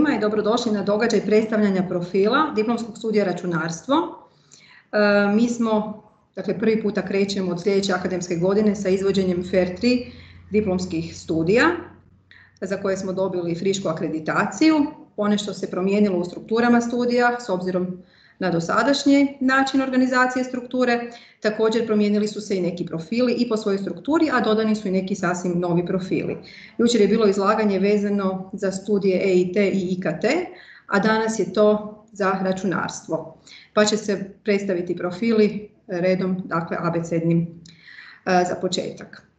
svima i dobrodošli na događaj predstavljanja profila diplomskog studija računarstvo. E, mi smo, dakle prvi puta krećemo od sljedeće akademske godine sa izvođenjem FER 3 diplomskih studija za koje smo dobili frišku akreditaciju. Ponešto se promijenilo u strukturama studija s obzirom na dosadašnji način organizacije strukture. Također promijenili su se i neki profili i po svojoj strukturi, a dodani su i neki sasvim novi profili. Jučer je bilo izlaganje vezano za studije EIT i IKT, a danas je to za računarstvo. Pa će se predstaviti profili redom, dakle abecednim e, za početak.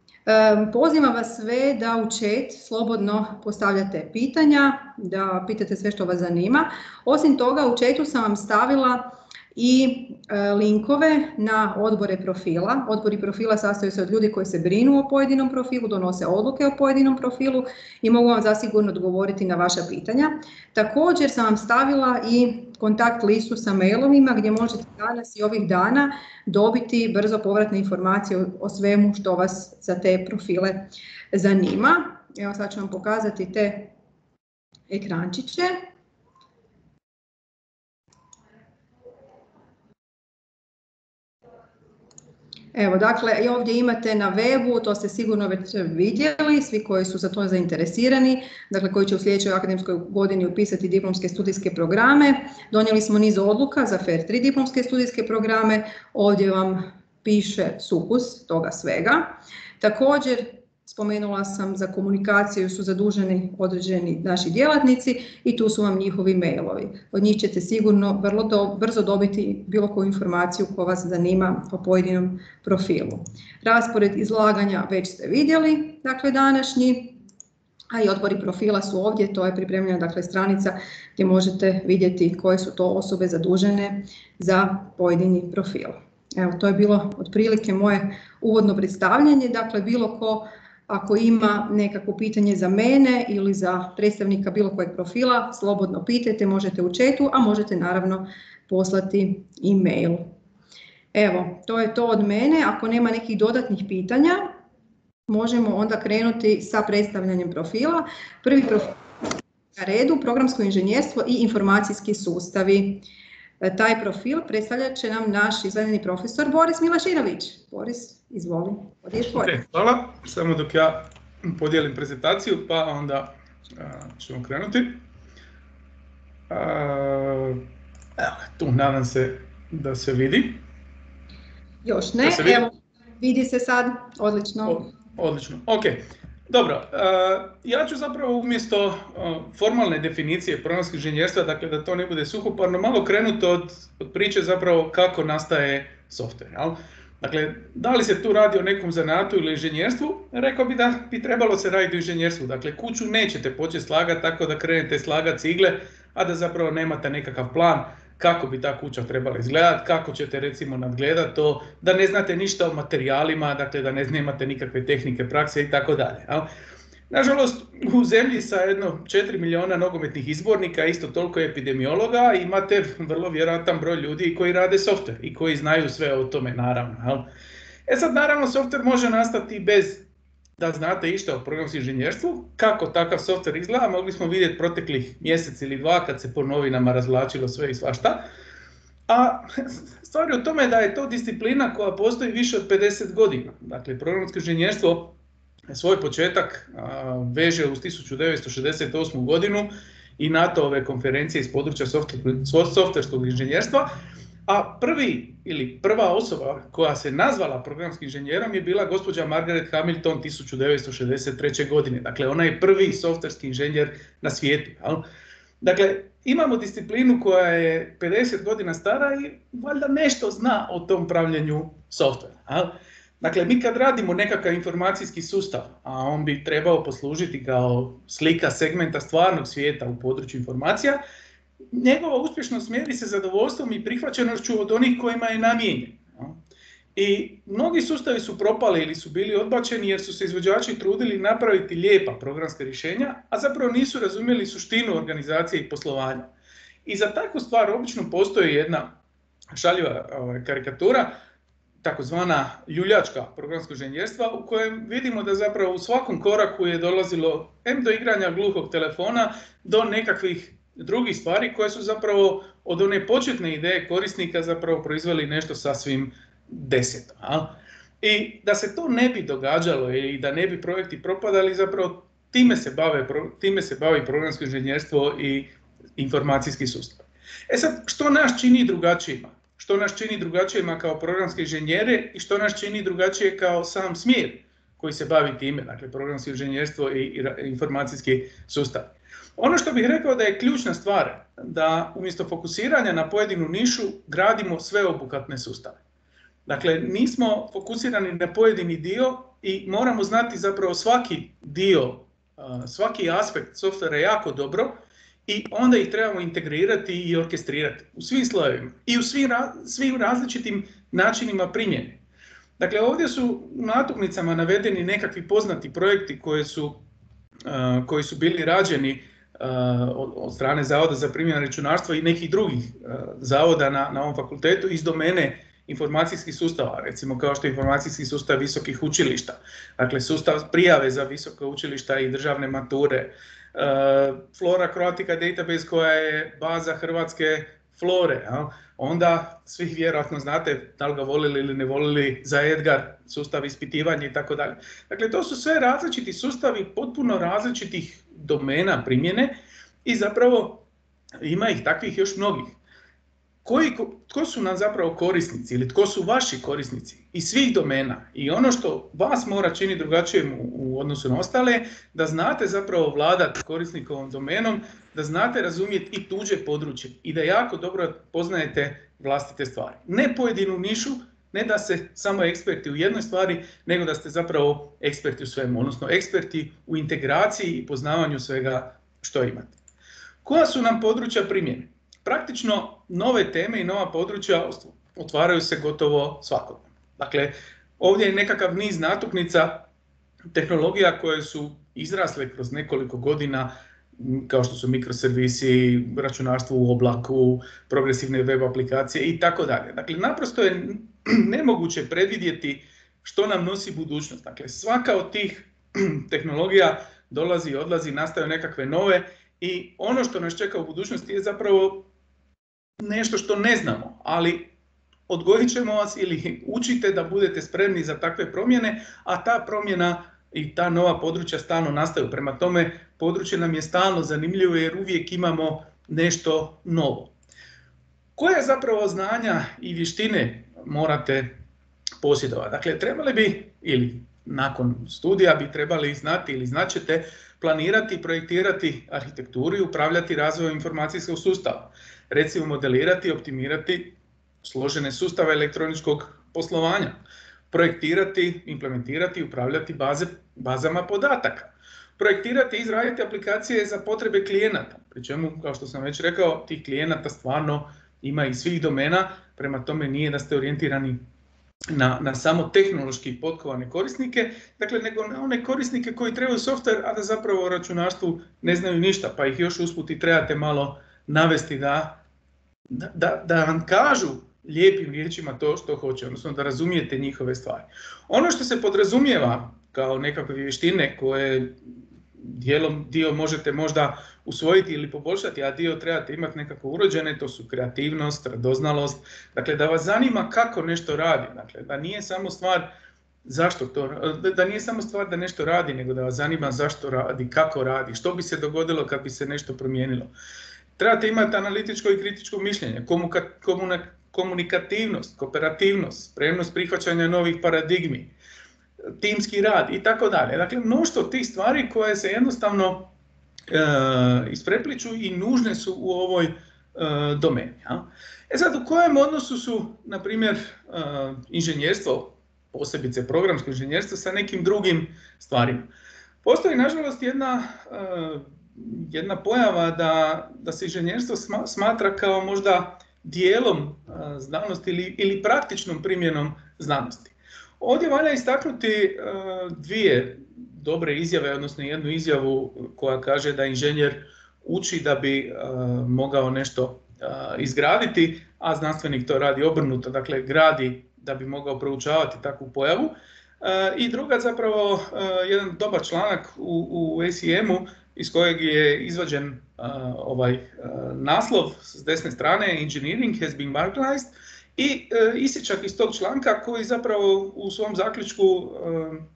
Pozivam vas sve da u chat slobodno postavljate pitanja, da pitate sve što vas zanima. Osim toga u chatu sam vam stavila i e, linkove na odbore profila. Odbori profila sastoje se od ljudi koji se brinu o pojedinom profilu, donose odluke o pojedinom profilu i mogu vam zasigurno odgovoriti na vaša pitanja. Također sam vam stavila i kontakt listu sa mailovima gdje možete danas i ovih dana dobiti brzo povratne informacije o svemu što vas za te profile zanima. Evo sad ću vam pokazati te ekrančiće. Evo, dakle, i ovdje imate na webu, to ste sigurno već vidjeli, svi koji su za to zainteresirani, dakle koji će u sljedećoj akademskoj godini upisati diplomske studijske programe. Donijeli smo niz odluka za FER 3 diplomske studijske programe, ovdje vam piše sukus toga svega. Također, Spomenula sam za komunikaciju su zaduženi određeni naši djelatnici i tu su vam njihovi mailovi. Od njih ćete sigurno vrlo brzo dobiti bilo koju informaciju koja vas zanima o pojedinom profilu. Raspored izlaganja već ste vidjeli, dakle današnji, a i odbori profila su ovdje, to je pripremljena dakle, stranica gdje možete vidjeti koje su to osobe zadužene za pojedini profil. Evo, to je bilo otprilike moje uvodno predstavljanje, dakle bilo ko ako ima nekako pitanje za mene ili za predstavnika bilo kojeg profila, slobodno pitajte, možete u četu, a možete naravno poslati e-mail. Evo, to je to od mene. Ako nema nekih dodatnih pitanja, možemo onda krenuti sa predstavljanjem profila. Prvi profil na redu, programsko inženjerstvo i informacijski sustavi. E, taj profil predstavljat će nam naš izvanredni profesor Boris Milaširović. Boris, izvoli. hvala, samo dok ja podijelim prezentaciju pa onda ćemo krenuti. evo, tu nadam se da se vidi. Još ne, evo, vidi se sad, odlično. odlično, ok. Dobro, e, ja ću zapravo umjesto e, formalne definicije programskog inženjerstva, dakle da to ne bude suhoparno, malo krenuti od, priče zapravo kako nastaje software. Dakle, da li se tu radi o nekom zanatu ili inženjerstvu, rekao bi da bi trebalo se raditi u inženjerstvu. Dakle, kuću nećete početi slagati tako da krenete slagati cigle, a da zapravo nemate nekakav plan kako bi ta kuća trebala izgledati, kako ćete recimo nadgledati to, da ne znate ništa o materijalima, dakle da ne nemate nikakve tehnike prakse i tako dalje. Nažalost, u zemlji sa jedno 4 milijuna nogometnih izbornika, isto toliko epidemiologa, imate vrlo vjerojatan broj ljudi koji rade software i koji znaju sve o tome, naravno. E sad, naravno, software može nastati bez da znate išta o programskom inženjerstvu, kako takav software izgleda, mogli smo vidjeti proteklih mjesec ili dva kad se po novinama razvlačilo sve i svašta. A stvar je u tome da je to disciplina koja postoji više od 50 godina. Dakle, programsko inženjerstvo svoj početak veže uz 1968. godinu i NATO-ove konferencije iz područja softverskog inženjerstva, a prvi ili prva osoba koja se nazvala programskim inženjerom je bila gospođa Margaret Hamilton 1963. godine. Dakle, ona je prvi softverski inženjer na svijetu. Dakle, imamo disciplinu koja je 50 godina stara i valjda nešto zna o tom pravljenju softvera. Dakle, mi kad radimo nekakav informacijski sustav, a on bi trebao poslužiti kao slika segmenta stvarnog svijeta u području informacija, njegova uspješnost mjeri se zadovoljstvom i prihvaćenošću od onih kojima je namijenjen. I mnogi sustavi su propali ili su bili odbačeni jer su se izvođači trudili napraviti lijepa programska rješenja, a zapravo nisu razumjeli suštinu organizacije i poslovanja. I za takvu stvar obično postoji jedna šaljiva ovaj, karikatura takozvana ljuljačka programskog inženjerstva u kojem vidimo da zapravo u svakom koraku je dolazilo em do igranja gluhog telefona do nekakvih drugih stvari koje su zapravo od one početne ideje korisnika zapravo proizveli nešto sasvim deseto. I da se to ne bi događalo i da ne bi projekti propadali, zapravo time se, bave, time se bavi programsko inženjerstvo i informacijski sustav. E sad, što nas čini drugačijima? Što nas čini drugačijima kao programske inženjere i što nas čini drugačije kao sam smjer koji se bavi time, dakle programsko inženjerstvo i informacijski sustav. Ono što bih rekao da je ključna stvar, da umjesto fokusiranja na pojedinu nišu gradimo sveobuhvatne sustave. Dakle, nismo fokusirani na pojedini dio i moramo znati zapravo svaki dio, svaki aspekt softvera jako dobro i onda ih trebamo integrirati i orkestrirati u svim slojevima i u svim, svim različitim načinima primjene. Dakle, ovdje su u natuknicama navedeni nekakvi poznati projekti koje su, koji su bili rađeni od strane Zavoda za primjenu računarstva i nekih drugih zavoda na, na ovom fakultetu iz domene informacijskih sustava, recimo kao što je informacijski sustav visokih učilišta, dakle sustav prijave za visoka učilišta i državne mature, Flora Croatica Database koja je baza hrvatske flore, onda svi vjerojatno znate da li ga volili ili ne volili za Edgar, sustav ispitivanja i tako dalje. Dakle, to su sve različiti sustavi potpuno različitih domena primjene i zapravo ima ih takvih još mnogih koji, tko su nam zapravo korisnici ili tko su vaši korisnici iz svih domena i ono što vas mora činiti drugačijim u, odnosu na ostale, da znate zapravo vladati korisnikovom domenom, da znate razumjeti i tuđe područje i da jako dobro poznajete vlastite stvari. Ne pojedinu nišu, ne da se samo eksperti u jednoj stvari, nego da ste zapravo eksperti u svemu, odnosno eksperti u integraciji i poznavanju svega što imate. Koja su nam područja primjene? Praktično nove teme i nova područja otvaraju se gotovo svakodnevno. Dakle, ovdje je nekakav niz natuknica tehnologija koje su izrasle kroz nekoliko godina kao što su mikroservisi, računarstvo u oblaku, progresivne web aplikacije i tako dalje. Dakle, naprosto je nemoguće predvidjeti što nam nosi budućnost. Dakle, svaka od tih tehnologija dolazi odlazi, nastaju nekakve nove i ono što nas čeka u budućnosti je zapravo nešto što ne znamo, ali odgojit ćemo vas ili učite da budete spremni za takve promjene, a ta promjena i ta nova područja stalno nastaju. Prema tome, područje nam je stalno zanimljivo jer uvijek imamo nešto novo. Koje zapravo znanja i vještine morate posjedovati? Dakle, trebali bi, ili nakon studija bi trebali znati ili značete planirati projektirati arhitekturu i upravljati razvojem informacijskog sustava recimo modelirati i optimirati složene sustave elektroničkog poslovanja, projektirati, implementirati i upravljati baze, bazama podataka, projektirati i izraditi aplikacije za potrebe klijenata, pri čemu, kao što sam već rekao, tih klijenata stvarno ima i svih domena, prema tome nije da ste orijentirani na, na samo tehnološki potkovane korisnike, dakle nego na one korisnike koji trebaju software, a da zapravo o računarstvu ne znaju ništa, pa ih još usput i trebate malo navesti da da, da vam kažu lijepim riječima to što hoće, odnosno da razumijete njihove stvari. Ono što se podrazumijeva kao nekakve vještine koje dijelom dio možete možda usvojiti ili poboljšati, a dio trebate imati nekako urođene, to su kreativnost, radoznalost, dakle da vas zanima kako nešto radi, dakle da nije samo stvar zašto to, da nije samo stvar da nešto radi, nego da vas zanima zašto radi, kako radi, što bi se dogodilo kad bi se nešto promijenilo. Trebate imati analitičko i kritičko mišljenje, komunikativnost, kooperativnost, spremnost prihvaćanja novih paradigmi, timski rad i tako dalje. Dakle, mnoštvo tih stvari koje se jednostavno e, isprepliču i nužne su u ovoj e, domeni. Ja? E sad, u kojem odnosu su, na primjer, e, inženjerstvo, posebice programsko inženjerstvo, sa nekim drugim stvarima? Postoji, nažalost, jedna e, jedna pojava da, da se inženjerstvo smatra kao možda dijelom znanosti ili, ili praktičnom primjenom znanosti. Ovdje valja istaknuti dvije dobre izjave, odnosno jednu izjavu koja kaže da inženjer uči da bi mogao nešto izgraditi, a znanstvenik to radi obrnuto, dakle gradi da bi mogao proučavati takvu pojavu. I druga zapravo jedan dobar članak u, u ACM-u iz kojeg je izvađen ovaj naslov s desne strane Engineering has been marginalized i e, isječak iz tog članka koji zapravo u svom zaključku e,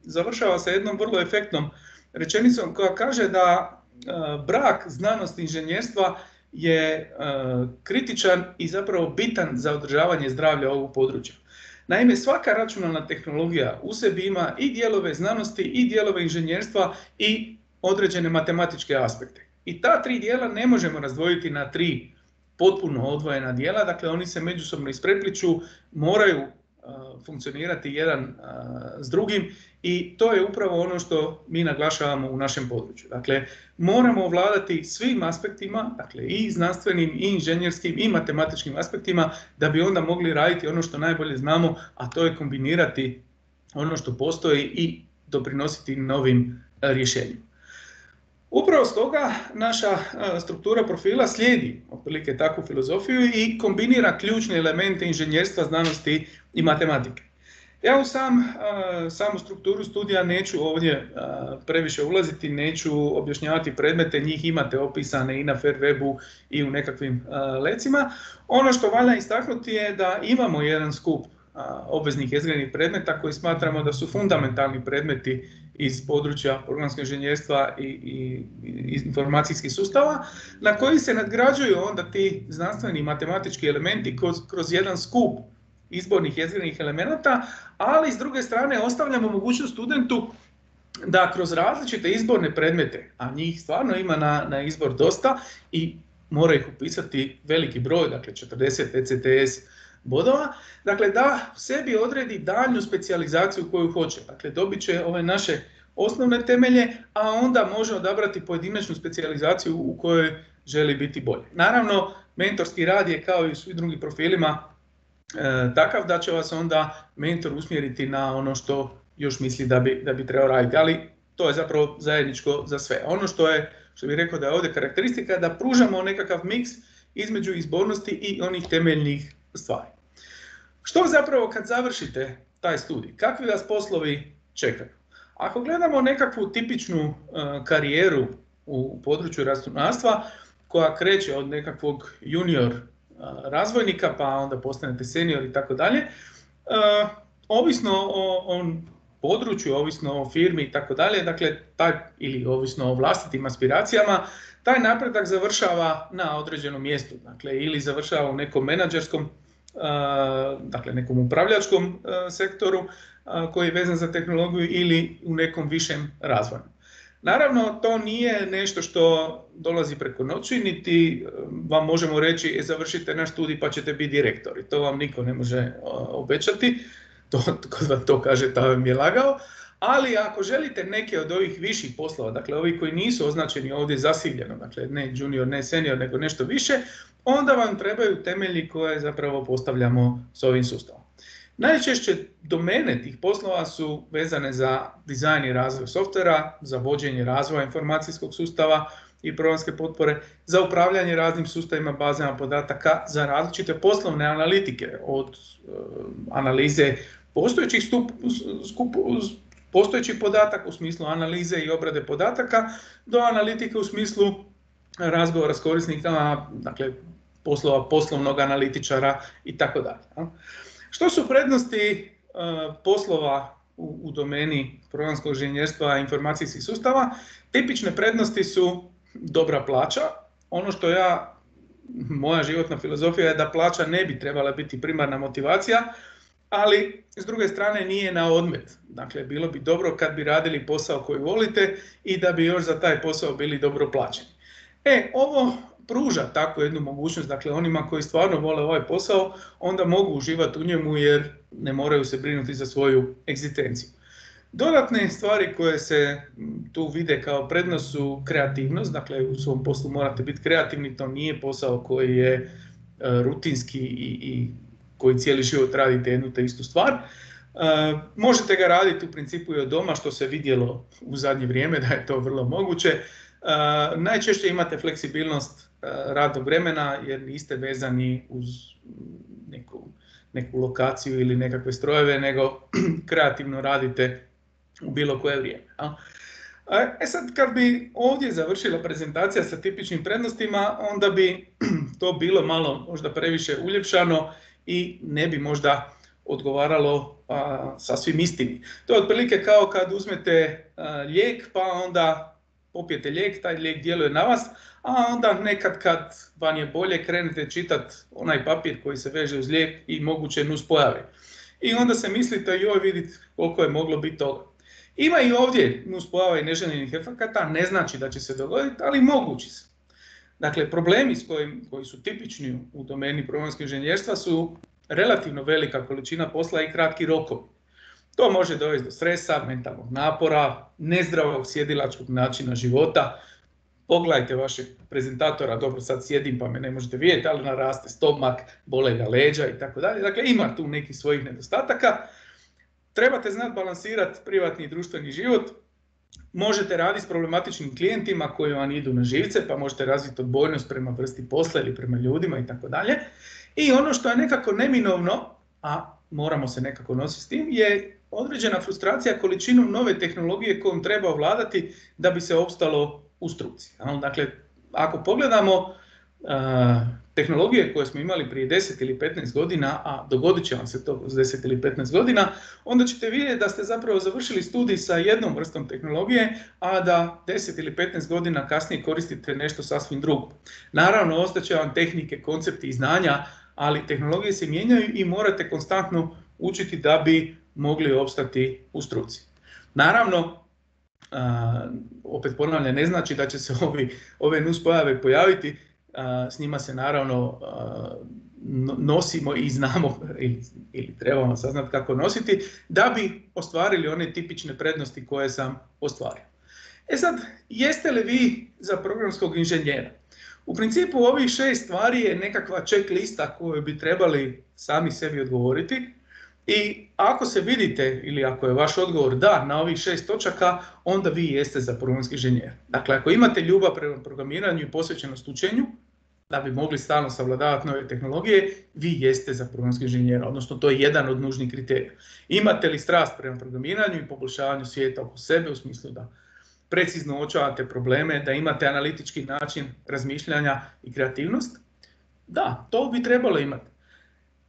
završava sa jednom vrlo efektnom rečenicom koja kaže da e, brak znanosti inženjerstva je kritičan i zapravo bitan za održavanje zdravlja ovog područja. Naime, svaka računalna tehnologija u sebi ima i dijelove znanosti i dijelove inženjerstva i određene matematičke aspekte. I ta tri dijela ne možemo razdvojiti na tri potpuno odvojena dijela, dakle oni se međusobno isprepliču, moraju funkcionirati jedan s drugim i to je upravo ono što mi naglašavamo u našem području. Dakle, moramo ovladati svim aspektima, dakle i znanstvenim, i inženjerskim, i matematičkim aspektima, da bi onda mogli raditi ono što najbolje znamo, a to je kombinirati ono što postoji i doprinositi novim rješenjima. Upravo stoga naša struktura profila slijedi otprilike takvu filozofiju i kombinira ključne elemente inženjerstva, znanosti i matematike. Ja u sam, samu strukturu studija neću ovdje previše ulaziti, neću objašnjavati predmete, njih imate opisane i na Fairwebu i u nekakvim lecima. Ono što valja istaknuti je da imamo jedan skup obveznih jezgrenih predmeta koji smatramo da su fundamentalni predmeti iz područja programskog inženjerstva i, i, i informacijskih sustava, na koji se nadgrađuju onda ti znanstveni matematički elementi kroz, kroz jedan skup izbornih jezgrenih elemenata, ali s druge strane ostavljamo mogućnost studentu da kroz različite izborne predmete, a njih stvarno ima na, na izbor dosta i mora ih upisati veliki broj, dakle 40 ECTS bodova, dakle da sebi odredi daljnju specijalizaciju koju hoće. Dakle, dobit će ove naše osnovne temelje, a onda može odabrati pojedinačnu specijalizaciju u kojoj želi biti bolje. Naravno, mentorski rad je kao i u svim drugim profilima e, takav da će vas onda mentor usmjeriti na ono što još misli da bi, da bi trebao raditi, ali to je zapravo zajedničko za sve. Ono što je, što bih rekao da je ovdje karakteristika, da pružamo nekakav miks između izbornosti i onih temeljnih stvari. Što zapravo kad završite taj studij? Kakvi vas poslovi čekaju? Ako gledamo nekakvu tipičnu e, karijeru u području računarstva koja kreće od nekakvog junior e, razvojnika pa onda postanete senior i tako dalje, e, ovisno o, o području, ovisno o firmi i tako dalje, dakle taj ili ovisno o vlastitim aspiracijama, taj napredak završava na određenom mjestu, dakle ili završava u nekom menadžerskom dakle nekom upravljačkom sektoru koji je vezan za tehnologiju ili u nekom višem razvoju. Naravno, to nije nešto što dolazi preko noći, niti e, vam možemo reći e, završite naš studij pa ćete biti direktori. To vam niko ne može obećati, to, kod vam to kaže, ta vam je lagao. Ali ako želite neke od ovih viših poslova, dakle ovi koji nisu označeni ovdje zasivljeno, dakle ne junior, ne senior, nego nešto više, onda vam trebaju temelji koje zapravo postavljamo s ovim sustavom. Najčešće domene tih poslova su vezane za dizajn i razvoj softvera, za vođenje razvoja informacijskog sustava i programske potpore, za upravljanje raznim sustavima, bazama podataka, za različite poslovne analitike od e, analize postojećih stup, skup, postojećih podataka u smislu analize i obrade podataka do analitike u smislu razgovora s korisnikama, dakle poslova poslovnog analitičara i tako dalje. Što su prednosti e, poslova u, u domeni programskog inženjerstva informacijskih sustava? Tipične prednosti su dobra plaća. Ono što ja, moja životna filozofija je da plaća ne bi trebala biti primarna motivacija, ali s druge strane nije na odmet. Dakle, bilo bi dobro kad bi radili posao koji volite i da bi još za taj posao bili dobro plaćeni. E, ovo pruža takvu jednu mogućnost, dakle onima koji stvarno vole ovaj posao, onda mogu uživati u njemu jer ne moraju se brinuti za svoju egzistenciju. Dodatne stvari koje se tu vide kao prednost su kreativnost, dakle u svom poslu morate biti kreativni, to nije posao koji je e, rutinski i, i koji cijeli život radite jednu te istu stvar. E, možete ga raditi u principu i od doma, što se vidjelo u zadnje vrijeme da je to vrlo moguće. E, najčešće imate fleksibilnost radnog vremena jer niste vezani uz neku neku lokaciju ili nekakve strojeve, nego kreativno radite u bilo koje vrijeme. E sad, kad bi ovdje završila prezentacija sa tipičnim prednostima, onda bi to bilo malo možda previše uljepšano i ne bi možda odgovaralo a, sasvim istini. To je otprilike kao kad uzmete lijek pa onda popijete lijek, taj lijek djeluje na vas, a onda nekad kad vam je bolje krenete čitati onaj papir koji se veže uz lijek i moguće nus pojave. I onda se mislite joj vidite koliko je moglo biti toga. Ima i ovdje nuspojava i neželjenih efekata, ne znači da će se dogoditi, ali mogući se. Dakle, problemi s kojim, koji su tipični u domeni programskog inženjerstva su relativno velika količina posla i kratki rokovi. To može dovesti do stresa, mentalnog napora, nezdravog sjedilačkog načina života. Pogledajte vašeg prezentatora, dobro sad sjedim pa me ne možete vidjeti, ali naraste stomak, bole ga leđa i tako dalje. Dakle, ima tu nekih svojih nedostataka. Trebate znati balansirati privatni i društveni život. Možete raditi s problematičnim klijentima koji vam idu na živce, pa možete razviti odbojnost prema vrsti posla ili prema ljudima i tako dalje. I ono što je nekako neminovno, a moramo se nekako nositi s tim, je određena frustracija količinom nove tehnologije kojom treba ovladati da bi se opstalo u struci. Dakle, ako pogledamo tehnologije koje smo imali prije 10 ili 15 godina, a dogodit će vam se to s 10 ili 15 godina, onda ćete vidjeti da ste zapravo završili studij sa jednom vrstom tehnologije, a da 10 ili 15 godina kasnije koristite nešto sasvim drugo. Naravno, ostaće vam tehnike, koncepti i znanja, ali tehnologije se mijenjaju i morate konstantno učiti da bi mogli opstati u struci. Naravno, opet ponavljam, ne znači da će se ovi, ove nuspojave pojaviti, s njima se naravno nosimo i znamo ili, trebamo saznati kako nositi da bi ostvarili one tipične prednosti koje sam ostvario. E sad, jeste li vi za programskog inženjera? U principu ovih šest stvari je nekakva check lista koju bi trebali sami sebi odgovoriti i ako se vidite ili ako je vaš odgovor da na ovih šest točaka, onda vi jeste za programski inženjer. Dakle, ako imate ljubav prema programiranju i posvećenost učenju, da bi mogli stalno savladavati nove tehnologije, vi jeste za programski inženjer, odnosno to je jedan od nužnih kriterija. Imate li strast prema programiranju i poboljšavanju svijeta oko sebe u smislu da precizno očavate probleme, da imate analitički način razmišljanja i kreativnost? Da, to bi trebalo imati.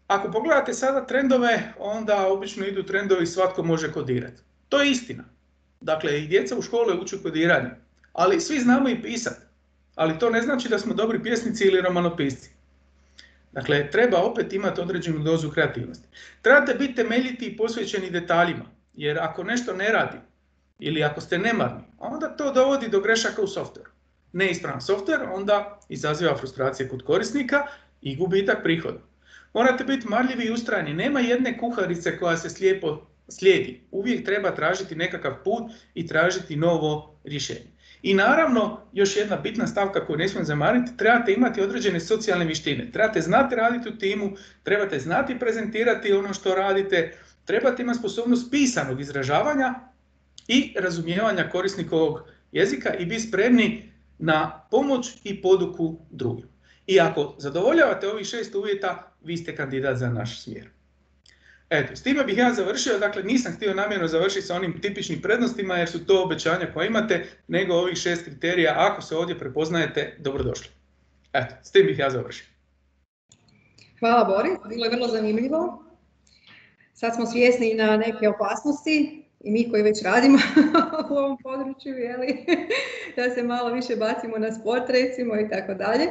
Ako pogledate sada trendove, onda obično idu trendovi svatko može kodirati. To je istina. Dakle, i djeca u škole uče kodiranje, ali svi znamo i pisati ali to ne znači da smo dobri pjesnici ili romanopisci. Dakle, treba opet imati određenu dozu kreativnosti. Trebate biti temeljiti i posvećeni detaljima, jer ako nešto ne radi ili ako ste nemarni, onda to dovodi do grešaka u softveru. Neispravan softver onda izaziva frustracije kod korisnika i gubitak prihoda. Morate biti marljivi i ustrajni. Nema jedne kuharice koja se slijepo slijedi. Uvijek treba tražiti nekakav put i tražiti novo rješenje. I naravno, još jedna bitna stavka koju ne smijem zamariti, trebate imati određene socijalne vještine. Trebate znati raditi u timu, trebate znati prezentirati ono što radite, trebate imati sposobnost pisanog izražavanja i razumijevanja korisnikovog jezika i biti spremni na pomoć i poduku drugim. I ako zadovoljavate ovih šest uvjeta, vi ste kandidat za naš smjer. Eto, s time bih ja završio, dakle nisam htio namjerno završiti sa onim tipičnim prednostima jer su to obećanja koja imate, nego ovih šest kriterija, ako se ovdje prepoznajete, dobrodošli. Eto, s tim bih ja završio. Hvala Boris, bilo je vrlo zanimljivo. Sad smo svjesni na neke opasnosti i mi koji već radimo u ovom području, jeli, da se malo više bacimo na sport recimo i tako dalje.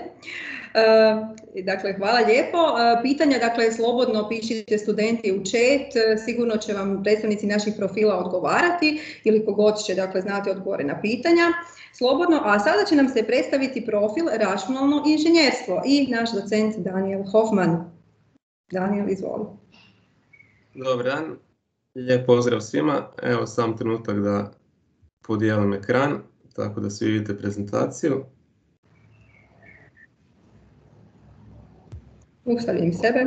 E, dakle, hvala lijepo. E, pitanja, dakle, slobodno pišite studenti u chat, e, sigurno će vam predstavnici naših profila odgovarati ili kogod će, dakle, znati odgovore na pitanja. Slobodno, a sada će nam se predstaviti profil računalno inženjerstvo i naš docent Daniel Hoffman. Daniel, izvoli. Dobar dan, Lijep pozdrav svima. Evo sam trenutak da podijelim ekran, tako da svi vidite prezentaciju. Ustavljam sebe.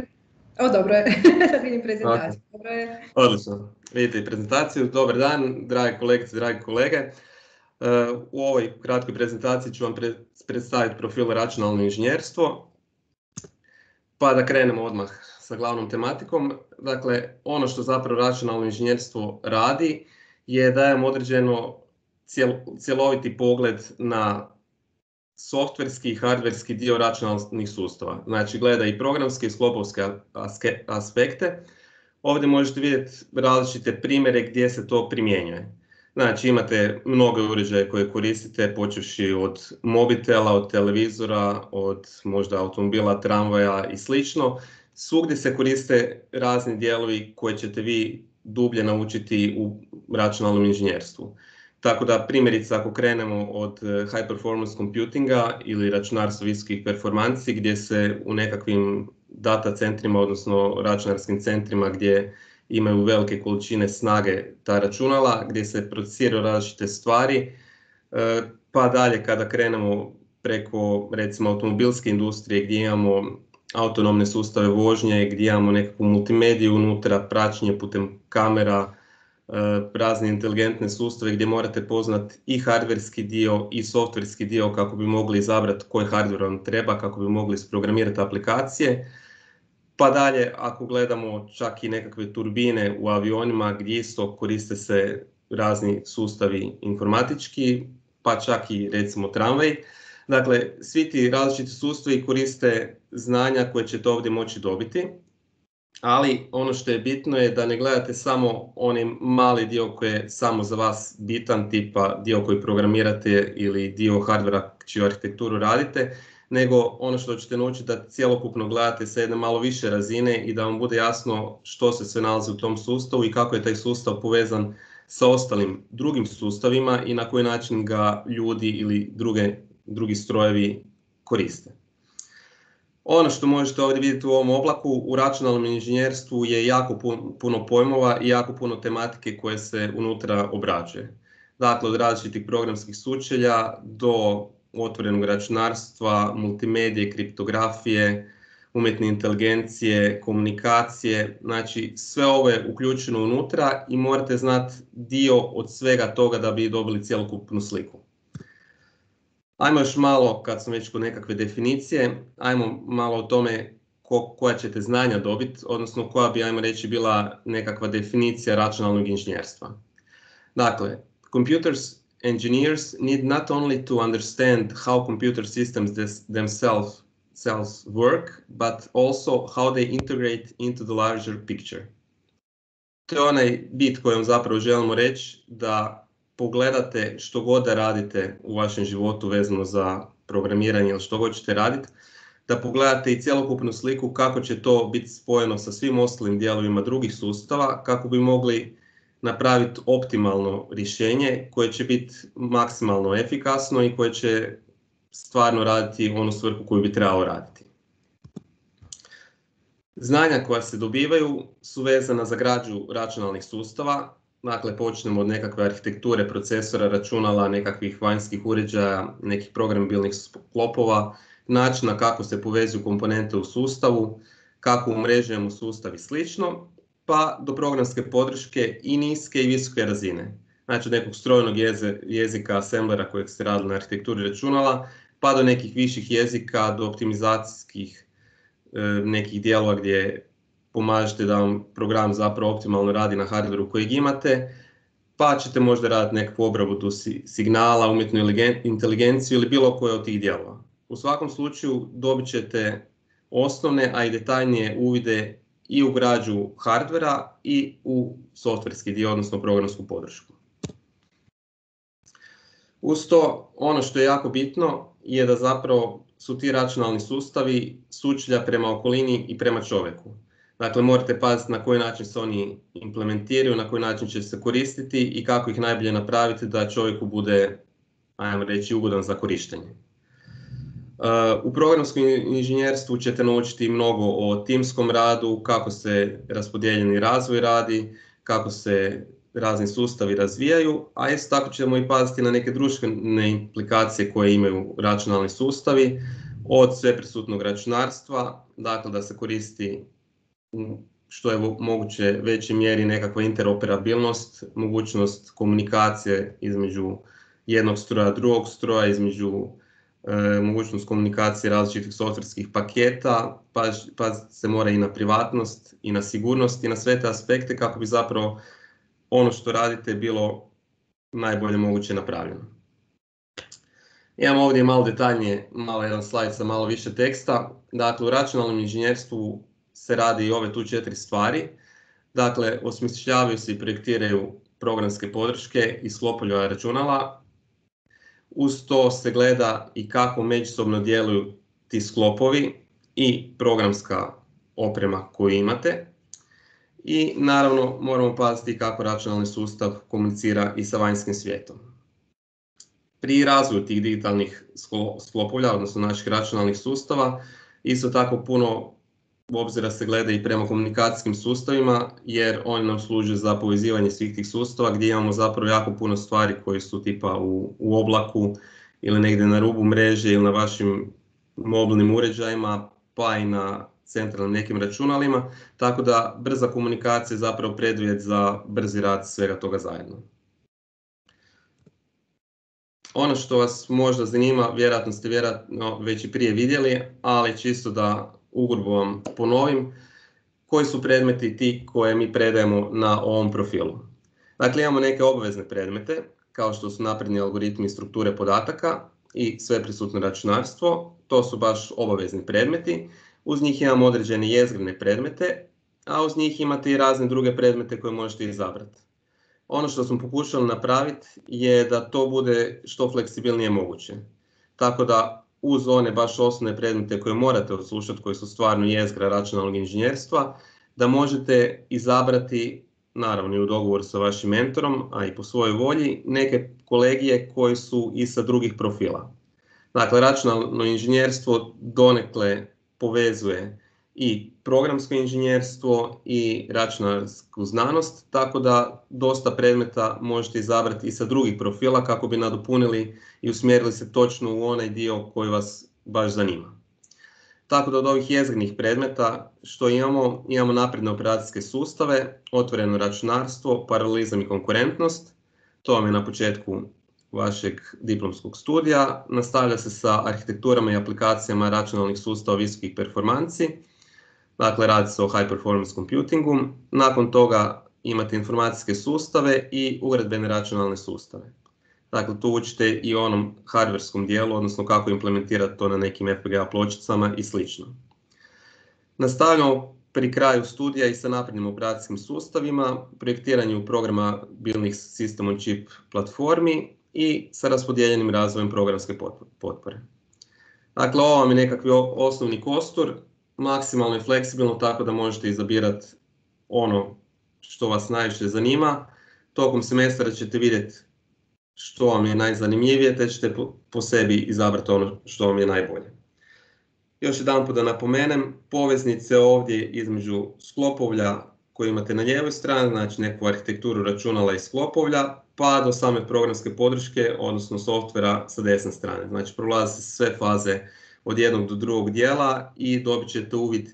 O, dobro je. Sad vidim prezentaciju. Dobro je. Odlično. Vidite i prezentaciju. Dobar dan, drage kolegice, dragi kolege. E, u ovoj kratkoj prezentaciji ću vam predstaviti profil računalno inženjerstvo. Pa da krenemo odmah sa glavnom tematikom. Dakle, ono što zapravo računalno inženjerstvo radi je dajem određeno cjeloviti pogled na softverski i hardverski dio računalnih sustava. Znači gleda i programske i sklopovske aspekte. Ovdje možete vidjeti različite primjere gdje se to primjenjuje. Znači imate mnoge uređaje koje koristite, počevši od mobitela, od televizora, od možda automobila, tramvaja i slično. Svugdje se koriste razni dijelovi koje ćete vi dublje naučiti u računalnom inženjerstvu. Tako da primjerice ako krenemo od eh, high performance computinga ili računarstva visokih performanci gdje se u nekakvim data centrima, odnosno računarskim centrima gdje imaju velike količine snage ta računala, gdje se procesiraju različite stvari, eh, pa dalje kada krenemo preko recimo automobilske industrije gdje imamo autonomne sustave vožnje, gdje imamo nekakvu multimediju unutra, praćenje putem kamera, razne inteligentne sustave gdje morate poznati i hardverski dio i softverski dio kako bi mogli izabrati koji hardware vam treba, kako bi mogli isprogramirati aplikacije. Pa dalje, ako gledamo čak i nekakve turbine u avionima gdje isto koriste se razni sustavi informatički, pa čak i recimo tramvaj. Dakle, svi ti različiti sustavi koriste znanja koje ćete ovdje moći dobiti ali ono što je bitno je da ne gledate samo onaj mali dio koji je samo za vas bitan, tipa dio koji programirate ili dio hardvera čiju arhitekturu radite, nego ono što ćete naučiti da cjelokupno gledate sa jedne malo više razine i da vam bude jasno što se sve nalazi u tom sustavu i kako je taj sustav povezan sa ostalim drugim sustavima i na koji način ga ljudi ili druge, drugi strojevi koriste. Ono što možete ovdje vidjeti u ovom oblaku, u računalnom inženjerstvu je jako puno pojmova i jako puno tematike koje se unutra obrađuje. Dakle, od različitih programskih sučelja do otvorenog računarstva, multimedije, kriptografije, umjetne inteligencije, komunikacije, znači sve ovo je uključeno unutra i morate znati dio od svega toga da bi dobili cjelokupnu sliku. Ajmo još malo, kad sam već kod nekakve definicije, ajmo malo o tome koja ćete znanja dobiti, odnosno koja bi, ajmo reći, bila nekakva definicija računalnog inženjerstva. Dakle, computers engineers need not only to understand how computer systems themselves work, but also how they integrate into the larger picture. To je onaj bit kojom zapravo želimo reći da pogledate što god da radite u vašem životu vezano za programiranje ili što god ćete raditi, da pogledate i cjelokupnu sliku kako će to biti spojeno sa svim ostalim dijelovima drugih sustava, kako bi mogli napraviti optimalno rješenje koje će biti maksimalno efikasno i koje će stvarno raditi onu svrhu koju bi trebalo raditi. Znanja koja se dobivaju su vezana za građu računalnih sustava, Dakle, počnemo od nekakve arhitekture procesora, računala, nekakvih vanjskih uređaja, nekih programabilnih sklopova, načina kako se povezuju komponente u sustavu, kako umrežujemo sustav i slično, pa do programske podrške i niske i visoke razine. Znači od nekog strojnog jezika assemblera kojeg ste radili na arhitekturi računala, pa do nekih viših jezika, do optimizacijskih e, nekih dijelova gdje pomažete da vam program zapravo optimalno radi na hardveru kojeg imate, pa ćete možda raditi nekakvu obradu signala, umjetnu inteligenciju ili bilo koje od tih dijelova. U svakom slučaju dobit ćete osnovne, a i detaljnije uvide i u građu hardvera i u softverski dio, odnosno programsku podršku. Uz to, ono što je jako bitno je da zapravo su ti računalni sustavi sučilja prema okolini i prema čovjeku. Dakle, morate paziti na koji način se oni implementiraju, na koji način će se koristiti i kako ih najbolje napraviti da čovjeku bude, ajmo reći, ugodan za korištenje. Uh, u programskom inženjerstvu ćete naučiti mnogo o timskom radu, kako se raspodijeljeni razvoj radi, kako se razni sustavi razvijaju, a isto tako ćemo i paziti na neke društvene implikacije koje imaju računalni sustavi, od sveprisutnog računarstva, dakle da se koristi što je moguće većoj mjeri nekakva interoperabilnost, mogućnost komunikacije između jednog stroja, drugog stroja, između e, mogućnost komunikacije različitih softverskih paketa, pa, pa se mora i na privatnost i na sigurnost i na sve te aspekte kako bi zapravo ono što radite bilo najbolje moguće napravljeno. Imamo ovdje malo detaljnije, malo jedan slajd sa malo više teksta. Dakle, u računalnom inženjerstvu se radi i ove tu četiri stvari. Dakle, osmišljavaju se i projektiraju programske podrške i sklopoljova računala. Uz to se gleda i kako međusobno djeluju ti sklopovi i programska oprema koju imate. I naravno moramo paziti kako računalni sustav komunicira i sa vanjskim svijetom. Pri razvoju tih digitalnih sklopovlja, odnosno naših računalnih sustava, isto tako puno obzira se gleda i prema komunikacijskim sustavima jer oni nam služe za povezivanje svih tih sustava gdje imamo zapravo jako puno stvari koje su tipa u, u oblaku ili negdje na rubu mreže ili na vašim mobilnim uređajima pa i na centralnim nekim računalima, tako da brza komunikacija je zapravo preduvjet za brzi rad svega toga zajedno. Ono što vas možda zanima, vjerojatno ste vjerojatno već i prije vidjeli, ali čisto da ugrubo vam ponovim, koji su predmeti ti koje mi predajemo na ovom profilu. Dakle, imamo neke obvezne predmete, kao što su napredni algoritmi strukture podataka i sve prisutno računarstvo. To su baš obavezni predmeti. Uz njih imamo određene jezgrene predmete, a uz njih imate i razne druge predmete koje možete izabrati. Ono što smo pokušali napraviti je da to bude što fleksibilnije moguće. Tako da uz one baš osnovne predmete koje morate odslušati, koji su stvarno jezgra računalnog inženjerstva, da možete izabrati, naravno i u dogovoru sa vašim mentorom, a i po svojoj volji, neke kolegije koji su i sa drugih profila. Dakle, računalno inženjerstvo donekle povezuje i programsko inženjerstvo i računarsku znanost, tako da dosta predmeta možete izabrati i sa drugih profila kako bi nadopunili i usmjerili se točno u onaj dio koji vas baš zanima. Tako da od ovih jezgrenih predmeta što imamo, imamo napredne operacijske sustave, otvoreno računarstvo, paralelizam i konkurentnost, to vam je na početku vašeg diplomskog studija, nastavlja se sa arhitekturama i aplikacijama računalnih sustava visokih performanci, Dakle, radi se o high performance computingu. Nakon toga imate informacijske sustave i uredbene računalne sustave. Dakle, tu učite i onom hardverskom dijelu, odnosno kako implementirati to na nekim FPGA pločicama i sl. Nastavljamo pri kraju studija i sa naprednim operacijskim sustavima, projektiranju programa bilnih System on Chip platformi i sa raspodijeljenim razvojem programske potpore. Dakle, ovo vam je nekakvi osnovni kostur maksimalno i fleksibilno tako da možete izabirati ono što vas najviše zanima. Tokom semestra ćete vidjeti što vam je najzanimljivije, te ćete po sebi izabrati ono što vam je najbolje. Još jedan da napomenem, poveznice ovdje između sklopovlja koje imate na lijevoj strani, znači neku arhitekturu računala i sklopovlja, pa do same programske podrške, odnosno softvera sa desne strane. Znači prolaze sve faze od jednog do drugog dijela i dobit ćete uvid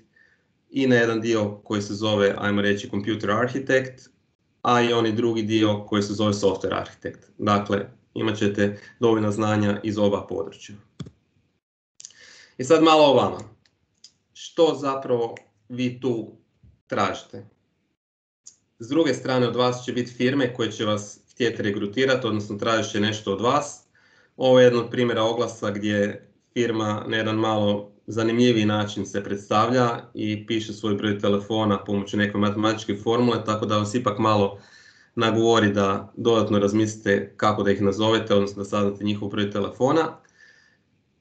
i na jedan dio koji se zove, ajmo reći, Computer Architect, a i onaj drugi dio koji se zove Software Architect. Dakle, imat ćete dovoljna znanja iz oba područja. I sad malo o vama. Što zapravo vi tu tražite? S druge strane od vas će biti firme koje će vas htjeti regrutirati, odnosno tražit će nešto od vas. Ovo je jedan od primjera oglasa gdje firma na jedan malo zanimljiviji način se predstavlja i piše svoj broj telefona pomoću neke matematičke formule, tako da vas ipak malo nagovori da dodatno razmislite kako da ih nazovete, odnosno da saznate njihov broj telefona.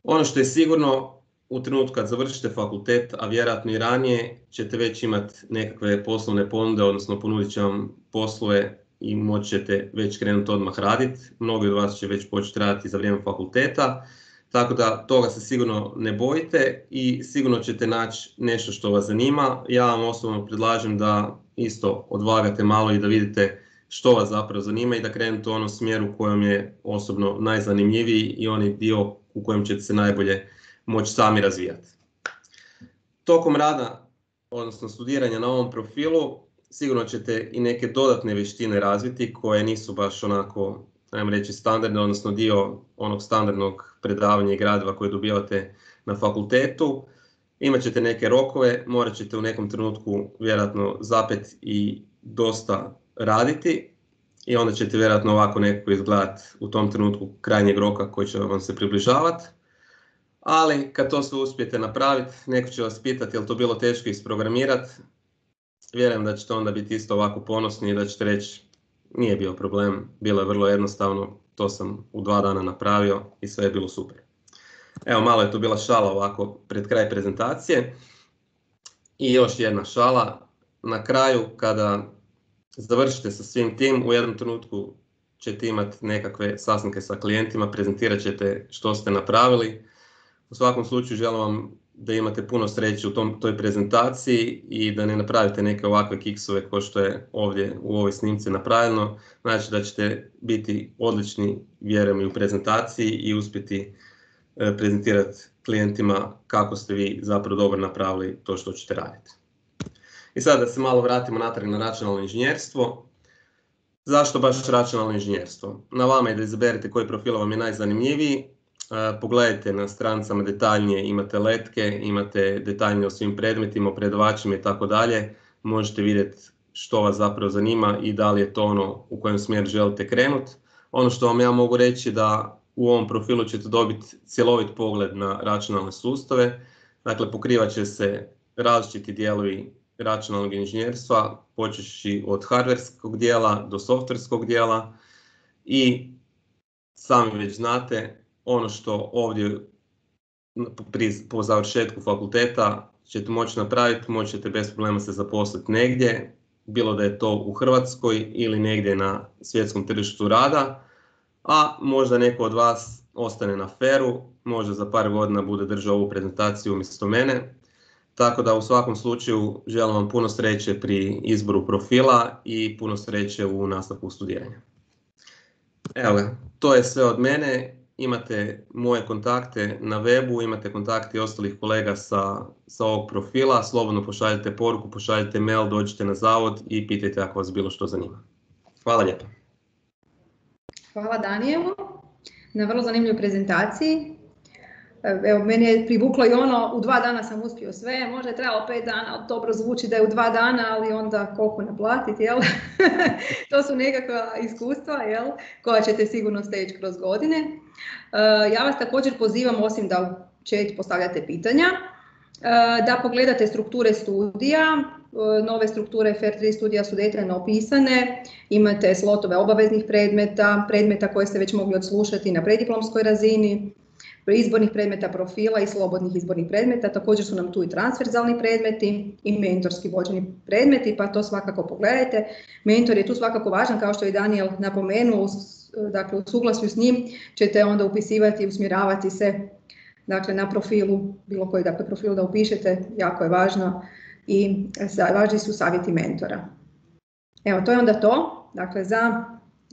Ono što je sigurno, u trenutku kad završite fakultet, a vjerojatno i ranije, ćete već imati nekakve poslovne ponude, odnosno ponudit će vam poslove i moći ćete već krenuti odmah raditi. Mnogi od vas će već početi raditi za vrijeme fakulteta. Tako da toga se sigurno ne bojite i sigurno ćete naći nešto što vas zanima. Ja vam osobno predlažem da isto odvagate malo i da vidite što vas zapravo zanima i da krenete u onom smjeru kojem je osobno najzanimljiviji i onaj dio u kojem ćete se najbolje moći sami razvijati. Tokom rada, odnosno studiranja na ovom profilu, sigurno ćete i neke dodatne vještine razviti koje nisu baš onako ajmo reći, standardno, odnosno dio onog standardnog predavanja i gradiva koje dobivate na fakultetu. Imat ćete neke rokove, morat ćete u nekom trenutku vjerojatno zapet i dosta raditi i onda ćete vjerojatno ovako nekako izgledati u tom trenutku krajnjeg roka koji će vam se približavati. Ali kad to sve uspijete napraviti, neko će vas pitati je li to bilo teško isprogramirati. Vjerujem da ćete onda biti isto ovako ponosni i da ćete reći nije bio problem, bilo je vrlo jednostavno, to sam u dva dana napravio i sve je bilo super. Evo malo je tu bila šala ovako pred kraj prezentacije. I još jedna šala, na kraju kada završite sa svim tim, u jednom trenutku ćete imati nekakve sastanke sa klijentima, prezentirat ćete što ste napravili. U svakom slučaju želim vam da imate puno sreće u tom, toj prezentaciji i da ne napravite neke ovakve kiksove kao što je ovdje u ovoj snimci napravljeno. Znači da ćete biti odlični, vjerujem, i u prezentaciji i uspjeti e, prezentirati klijentima kako ste vi zapravo dobro napravili to što ćete raditi. I sad da se malo vratimo natrag na računalno inženjerstvo. Zašto baš računalno inženjerstvo? Na vama je da izaberete koji profil vam je najzanimljiviji. Pogledajte na strancama detaljnije, imate letke, imate detaljnije o svim predmetima, predavačima i tako dalje. Možete vidjeti što vas zapravo zanima i da li je to ono u kojem smjeru želite krenuti. Ono što vam ja mogu reći da u ovom profilu ćete dobiti cjelovit pogled na računalne sustave. Dakle, pokrivat će se različiti dijelovi računalnog inženjerstva, počeši od hardverskog dijela do softverskog dijela i sami već znate ono što ovdje po završetku fakulteta ćete moći napraviti, možete bez problema se zaposliti negdje, bilo da je to u Hrvatskoj ili negdje na svjetskom tržištu rada, a možda neko od vas ostane na feru, možda za par godina bude držao ovu prezentaciju umjesto mene, tako da u svakom slučaju želim vam puno sreće pri izboru profila i puno sreće u nastavku studiranja. Evo to je sve od mene. Imate moje kontakte na webu, imate kontakte ostalih kolega sa, sa ovog profila. Slobodno pošaljite poruku, pošaljite mail, dođite na zavod i pitajte ako vas bilo što zanima. Hvala lijepo. Hvala Danijelu na vrlo zanimljivoj prezentaciji. Evo, meni je privuklo i ono, u dva dana sam uspio sve, možda je trebalo pet dana, dobro zvuči da je u dva dana, ali onda koliko naplatiti, jel? to su nekakva iskustva, jel? Koja ćete sigurno steći kroz godine. E, ja vas također pozivam, osim da u chat postavljate pitanja, e, da pogledate strukture studija, e, nove strukture FR3 studija su detaljno opisane, imate slotove obaveznih predmeta, predmeta koje ste već mogli odslušati na prediplomskoj razini, izbornih predmeta profila i slobodnih izbornih predmeta. Također su nam tu i transverzalni predmeti i mentorski vođeni predmeti, pa to svakako pogledajte. Mentor je tu svakako važan, kao što je Daniel napomenuo, dakle u suglasju s njim ćete onda upisivati i usmjeravati se dakle, na profilu, bilo koji dakle, profil da upišete, jako je važno i važni su savjeti mentora. Evo, to je onda to, dakle, za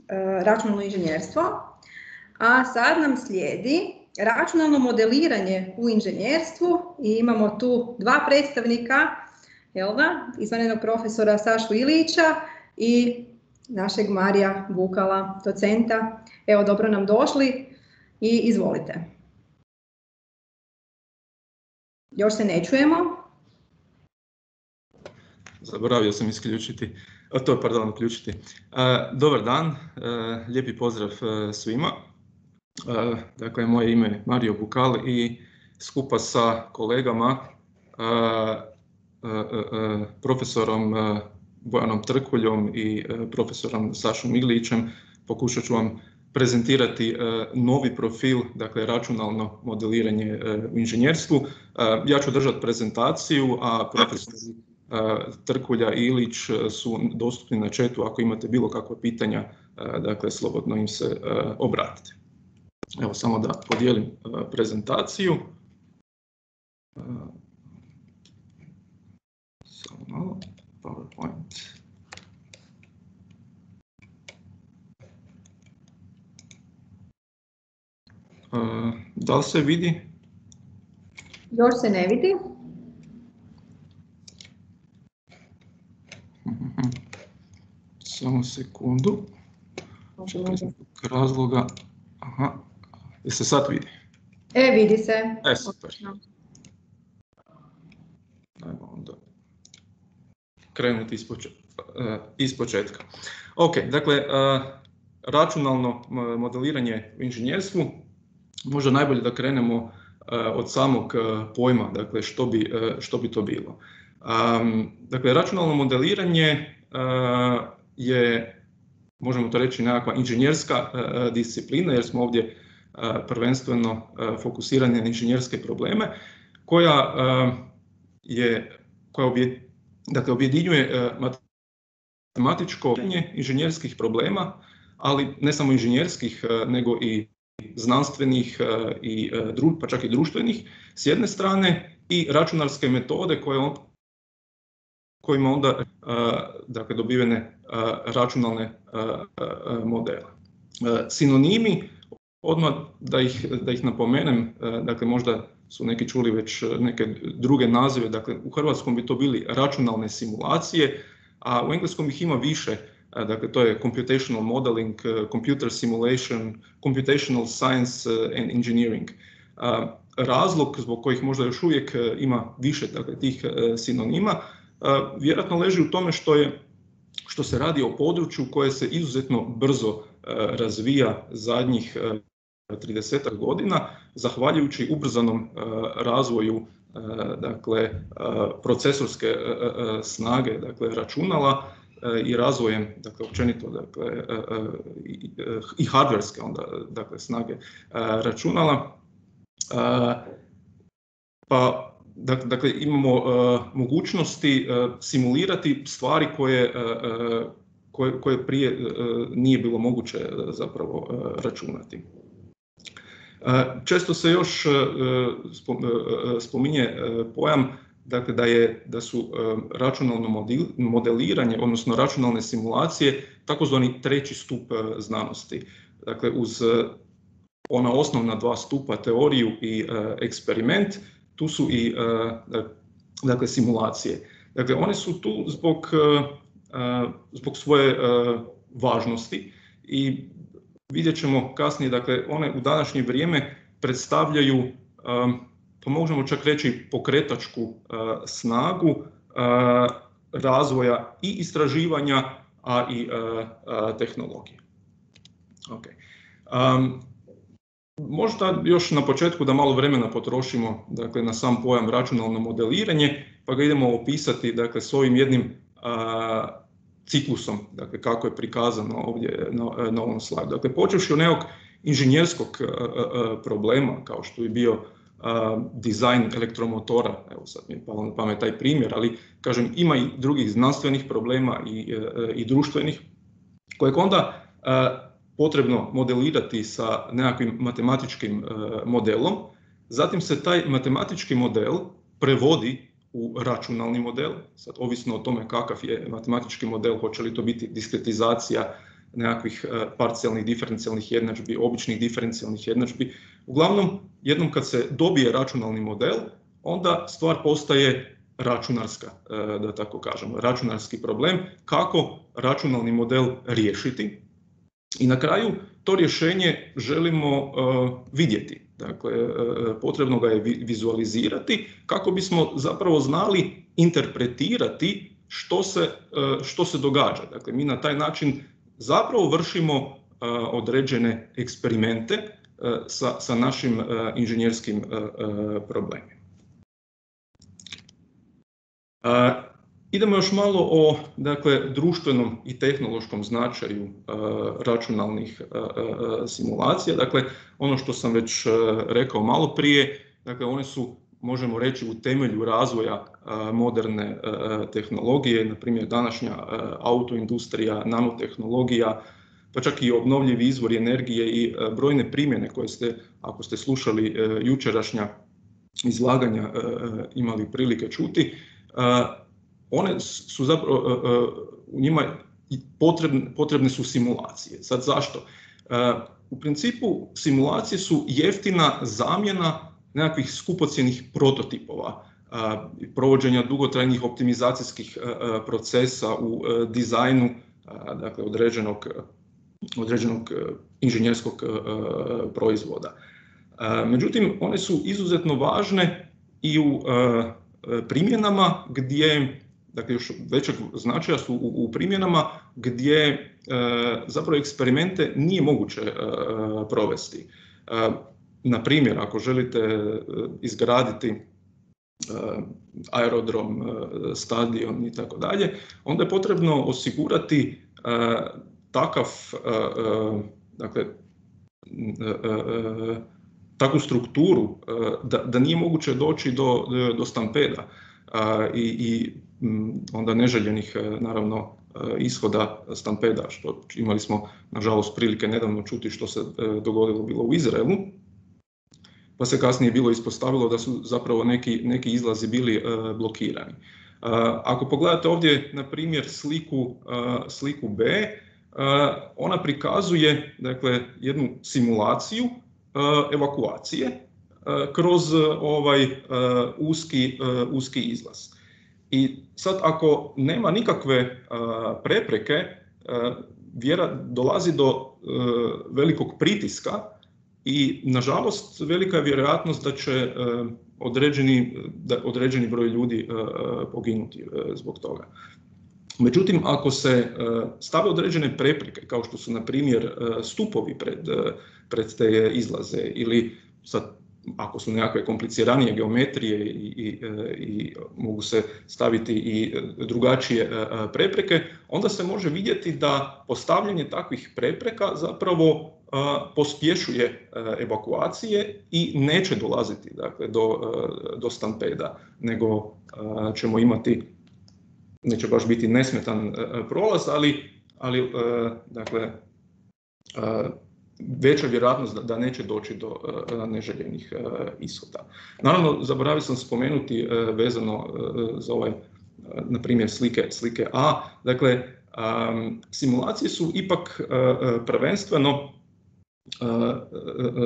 e, računalno inženjerstvo. A sad nam slijedi računalno modeliranje u inženjerstvu i imamo tu dva predstavnika, jel da, izvanrednog profesora Sašu Ilića i našeg Marija Bukala, docenta. Evo, dobro nam došli i izvolite. Još se ne čujemo. Zaboravio sam isključiti, to pardon, uključiti. Dobar dan, lijepi pozdrav svima. Dakle, moje ime je Mario Bukal i skupa sa kolegama, profesorom Bojanom Trkuljom i profesorom Sašom Iglićem pokušat ću vam prezentirati novi profil, dakle računalno modeliranje u inženjerstvu. Ja ću držati prezentaciju, a profesori Trkulja i Ilić su dostupni na chatu ako imate bilo kakva pitanja, dakle slobodno im se obratite. Evo samo da podijelim e, prezentaciju. E, samo malo, PowerPoint. E, da li se vidi? Još se ne vidi. Samo sekundu. razloga. Aha, se sad vidi? E, vidi se. E, super. Ajmo onda krenuti iz početka. Ok, dakle, računalno modeliranje u inženjerstvu, možda najbolje da krenemo od samog pojma, dakle što bi, što bi to bilo. Dakle, računalno modeliranje je, možemo to reći, nekakva inženjerska disciplina, jer smo ovdje prvenstveno fokusirani na inženjerske probleme, koja je, koja dakle, objedinjuje matematičko inženjerskih problema, ali ne samo inženjerskih, nego i znanstvenih i pa čak i društvenih s jedne strane i računarske metode koje on, kojima onda dakle, dobivene računalne modele. Sinonimi, odmah da ih, da ih napomenem, dakle možda su neki čuli već neke druge nazive, dakle u hrvatskom bi to bili računalne simulacije, a u engleskom ih ima više, dakle to je computational modeling, computer simulation, computational science and engineering. Razlog zbog kojih možda još uvijek ima više dakle, tih sinonima, vjerojatno leži u tome što, je, što se radi o području koje se izuzetno brzo razvija zadnjih 30 godina, zahvaljujući ubrzanom razvoju dakle, procesorske snage dakle, računala i razvojem dakle, općenito dakle, i hardverske onda, dakle, snage računala. Pa dakle, imamo mogućnosti simulirati stvari koje, koje, koje prije nije bilo moguće zapravo računati. Često se još spominje pojam dakle, da, je, da su računalno modeliranje, odnosno računalne simulacije, takozvani treći stup znanosti. Dakle, uz ona osnovna dva stupa, teoriju i eksperiment, tu su i dakle, simulacije. Dakle, one su tu zbog, zbog svoje važnosti i vidjet ćemo kasnije, dakle, one u današnje vrijeme predstavljaju, pa možemo čak reći, pokretačku snagu razvoja i istraživanja, a i tehnologije. Okay. Možda još na početku da malo vremena potrošimo dakle, na sam pojam računalno modeliranje, pa ga idemo opisati dakle, s ovim jednim ciklusom, dakle kako je prikazano ovdje na, na ovom slajdu. Dakle, počevši od nekog inženjerskog problema, kao što je bio dizajn elektromotora, evo sad mi je palo na pamet taj primjer, ali kažem ima i drugih znanstvenih problema i, i društvenih, kojeg onda potrebno modelirati sa nekakvim matematičkim modelom, zatim se taj matematički model prevodi u računalni model, sad ovisno o tome kakav je matematički model, hoće li to biti diskretizacija nekakvih e, parcijalnih diferencijalnih jednadžbi, običnih diferencijalnih jednadžbi. Uglavnom, jednom kad se dobije računalni model, onda stvar postaje računarska, e, da tako kažemo, računarski problem, kako računalni model riješiti. I na kraju to rješenje želimo e, vidjeti. Dakle, e, potrebno ga je vizualizirati kako bismo zapravo znali interpretirati što se, e, što se događa. Dakle, mi na taj način zapravo vršimo određene eksperimente sa, sa našim inženjerskim problemima. Idemo još malo o dakle, društvenom i tehnološkom značaju računalnih simulacija. Dakle, ono što sam već rekao malo prije, dakle, one su, možemo reći, u temelju razvoja moderne tehnologije, na primjer današnja autoindustrija, nanotehnologija, pa čak i obnovljivi izvori energije i brojne primjene koje ste, ako ste slušali jučerašnja izlaganja, imali prilike čuti, one su zapravo, e, e, u njima potrebne, potrebne su simulacije. Sad zašto? E, u principu simulacije su jeftina zamjena nekakvih skupocjenih prototipova, provođenja dugotrajnih optimizacijskih procesa u dizajnu dakle, određenog određenog inženjerskog proizvoda. Međutim, one su izuzetno važne i u primjenama gdje, dakle još većeg značaja su u, primjenama gdje zapravo eksperimente nije moguće provesti. Na primjer, ako želite izgraditi aerodrom, stadion i tako dalje, onda je potrebno osigurati takav, dakle, takvu strukturu da, da nije moguće doći do, do stampeda i, i onda neželjenih naravno ishoda stampeda, što imali smo nažalost prilike nedavno čuti što se dogodilo bilo u Izraelu, pa se kasnije bilo ispostavilo da su zapravo neki, neki izlazi bili blokirani. Ako pogledate ovdje, na primjer, sliku, sliku B, ona prikazuje dakle, jednu simulaciju evakuacije kroz ovaj uski, uski izlaz. I sad ako nema nikakve prepreke, vjera dolazi do velikog pritiska i nažalost velika je vjerojatnost da će određeni, da određeni broj ljudi poginuti zbog toga. Međutim, ako se stave određene prepreke, kao što su na primjer stupovi pred, pred te izlaze ili sad ako su nekakve kompliciranije geometrije i, i, i, mogu se staviti i drugačije prepreke, onda se može vidjeti da postavljanje takvih prepreka zapravo pospješuje evakuacije i neće dolaziti dakle, do, do stampeda, nego ćemo imati, neće baš biti nesmetan prolaz, ali, ali dakle, veća vjerojatnost da, neće doći do neželjenih ishoda. Naravno, zaboravio sam spomenuti vezano za ovaj, na primjer, slike, slike A. Dakle, simulacije su ipak prvenstveno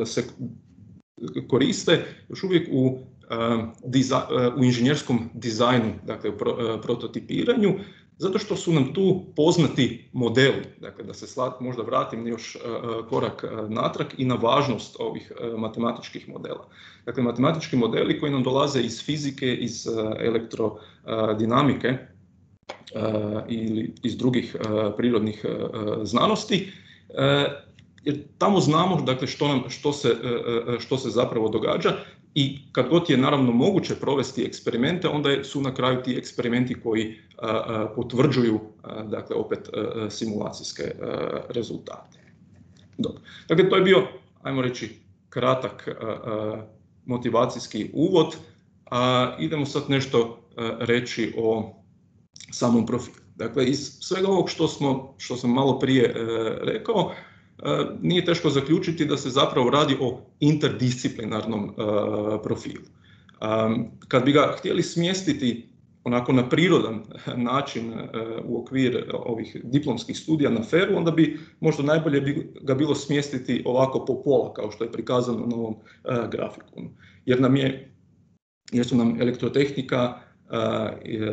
se koriste još uvijek u, u inženjerskom dizajnu, dakle u prototipiranju, zato što su nam tu poznati modeli, dakle da se slat, možda vratim još korak natrag i na važnost ovih matematičkih modela. Dakle, matematički modeli koji nam dolaze iz fizike, iz elektrodinamike ili iz drugih prirodnih znanosti, jer tamo znamo dakle, što, nam, što, se, e, e, e, što se zapravo događa i kad god je naravno moguće provesti eksperimente, onda su na kraju ti eksperimenti koji potvrđuju dakle, opet simulacijske rezultate. Dobro. Dakle, to je bio, ajmo reći, kratak motivacijski uvod. A idemo sad nešto reći o samom profilu. Dakle, iz svega ovog što, smo, što sam malo prije rekao, E, nije teško zaključiti da se zapravo radi o interdisciplinarnom e, profilu. E, kad bi ga htjeli smjestiti onako na prirodan način u okvir ovih diplomskih studija na FER-u, onda bi možda najbolje bi ga bilo smjestiti ovako po pola, kao što je prikazano na ovom grafiku. Jer, nam je, jer su nam elektrotehnika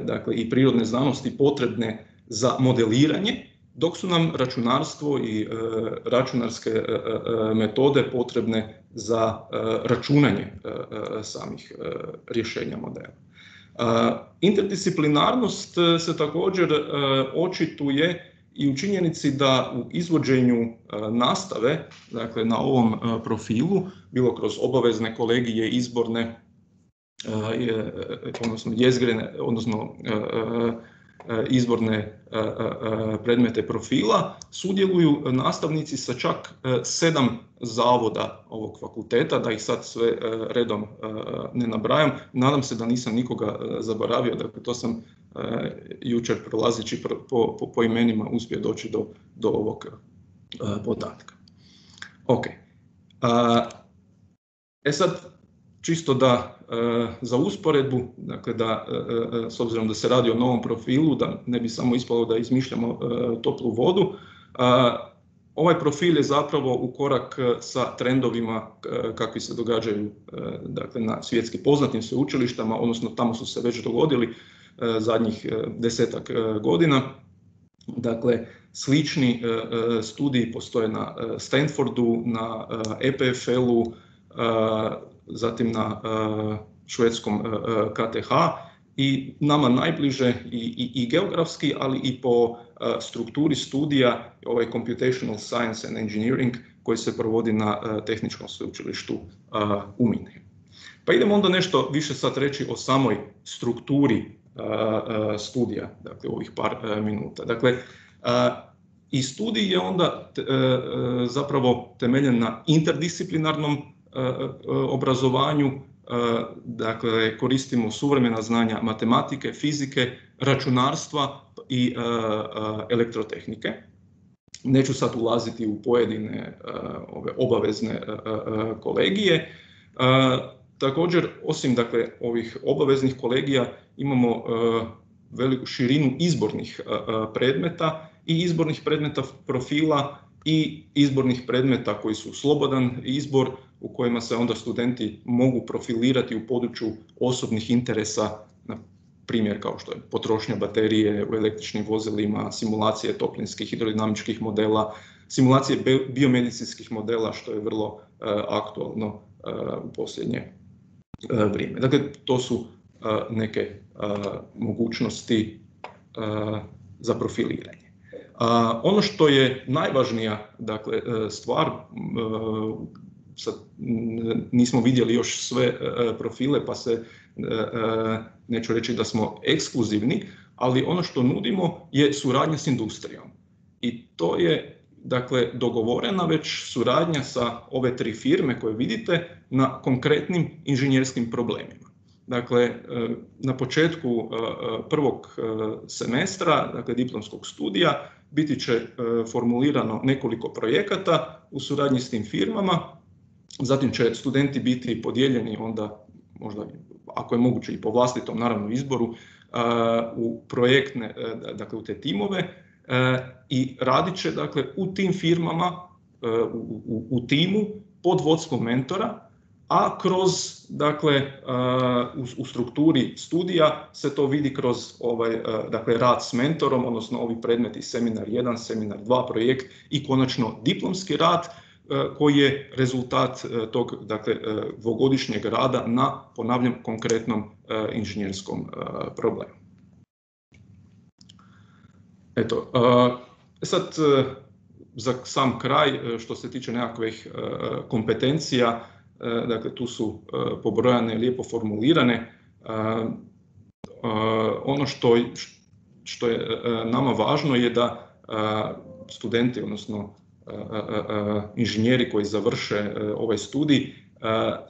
dakle, i prirodne znanosti potrebne za modeliranje, dok su nam računarstvo i e, računarske e, e, metode potrebne za računanje samih rješenja modela. Interdisciplinarnost se također očituje i u činjenici da u izvođenju nastave, dakle na ovom profilu, bilo kroz obavezne kolegije, izborne, odnosno jezgrene, odnosno izborne e, e, predmete profila sudjeluju nastavnici sa čak sedam zavoda ovog fakulteta, da ih sad sve redom ne nabrajam. Nadam se da nisam nikoga zaboravio, dakle to sam jučer prolazeći po, po, po imenima uspio doći do, do ovog podatka. Ok. E sad, čisto da e, za usporedbu, dakle da e, e, s obzirom da se radi o novom profilu, da ne bi samo ispalo da izmišljamo toplu vodu, ovaj profil je zapravo u korak sa trendovima kakvi se događaju dakle, na svjetski poznatim sveučilištama, odnosno tamo su se već dogodili zadnjih desetak godina. Dakle, slični studiji postoje na Stanfordu, na EPFL-u, zatim na švedskom KTH i nama najbliže i, i, geografski, ali i po strukturi studija ovaj Computational Science and Engineering koji se provodi na Tehničkom sveučilištu u Minhenu. Pa idemo onda nešto više sad reći o samoj strukturi studija, dakle ovih par minuta. Dakle, i studij je onda zapravo temeljen na interdisciplinarnom obrazovanju, dakle koristimo suvremena znanja matematike, fizike, računarstva i elektrotehnike. Neću sad ulaziti u pojedine ove obavezne kolegije. Također, osim dakle, ovih obaveznih kolegija, imamo veliku širinu izbornih predmeta i izbornih predmeta profila i izbornih predmeta koji su slobodan izbor u kojima se onda studenti mogu profilirati u području osobnih interesa, na primjer kao što je potrošnja baterije u električnim vozilima, simulacije toplinskih hidrodinamičkih modela, simulacije biomedicinskih modela što je vrlo aktualno u posljednje vrijeme. Dakle, to su neke mogućnosti za profiliranje. Ono što je najvažnija dakle, stvar, sad nismo vidjeli još sve profile pa se neću reći da smo ekskluzivni, ali ono što nudimo je suradnja s industrijom. I to je dakle dogovorena već suradnja sa ove tri firme koje vidite na konkretnim inženjerskim problemima. Dakle, na početku prvog semestra, dakle diplomskog studija, biti će formulirano nekoliko projekata u suradnji s tim firmama, zatim će studenti biti podijeljeni onda možda ako je moguće i po vlastitom naravno izboru u projektne, dakle u te timove i radit će dakle u tim firmama u, u, u timu pod vodstvom mentora, a kroz dakle u, u strukturi studija se to vidi kroz ovaj dakle rad s mentorom, odnosno ovi predmeti seminar 1, seminar 2 projekt i konačno diplomski rad koji je rezultat tog dakle dvogodišnjeg rada na ponavljam konkretnom inženjerskom problemu. Eto, sad za sam kraj što se tiče nekakvih kompetencija, dakle tu su pobrojane, lijepo formulirane. Ono što, što je nama važno je da studenti, odnosno inženjeri koji završe ovaj studij,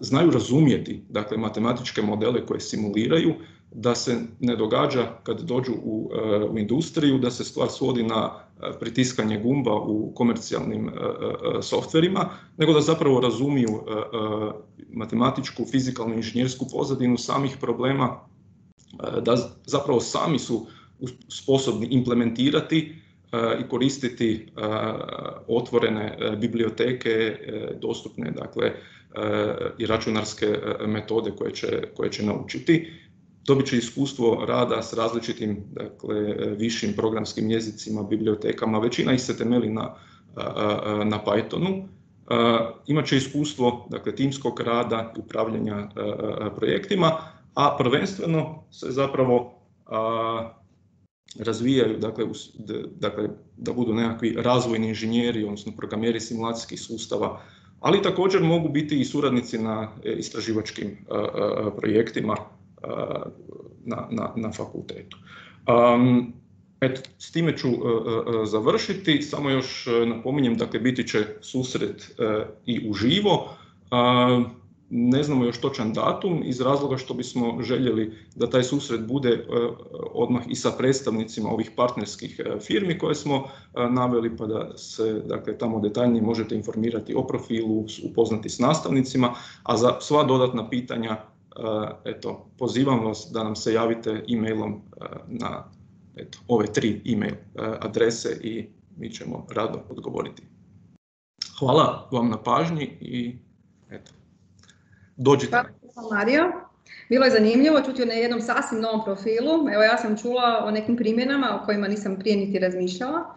znaju razumjeti dakle, matematičke modele koje simuliraju, da se ne događa kad dođu u, u industriju da se stvar svodi na pritiskanje gumba u komercijalnim softverima, nego da zapravo razumiju matematičku, fizikalnu, inženjersku pozadinu samih problema, da zapravo sami su sposobni implementirati i koristiti otvorene biblioteke dostupne dakle i računarske metode koje će, koje će naučiti dobit će iskustvo rada s različitim dakle, višim programskim jezicima, bibliotekama, većina ih se temeli na, na Pythonu. Imat će iskustvo dakle, timskog rada, upravljanja projektima, a prvenstveno se zapravo razvijaju, dakle, dakle, da budu nekakvi razvojni inženjeri, odnosno programeri simulacijskih sustava, ali također mogu biti i suradnici na istraživačkim projektima na, na, na fakultetu. Um, eto, s time ću završiti, samo još napominjem, dakle, biti će susret i uživo. Ne znamo još točan datum iz razloga što bismo željeli da taj susret bude odmah i sa predstavnicima ovih partnerskih firmi koje smo naveli pa da se dakle, tamo detaljnije možete informirati o profilu, upoznati s nastavnicima, a za sva dodatna pitanja eto, pozivam vas da nam se javite e-mailom na eto, ove tri e-mail adrese i mi ćemo rado odgovoriti. Hvala vam na pažnji i eto, dođite. Hvala Mario. Bilo je zanimljivo čuti o jednom sasvim novom profilu. Evo ja sam čula o nekim primjenama o kojima nisam prije niti razmišljala.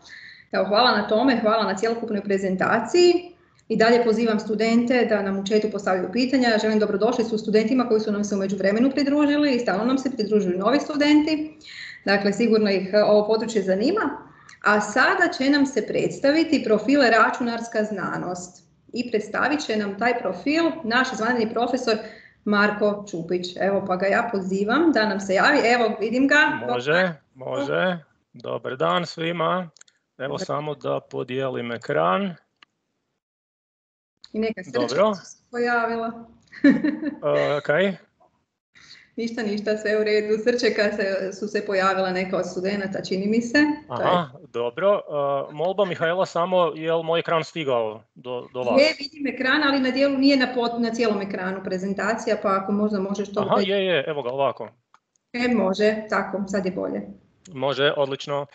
Evo, hvala na tome, hvala na cjelokupnoj prezentaciji. I dalje pozivam studente da nam u četu postavljaju pitanja. Želim dobrodošli su studentima koji su nam se u međuvremenu pridružili i stalno nam se pridružuju novi studenti. Dakle, sigurno ih ovo područje zanima. A sada će nam se predstaviti profile računarska znanost. I predstavit će nam taj profil naš izvanredni profesor Marko Čupić. Evo pa ga ja pozivam da nam se javi. Evo vidim ga. Može, može. Dobar dan svima. Evo samo da podijelim ekran. I neka srčka se pojavila. ok. Ništa, ništa, sve u redu. Srčeka se, su se pojavila neka od studenata, čini mi se. Aha, dobro. Uh, molba Mihajla samo, je li moj ekran stigao do, do vas? Je, vidim ekran, ali na dijelu nije na, pot, na cijelom ekranu prezentacija, pa ako možda možeš to... Aha, je, je, evo ga, ovako. E, može, tako, sad je bolje. Može, odlično.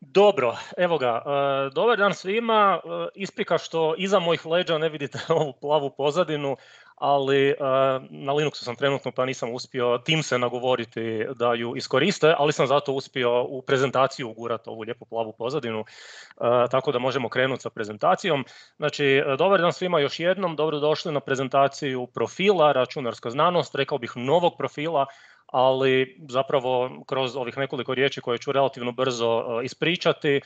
Dobro, evo ga, uh, dobar dan svima, uh, isprika što iza mojih leđa ne vidite ovu plavu pozadinu, ali na Linuxu sam trenutno pa nisam uspio tim se nagovoriti da ju iskoriste, ali sam zato uspio u prezentaciju ugurati ovu lijepu plavu pozadinu, tako da možemo krenuti sa prezentacijom. Znači, dobar dan svima još jednom, dobrodošli na prezentaciju profila računarska znanost, rekao bih novog profila, ali zapravo kroz ovih nekoliko riječi koje ću relativno brzo e, ispričati, e,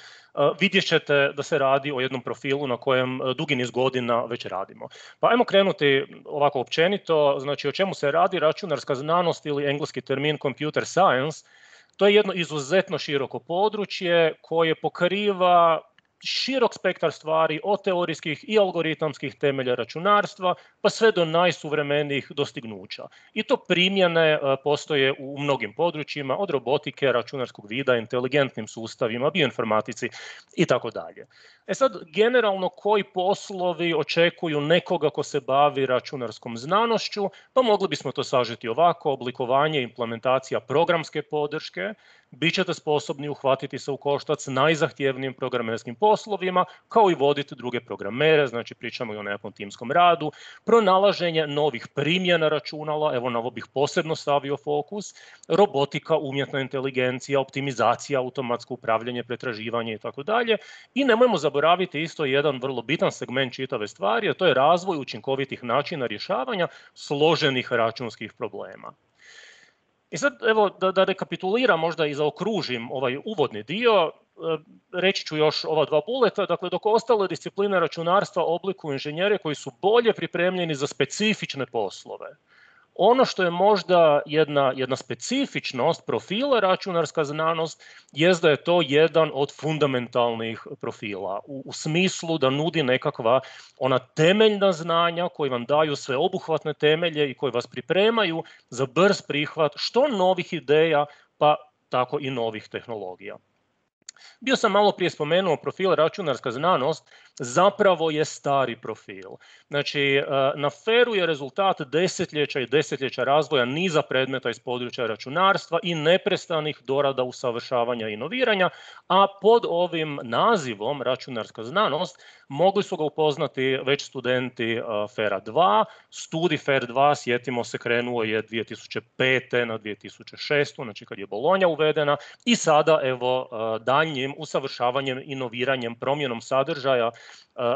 vidjet ćete da se radi o jednom profilu na kojem e, dugi niz godina već radimo. Pa ajmo krenuti ovako općenito, znači o čemu se radi? Računarska znanost ili engleski termin computer science, to je jedno izuzetno široko područje koje pokriva širok spektar stvari od teorijskih i algoritamskih temelja računarstva pa sve do najsuvremenijih dostignuća. I to primjene e, postoje u mnogim područjima od robotike, računarskog vida, inteligentnim sustavima, bioinformatici i tako dalje. E sad, generalno koji poslovi očekuju nekoga ko se bavi računarskom znanošću, pa mogli bismo to sažeti ovako, oblikovanje implementacija programske podrške, bit ćete sposobni uhvatiti se u koštac najzahtjevnijim programerskim poslovima, kao i voditi druge programere, znači pričamo i o nekakvom timskom radu, pronalaženje novih primjena računala, evo na ovo bih posebno stavio fokus, robotika, umjetna inteligencija, optimizacija, automatsko upravljanje, pretraživanje i. I nemojmo zaboraviti isto jedan vrlo bitan segment čitave stvari, a to je razvoj učinkovitih načina rješavanja složenih računskih problema. I sad, evo, da, da rekapituliram, možda i zaokružim ovaj uvodni dio, e, reći ću još ova dva buleta, dakle, dok ostale discipline računarstva oblikuju inženjere koji su bolje pripremljeni za specifične poslove, ono što je možda jedna, jedna specifičnost profila računarska znanost je da je to jedan od fundamentalnih profila u, u smislu da nudi nekakva ona temeljna znanja koji vam daju sve obuhvatne temelje i koji vas pripremaju za brz prihvat što novih ideja pa tako i novih tehnologija. Bio sam malo prije spomenuo profil računarska znanost, zapravo je stari profil. Znači, e, na feru je rezultat desetljeća i desetljeća razvoja niza predmeta iz područja računarstva i neprestanih dorada usavršavanja i inoviranja, a pod ovim nazivom računarska znanost mogli su ga upoznati već studenti e, FERA 2. Studij FER 2, sjetimo se, krenuo je 2005. na 2006. znači kad je Bolonja uvedena i sada evo e, daljnjim usavršavanjem, inoviranjem, promjenom sadržaja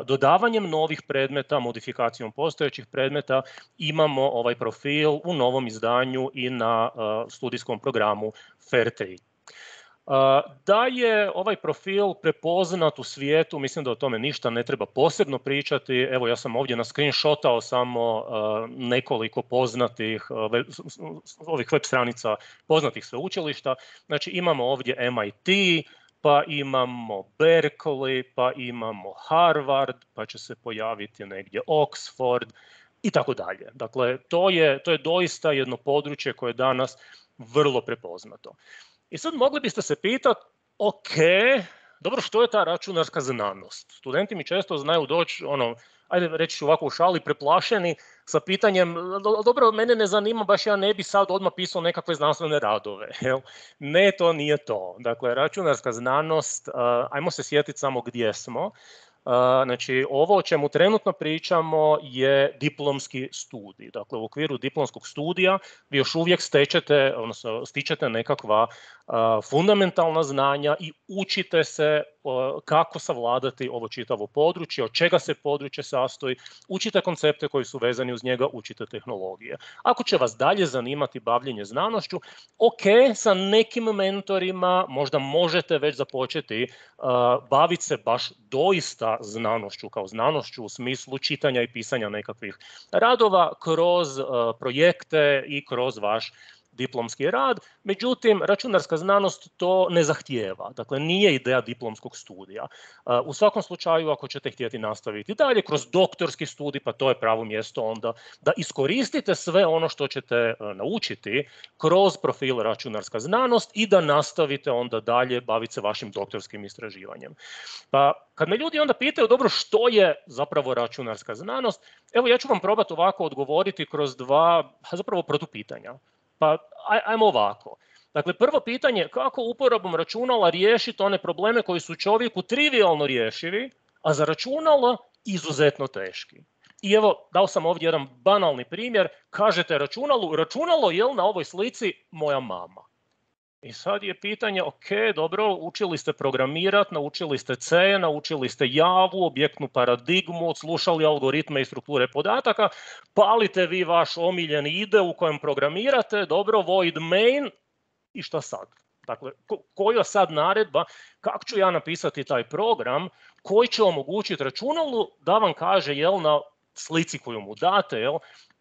dodavanjem novih predmeta, modifikacijom postojećih predmeta imamo ovaj profil u novom izdanju i na studijskom programu FAIR 3. Da je ovaj profil prepoznat u svijetu, mislim da o tome ništa ne treba posebno pričati. Evo ja sam ovdje na screenshotao samo nekoliko poznatih ovih web stranica poznatih sveučilišta. Znači imamo ovdje MIT, pa imamo Berkeley, pa imamo Harvard, pa će se pojaviti negdje Oxford i tako dalje. Dakle, to je, to je doista jedno područje koje je danas vrlo prepoznato. I sad mogli biste se pitati, ok, dobro, što je ta računarska znanost? Studenti mi često znaju doći, ono, ajde reći ovako u šali, preplašeni sa pitanjem, dobro, mene ne zanima, baš ja ne bi sad odmah pisao nekakve znanstvene radove. Jel? Ne, to nije to. Dakle, računarska znanost, ajmo se sjetiti samo gdje smo. Znači, ovo o čemu trenutno pričamo je diplomski studij. Dakle, u okviru diplomskog studija vi još uvijek stečete, odnosno stičete nekakva fundamentalna znanja i učite se kako savladati ovo čitavo područje, od čega se područje sastoji, učite koncepte koji su vezani uz njega, učite tehnologije. Ako će vas dalje zanimati bavljenje znanošću, ok, sa nekim mentorima možda možete već započeti baviti se baš doista znanošću kao znanošću u smislu čitanja i pisanja nekakvih radova kroz projekte i kroz vaš diplomski rad, međutim računarska znanost to ne zahtijeva, dakle nije ideja diplomskog studija. U svakom slučaju ako ćete htjeti nastaviti dalje kroz doktorski studij, pa to je pravo mjesto onda da iskoristite sve ono što ćete e, naučiti kroz profil računarska znanost i da nastavite onda dalje baviti se vašim doktorskim istraživanjem. Pa kad me ljudi onda pitaju dobro što je zapravo računarska znanost, evo ja ću vam probati ovako odgovoriti kroz dva zapravo protupitanja. Pa ajmo ovako. Dakle, prvo pitanje kako uporabom računala riješiti one probleme koji su čovjeku trivialno rješivi, a za računalo izuzetno teški. I evo, dao sam ovdje jedan banalni primjer, kažete računalu, računalo je na ovoj slici moja mama? I sad je pitanje, ok, dobro, učili ste programirati, naučili ste C, naučili ste javu, objektnu paradigmu, odslušali algoritme i strukture podataka, palite vi vaš omiljeni ide u kojem programirate, dobro, void main, i šta sad? Dakle, koja sad naredba, kako ću ja napisati taj program koji će omogućiti računalu da vam kaže jel na slici koju mu date, jel,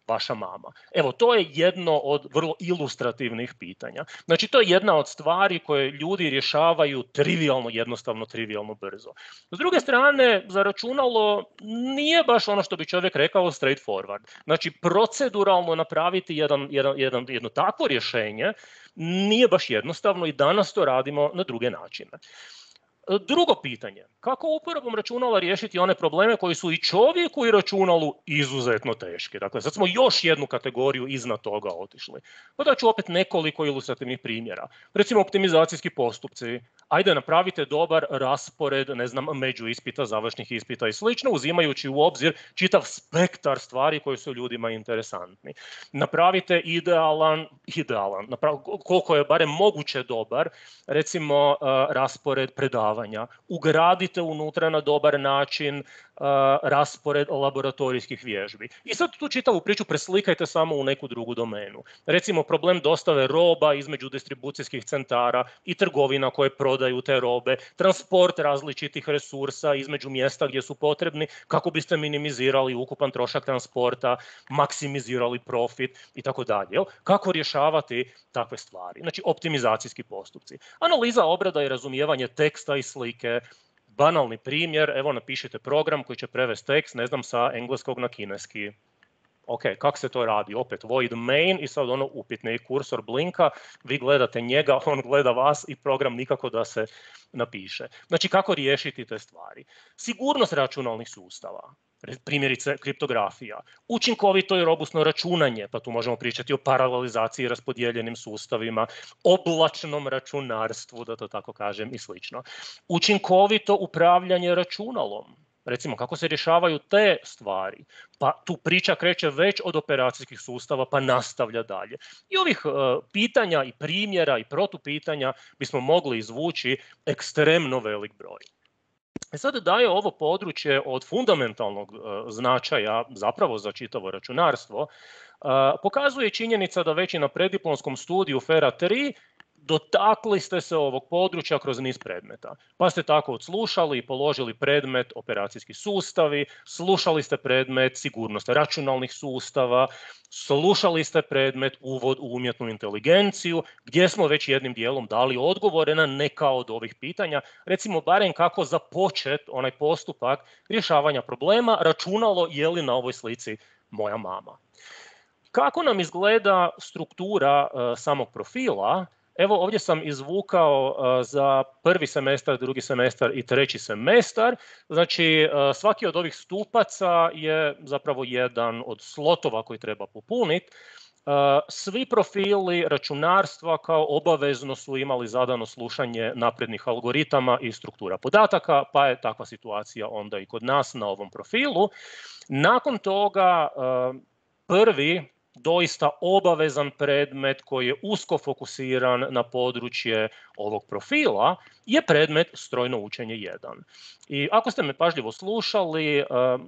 vaša mama? Evo, to je jedno od vrlo ilustrativnih pitanja. Znači, to je jedna od stvari koje ljudi rješavaju trivialno, jednostavno, trivialno brzo. S druge strane, za računalo nije baš ono što bi čovjek rekao straightforward. Znači, proceduralno napraviti jedan, jedan, jedan, jedno takvo rješenje nije baš jednostavno i danas to radimo na druge načine. Drugo pitanje, kako uporabom računala riješiti one probleme koji su i čovjeku i računalu izuzetno teški? Dakle, sad smo još jednu kategoriju iznad toga otišli. Pa da ću opet nekoliko ilustrativnih primjera. Recimo optimizacijski postupci. Ajde napravite dobar raspored, ne znam, među ispita, završnih ispita i slično, uzimajući u obzir čitav spektar stvari koji su ljudima interesantni. Napravite idealan, idealan, koliko je barem moguće dobar, recimo raspored predavanja ugradite unutra na dobar način raspored laboratorijskih vježbi. I sad tu čitavu priču preslikajte samo u neku drugu domenu. Recimo problem dostave roba između distribucijskih centara i trgovina koje prodaju te robe, transport različitih resursa između mjesta gdje su potrebni kako biste minimizirali ukupan trošak transporta, maksimizirali profit i tako dalje. Kako rješavati takve stvari? Znači optimizacijski postupci. Analiza, obrada i razumijevanje teksta i slike, banalni primjer, evo napišite program koji će prevesti tekst, ne znam, sa engleskog na kineski. Ok, kako se to radi? Opet void main i sad ono upitni kursor blinka, vi gledate njega, on gleda vas i program nikako da se napiše. Znači kako riješiti te stvari? Sigurnost računalnih sustava primjerice kriptografija, učinkovito i robustno računanje, pa tu možemo pričati o paralelizaciji i raspodijeljenim sustavima, oblačnom računarstvu, da to tako kažem, i slično. Učinkovito upravljanje računalom, recimo kako se rješavaju te stvari, pa tu priča kreće već od operacijskih sustava pa nastavlja dalje. I ovih e, pitanja i primjera i protupitanja bismo mogli izvući ekstremno velik broj. E sad daje ovo područje od fundamentalnog e, značaja zapravo za čitavo računarstvo, e, pokazuje činjenica da već i na prediplomskom studiju FERA 3 dotakli ste se ovog područja kroz niz predmeta. Pa ste tako odslušali i položili predmet operacijski sustavi, slušali ste predmet sigurnost računalnih sustava, slušali ste predmet uvod u umjetnu inteligenciju, gdje smo već jednim dijelom dali odgovore na neka od ovih pitanja, recimo barem kako započet onaj postupak rješavanja problema, računalo je li na ovoj slici moja mama. Kako nam izgleda struktura e, samog profila? Evo ovdje sam izvukao za prvi semestar, drugi semestar i treći semestar. Znači svaki od ovih stupaca je zapravo jedan od slotova koji treba popuniti. svi profili računarstva kao obavezno su imali zadano slušanje naprednih algoritama i struktura podataka, pa je takva situacija onda i kod nas na ovom profilu. Nakon toga prvi doista obavezan predmet koji je usko fokusiran na područje ovog profila je predmet strojno učenje 1. I ako ste me pažljivo slušali,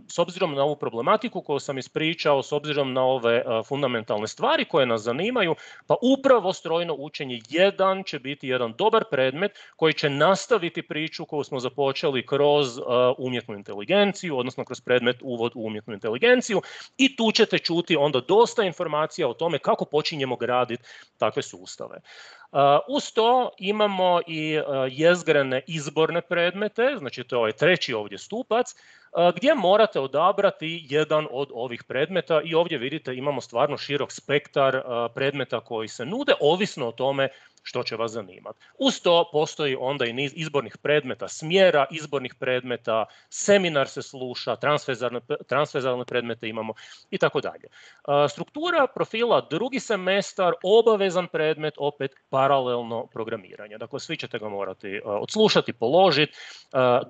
s obzirom na ovu problematiku koju sam ispričao, s obzirom na ove fundamentalne stvari koje nas zanimaju, pa upravo strojno učenje 1 će biti jedan dobar predmet koji će nastaviti priču koju smo započeli kroz umjetnu inteligenciju, odnosno kroz predmet uvod u umjetnu inteligenciju i tu ćete čuti onda dosta informacija o tome kako počinjemo graditi takve sustave. Uz to imamo i jezgrene izborne predmete, znači to je ovaj treći ovdje stupac, gdje morate odabrati jedan od ovih predmeta i ovdje vidite imamo stvarno širok spektar predmeta koji se nude, ovisno o tome što će vas zanimati. Uz to postoji onda i niz izbornih predmeta smjera, izbornih predmeta, seminar se sluša, transfezarne predmete imamo i tako dalje. Struktura profila drugi semestar, obavezan predmet, opet paralelno programiranje. Dakle, svi ćete ga morati odslušati, položiti,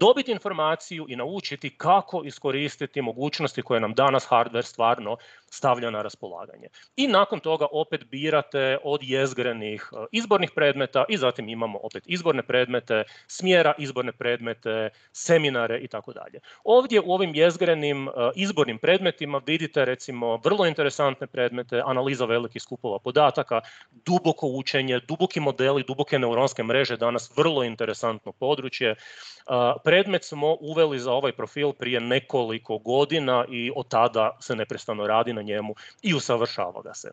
dobiti informaciju i naučiti kako iskoristiti mogućnosti koje nam danas hardware stvarno stavlja na raspolaganje. I nakon toga opet birate od jezgrenih izbornih predmeta i zatim imamo opet izborne predmete, smjera izborne predmete, seminare i tako dalje. Ovdje u ovim jezgrenim izbornim predmetima vidite recimo vrlo interesantne predmete, analiza velikih skupova podataka, duboko učenje, duboki modeli, duboke neuronske mreže, danas vrlo interesantno područje. Predmet smo uveli za ovaj profil prije nekoliko godina i od tada se neprestano radi na njemu i usavršava ga se.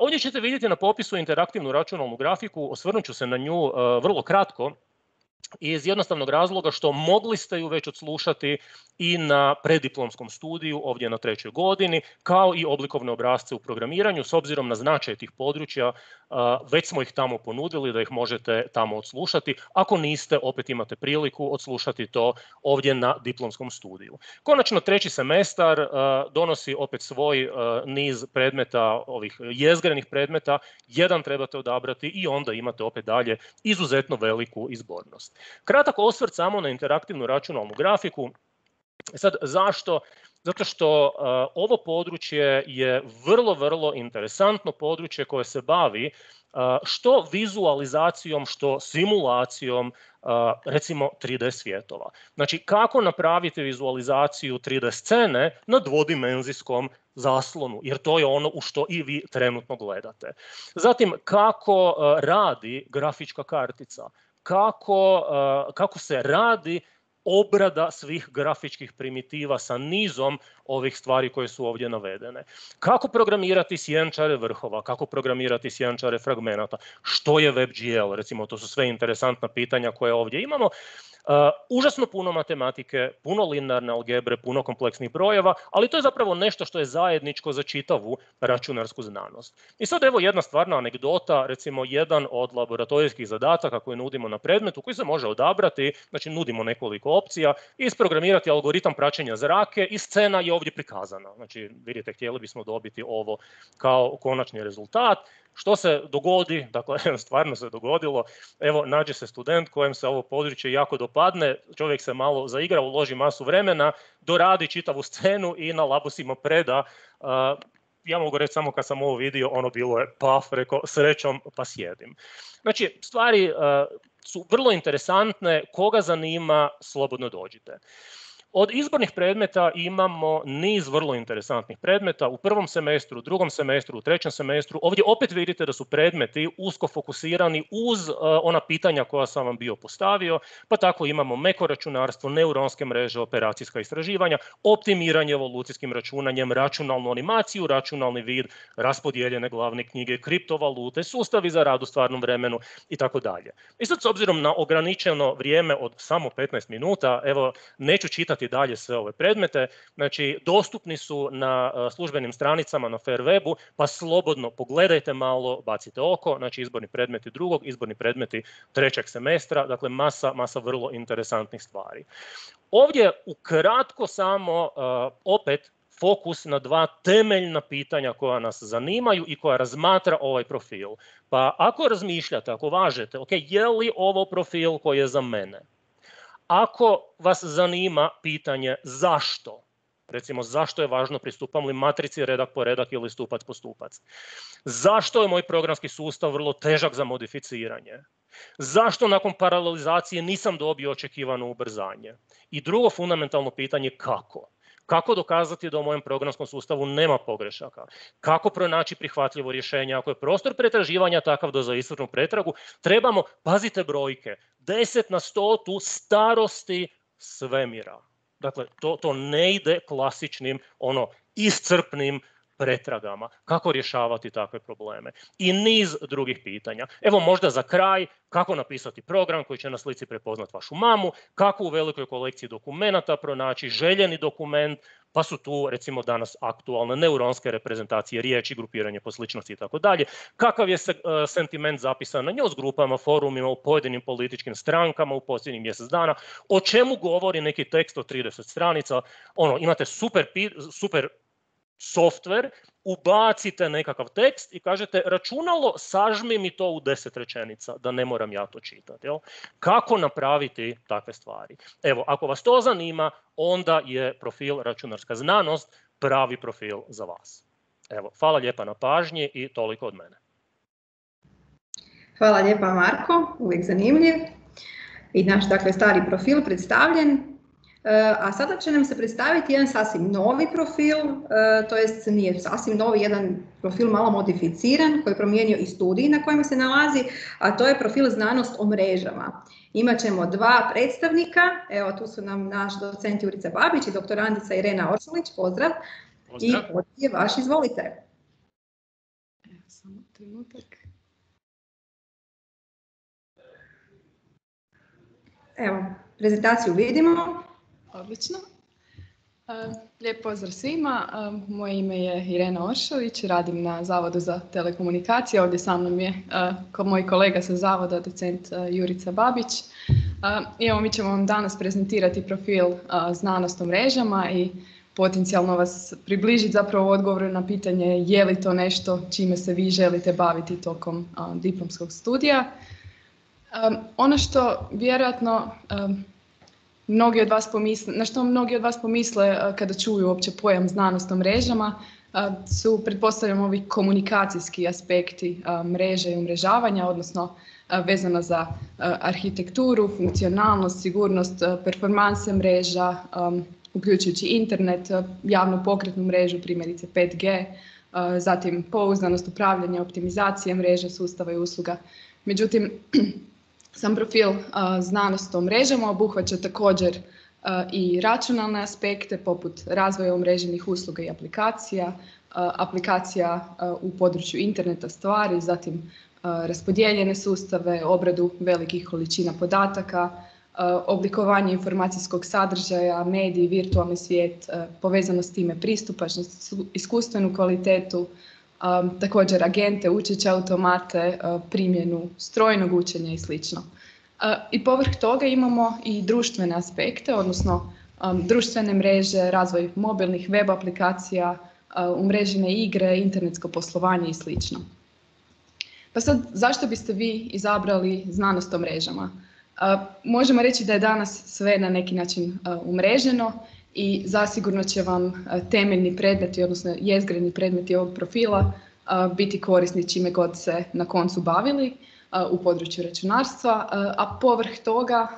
Ovdje ćete vidjeti na popisu interaktivnu računalnu grafiku, osvrnut ću se na nju vrlo kratko, iz jednostavnog razloga što mogli ste ju već odslušati i na prediplomskom studiju ovdje na trećoj godini, kao i oblikovne obrazce u programiranju. S obzirom na značaj tih područja, već smo ih tamo ponudili da ih možete tamo odslušati. Ako niste, opet imate priliku odslušati to ovdje na diplomskom studiju. Konačno, treći semestar donosi opet svoj niz predmeta, ovih jezgrenih predmeta. Jedan trebate odabrati i onda imate opet dalje izuzetno veliku izbornost. Kratak osvrt samo na interaktivnu računalnu grafiku. Sad, zašto? Zato što ovo područje je vrlo, vrlo interesantno područje koje se bavi što vizualizacijom, što simulacijom recimo 3D svjetova. Znači kako napraviti vizualizaciju 3D scene na dvodimenzijskom zaslonu, jer to je ono u što i vi trenutno gledate. Zatim kako radi grafička kartica, kako, kako se radi obrada svih grafičkih primitiva sa nizom ovih stvari koje su ovdje navedene. Kako programirati sjenčare vrhova, kako programirati sjenčare fragmenata, što je WebGL, recimo to su sve interesantna pitanja koje ovdje imamo. Uh, užasno puno matematike, puno linearne algebre, puno kompleksnih brojeva, ali to je zapravo nešto što je zajedničko za čitavu računarsku znanost. I sad evo jedna stvarna anegdota, recimo jedan od laboratorijskih zadataka koje nudimo na predmetu, koji se može odabrati, znači nudimo nekoliko opcija, isprogramirati algoritam praćenja zrake i scena je ovdje prikazana. Znači vidite, htjeli bismo dobiti ovo kao konačni rezultat. Što se dogodi, dakle stvarno se dogodilo, evo nađe se student kojem se ovo područje jako dopadne, čovjek se malo zaigra, uloži masu vremena, doradi čitavu scenu i na labosima preda ja mogu reći samo kad sam ovo vidio, ono bilo je paf, rekao srećom pa sjedim. Znači, stvari su vrlo interesantne, koga zanima, slobodno dođite. Od izbornih predmeta imamo niz vrlo interesantnih predmeta u prvom semestru, u drugom semestru, u trećem semestru. Ovdje opet vidite da su predmeti usko fokusirani uz e, ona pitanja koja sam vam bio postavio, pa tako imamo meko računarstvo, neuronske mreže, operacijska istraživanja, optimiranje evolucijskim računanjem, računalnu animaciju, računalni vid, raspodijeljene glavne knjige, kriptovalute, sustavi za rad u stvarnom vremenu i tako dalje. I sad s obzirom na ograničeno vrijeme od samo 15 minuta, evo neću čitati dalje sve ove predmete. Znači, dostupni su na službenim stranicama na Fairwebu, pa slobodno pogledajte malo, bacite oko, znači izborni predmeti drugog, izborni predmeti trećeg semestra, dakle masa, masa vrlo interesantnih stvari. Ovdje ukratko samo opet fokus na dva temeljna pitanja koja nas zanimaju i koja razmatra ovaj profil. Pa ako razmišljate, ako važete, ok, je li ovo profil koji je za mene? Ako vas zanima pitanje zašto, recimo zašto je važno pristupam li matrici redak po redak ili stupac po stupac, zašto je moj programski sustav vrlo težak za modificiranje, zašto nakon paralelizacije nisam dobio očekivano ubrzanje i drugo fundamentalno pitanje kako. Kako dokazati da u mojem programskom sustavu nema pogrešaka? Kako pronaći prihvatljivo rješenje? Ako je prostor pretraživanja takav da za pretragu, trebamo, pazite brojke, 10 na 100 tu starosti svemira. Dakle, to, to ne ide klasičnim, ono, iscrpnim pretragama, kako rješavati takve probleme i niz drugih pitanja. Evo možda za kraj, kako napisati program koji će na slici prepoznati vašu mamu, kako u velikoj kolekciji dokumenata pronaći željeni dokument, pa su tu recimo danas aktualne neuronske reprezentacije riječi, grupiranje po sličnosti i tako dalje. Kakav je e, sentiment zapisan na news grupama, forumima, u pojedinim političkim strankama u posljednjih mjesec dana, o čemu govori neki tekst od 30 stranica, ono, imate super, super softver, ubacite nekakav tekst i kažete računalo sažmi mi to u deset rečenica, da ne moram ja to čitati. Jel? Kako napraviti takve stvari? Evo, ako vas to zanima, onda je profil računarska znanost pravi profil za vas. Evo, hvala lijepa na pažnji i toliko od mene. Hvala lijepa Marko, uvijek zanimljiv. I naš dakle, stari profil predstavljen. E, a sada će nam se predstaviti jedan sasvim novi profil, e, to jest nije sasvim novi, jedan profil malo modificiran koji je promijenio i studij na kojima se nalazi, a to je profil znanost o mrežama. Imaćemo dva predstavnika, evo tu su nam naš docent Jurica Babić i doktorandica Irena Orsulić, pozdrav. pozdrav. I je vaš, izvolite. Evo, samo trenutak. Evo, prezentaciju vidimo. Odlično. E, lijep pozdrav svima. E, moje ime je Irena Oršović, radim na Zavodu za telekomunikacije. Ovdje sa mnom je e, moj kolega sa Zavoda, docent Jurica Babić. I evo mi ćemo vam danas prezentirati profil znanost o mrežama i potencijalno vas približiti zapravo odgovoru na pitanje je li to nešto čime se vi želite baviti tokom diplomskog studija. Ono što vjerojatno mnogi od vas pomisle, na što mnogi od vas pomisle eh, kada čuju uopće pojam znanost o mrežama eh, su, pretpostavljam, ovi komunikacijski aspekti eh, mreže i umrežavanja, odnosno vezano za arhitekturu, funkcionalnost, sigurnost, performanse mreža, uključujući internet, javnu pokretnu mrežu, primjerice 5G, zatim pouzdanost upravljanja, optimizacije mreža, sustava i usluga. Međutim, Sam profil znanost o mrežama obuhvaća također i računalne aspekte poput razvoja umreženih usluga i aplikacija, aplikacija u području interneta stvari, zatim raspodijeljene sustave, obradu velikih količina podataka, oblikovanje informacijskog sadržaja, mediji, virtualni svijet, povezano s time pristupačnost, iskustvenu kvalitetu, također agente, učeće automate, primjenu strojnog učenja i sl. I povrh toga imamo i društvene aspekte, odnosno društvene mreže, razvoj mobilnih web aplikacija, umrežene igre, internetsko poslovanje i sl. Pa sad, zašto biste vi izabrali znanost o mrežama? Možemo reći da je danas sve na neki način umreženo i zasigurno će vam e, temeljni predmeti, odnosno jezgreni predmeti ovog profila e, biti korisni čime god se na koncu bavili e, u području računarstva, a povrh toga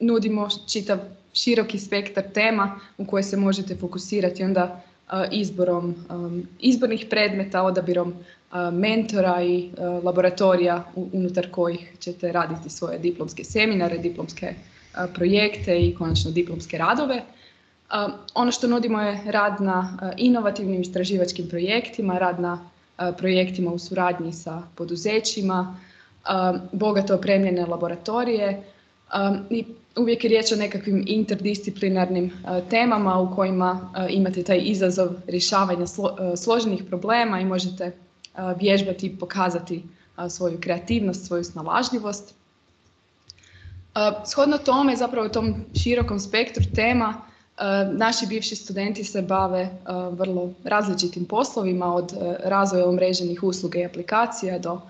nudimo čitav široki spektar tema u koje se možete fokusirati onda izborom izbornih predmeta, odabirom mentora i laboratorija unutar kojih ćete raditi svoje diplomske seminare, diplomske projekte i konačno diplomske radove. Ono što nudimo je rad na inovativnim istraživačkim projektima, rad na projektima u suradnji sa poduzećima, bogato opremljene laboratorije i uvijek je riječ o nekakvim interdisciplinarnim temama u kojima imate taj izazov rješavanja složenih problema i možete vježbati i pokazati svoju kreativnost, svoju snalažljivost. Shodno tome, zapravo u tom širokom spektru tema, Naši bivši studenti se bave vrlo različitim poslovima od razvoja umreženih usluga i aplikacija do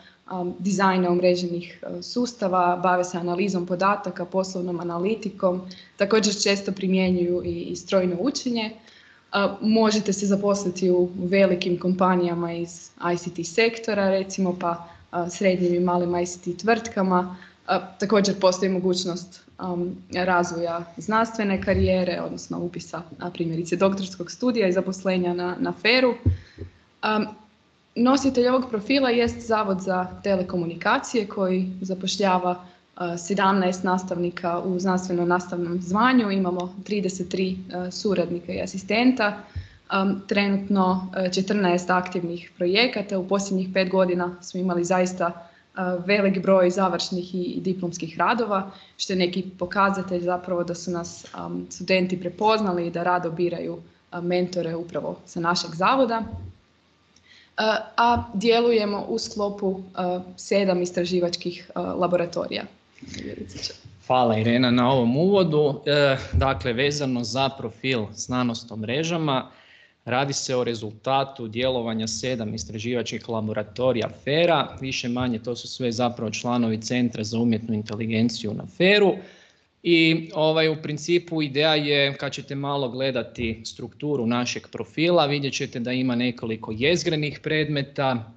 dizajna umreženih sustava, bave se analizom podataka, poslovnom analitikom, također često primjenjuju i strojno učenje. Možete se zaposliti u velikim kompanijama iz ICT sektora, recimo pa srednjim i malim ICT tvrtkama. Također postoji mogućnost razvoja znanstvene karijere, odnosno upisa primjerice doktorskog studija i zaposlenja na, na feru. Nositelj ovog profila jest Zavod za telekomunikacije koji zapošljava 17 nastavnika u znanstveno-nastavnom zvanju, imamo 33 suradnika i asistenta, trenutno 14 aktivnih projekata, u posljednjih pet godina smo imali zaista velik broj završnih i diplomskih radova, što je neki pokazatelj zapravo da su nas studenti prepoznali i da rado biraju mentore upravo sa našeg zavoda. A djelujemo u sklopu sedam istraživačkih laboratorija. Hvala Irena na ovom uvodu. E, dakle, vezano za profil znanost o mrežama, radi se o rezultatu djelovanja sedam istraživačkih laboratorija FERA, više manje to su sve zapravo članovi Centra za umjetnu inteligenciju na FERu. I ovaj, u principu ideja je, kad ćete malo gledati strukturu našeg profila, vidjet ćete da ima nekoliko jezgrenih predmeta,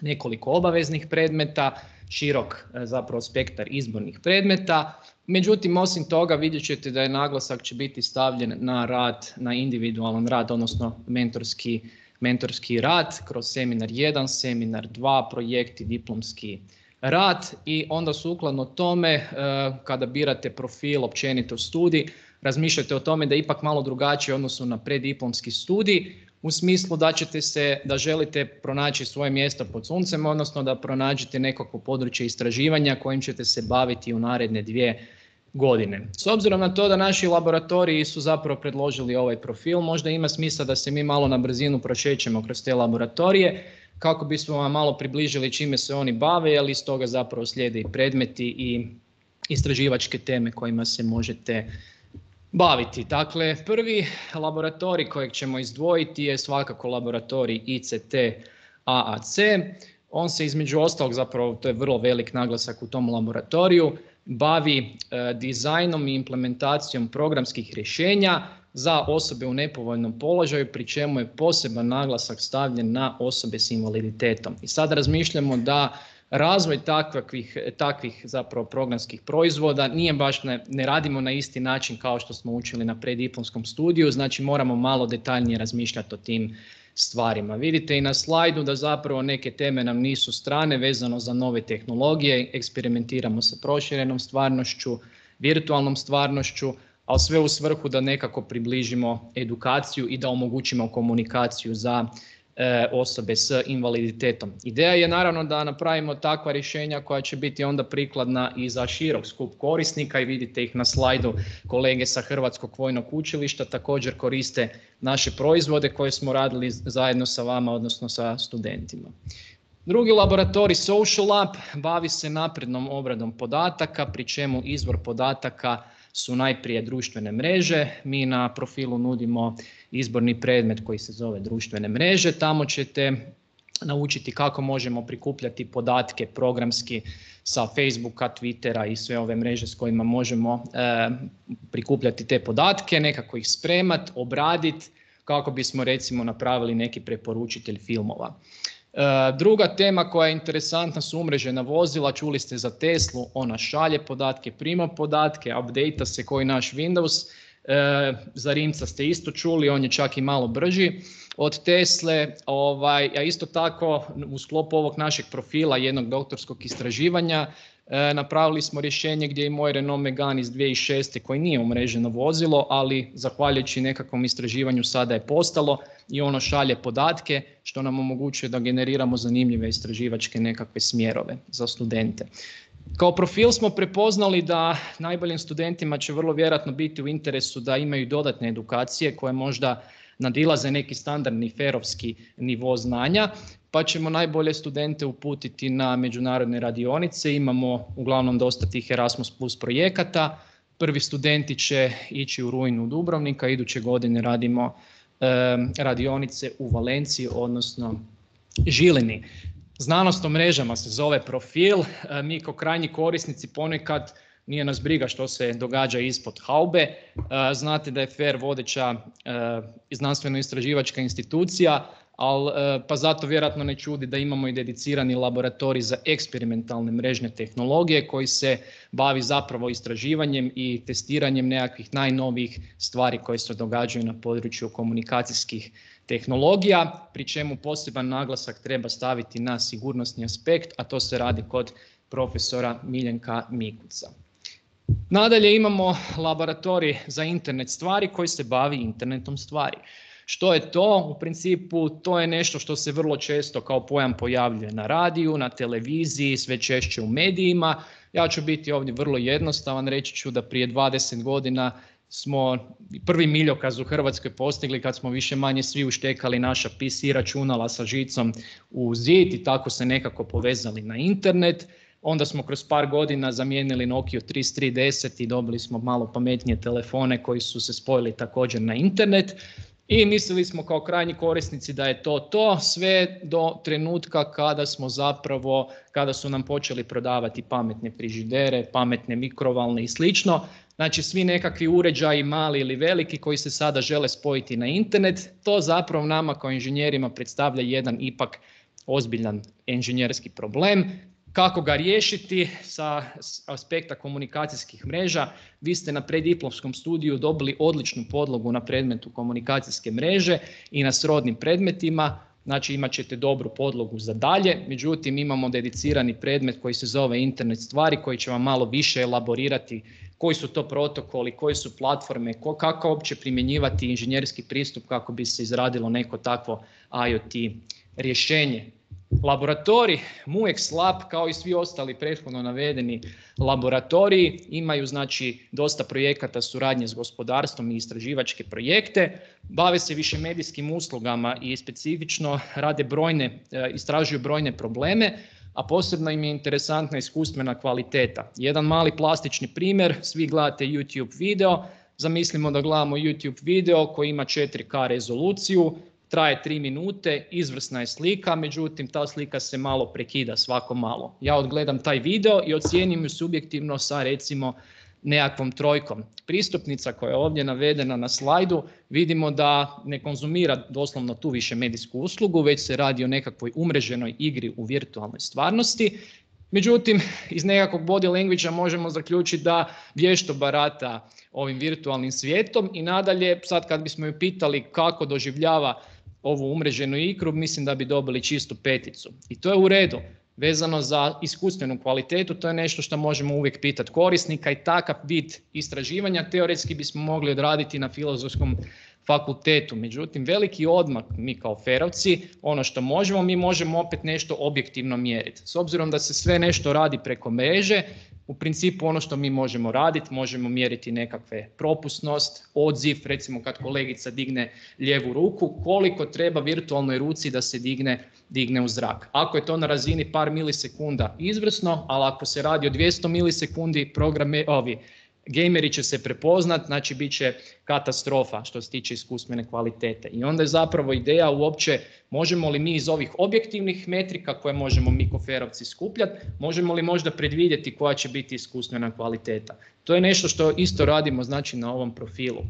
nekoliko obaveznih predmeta, širok e, zapravo spektar izbornih predmeta. Međutim, osim toga vidjet ćete da je naglasak će biti stavljen na rad, na individualan rad, odnosno mentorski, mentorski rad kroz seminar 1, seminar 2, projekti, diplomski rad. I onda sukladno tome e, kada birate profil općenito studij, razmišljate o tome da je ipak malo drugačije odnosno na preddiplomski studij, u smislu da ćete se, da želite pronaći svoje mjesto pod suncem, odnosno da pronađete nekakvo područje istraživanja kojim ćete se baviti u naredne dvije godine. S obzirom na to da naši laboratoriji su zapravo predložili ovaj profil, možda ima smisla da se mi malo na brzinu prošećemo kroz te laboratorije kako bismo vam malo približili čime se oni bave, ali iz toga zapravo slijede i predmeti i istraživačke teme kojima se možete baviti. Dakle, prvi laboratorij kojeg ćemo izdvojiti je svakako laboratorij ICT AAC. On se između ostalog, zapravo to je vrlo velik naglasak u tom laboratoriju, bavi e, dizajnom i implementacijom programskih rješenja za osobe u nepovoljnom položaju, pri čemu je poseban naglasak stavljen na osobe s invaliditetom. I sad razmišljamo da razvoj takvih, takvih zapravo programskih proizvoda nije baš, ne, ne radimo na isti način kao što smo učili na prediplomskom studiju, znači moramo malo detaljnije razmišljati o tim stvarima. Vidite i na slajdu da zapravo neke teme nam nisu strane vezano za nove tehnologije, eksperimentiramo sa proširenom stvarnošću, virtualnom stvarnošću, ali sve u svrhu da nekako približimo edukaciju i da omogućimo komunikaciju za osobe s invaliditetom. Ideja je naravno da napravimo takva rješenja koja će biti onda prikladna i za širok skup korisnika i vidite ih na slajdu kolege sa Hrvatskog vojnog učilišta također koriste naše proizvode koje smo radili zajedno sa vama, odnosno sa studentima. Drugi laboratorij Social Lab bavi se naprednom obradom podataka, pri čemu izvor podataka su najprije društvene mreže. Mi na profilu nudimo izborni predmet koji se zove društvene mreže. Tamo ćete naučiti kako možemo prikupljati podatke programski sa Facebooka, Twittera i sve ove mreže s kojima možemo e, prikupljati te podatke, nekako ih spremat, obraditi kako bismo recimo napravili neki preporučitelj filmova. E, druga tema koja je interesantna su umrežena vozila, čuli ste za Teslu, ona šalje podatke, prima podatke, update se koji naš Windows, e, za Rimca ste isto čuli, on je čak i malo brži od Tesle, ovaj, a isto tako u sklopu ovog našeg profila jednog doktorskog istraživanja E, napravili smo rješenje gdje je moj Renault Megane iz 2006. koji nije umreženo vozilo, ali zahvaljujući nekakvom istraživanju sada je postalo i ono šalje podatke što nam omogućuje da generiramo zanimljive istraživačke nekakve smjerove za studente. Kao profil smo prepoznali da najboljim studentima će vrlo vjerojatno biti u interesu da imaju dodatne edukacije koje možda nadilaze neki standardni ferovski nivo znanja pa ćemo najbolje studente uputiti na međunarodne radionice. Imamo uglavnom dosta tih Erasmus Plus projekata. Prvi studenti će ići u rujnu Dubrovnika, iduće godine radimo radionice u Valenciji, odnosno Žilini. Znanost o mrežama se zove profil. Mi kao krajnji korisnici ponekad nije nas briga što se događa ispod haube. Znate da je FAIR vodeća znanstveno-istraživačka institucija, ali pa zato vjerojatno ne čudi da imamo i dedicirani laboratorij za eksperimentalne mrežne tehnologije koji se bavi zapravo istraživanjem i testiranjem nekakvih najnovijih stvari koje se događaju na području komunikacijskih tehnologija, pri čemu poseban naglasak treba staviti na sigurnosni aspekt, a to se radi kod profesora Miljenka Mikuca. Nadalje imamo laboratorij za internet stvari koji se bavi internetom stvari. Što je to? U principu to je nešto što se vrlo često kao pojam pojavljuje na radiju, na televiziji, sve češće u medijima. Ja ću biti ovdje vrlo jednostavan, reći ću da prije 20 godina smo prvi miljokaz u Hrvatskoj postigli kad smo više manje svi uštekali naša PC računala sa žicom u zid i tako se nekako povezali na internet. Onda smo kroz par godina zamijenili Nokia 3310 i dobili smo malo pametnije telefone koji su se spojili također na internet. I mislili smo kao krajnji korisnici da je to to sve do trenutka kada smo zapravo, kada su nam počeli prodavati pametne frižidere, pametne mikrovalne i slično. Znači svi nekakvi uređaji mali ili veliki koji se sada žele spojiti na internet, to zapravo nama kao inženjerima predstavlja jedan ipak ozbiljan inženjerski problem. Kako ga riješiti sa aspekta komunikacijskih mreža. Vi ste na preddiplomskom studiju dobili odličnu podlogu na predmetu komunikacijske mreže i na srodnim predmetima, znači imat ćete dobru podlogu za dalje, međutim imamo dedicirani predmet koji se zove internet stvari koji će vam malo više elaborirati koji su to protokoli, koje su platforme, kako uopće primjenjivati inženjerski pristup kako bi se izradilo neko takvo IoT rješenje. Laboratorij MUEX Lab kao i svi ostali prethodno navedeni laboratoriji imaju znači dosta projekata suradnje s gospodarstvom i istraživačke projekte, bave se više medijskim uslugama i specifično rade brojne, e, istražuju brojne probleme, a posebno im je interesantna iskustvena kvaliteta. Jedan mali plastični primjer, svi gledate YouTube video, zamislimo da gledamo YouTube video koji ima 4K rezoluciju, traje 3 minute, izvrsna je slika, međutim ta slika se malo prekida svako malo. Ja odgledam taj video i ocijenim ju subjektivno sa recimo nekakvom trojkom. Pristupnica koja je ovdje navedena na slajdu vidimo da ne konzumira doslovno tu više medijsku uslugu, već se radi o nekakvoj umreženoj igri u virtualnoj stvarnosti. Međutim, iz nekakvog body language možemo zaključiti da vješto barata ovim virtualnim svijetom i nadalje, sad kad bismo ju pitali kako doživljava ovu umreženu igru, mislim da bi dobili čistu peticu. I to je u redu. Vezano za iskustvenu kvalitetu, to je nešto što možemo uvijek pitati korisnika i takav vid istraživanja teoretski bismo mogli odraditi na filozofskom fakultetu. Međutim, veliki odmak mi kao ferovci, ono što možemo, mi možemo opet nešto objektivno mjeriti. S obzirom da se sve nešto radi preko mreže, u principu ono što mi možemo raditi, možemo mjeriti nekakve propusnost, odziv, recimo kad kolegica digne lijevu ruku, koliko treba virtualnoj ruci da se digne, digne u zrak. Ako je to na razini par milisekunda izvrsno, ali ako se radi o 200 milisekundi, programe, ovi, gameri će se prepoznat, znači bit će katastrofa što se tiče iskustvene kvalitete. I onda je zapravo ideja uopće možemo li mi iz ovih objektivnih metrika koje možemo mi koferovci skupljati, možemo li možda predvidjeti koja će biti iskustvena kvaliteta. To je nešto što isto radimo znači na ovom profilu.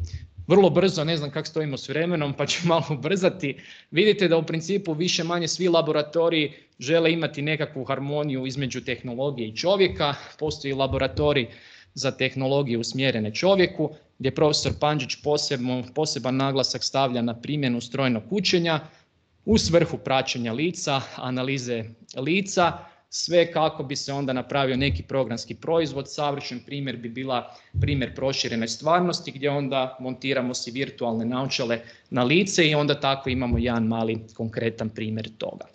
Vrlo brzo, ne znam kako stojimo s vremenom pa ću malo ubrzati. Vidite da u principu više manje svi laboratoriji žele imati nekakvu harmoniju između tehnologije i čovjeka. Postoji laboratorij za tehnologije usmjerene čovjeku, gdje profesor Panđić posebno, poseban naglasak stavlja na primjenu strojnog učenja u svrhu praćenja lica, analize lica, sve kako bi se onda napravio neki programski proizvod. Savršen primjer bi bila primjer proširene stvarnosti gdje onda montiramo si virtualne naočale na lice i onda tako imamo jedan mali konkretan primjer toga.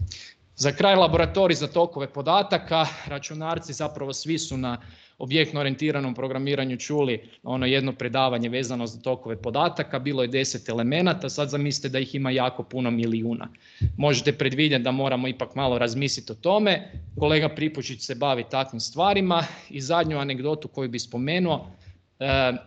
Za kraj laboratorij za tokove podataka, računarci zapravo svi su na objektno orijentiranom programiranju čuli ono jedno predavanje vezano za tokove podataka, bilo je deset elemenata, sad zamislite da ih ima jako puno milijuna. Možete predvidjeti da moramo ipak malo razmisliti o tome. Kolega Pripučić se bavi takvim stvarima i zadnju anegdotu koju bi spomenuo,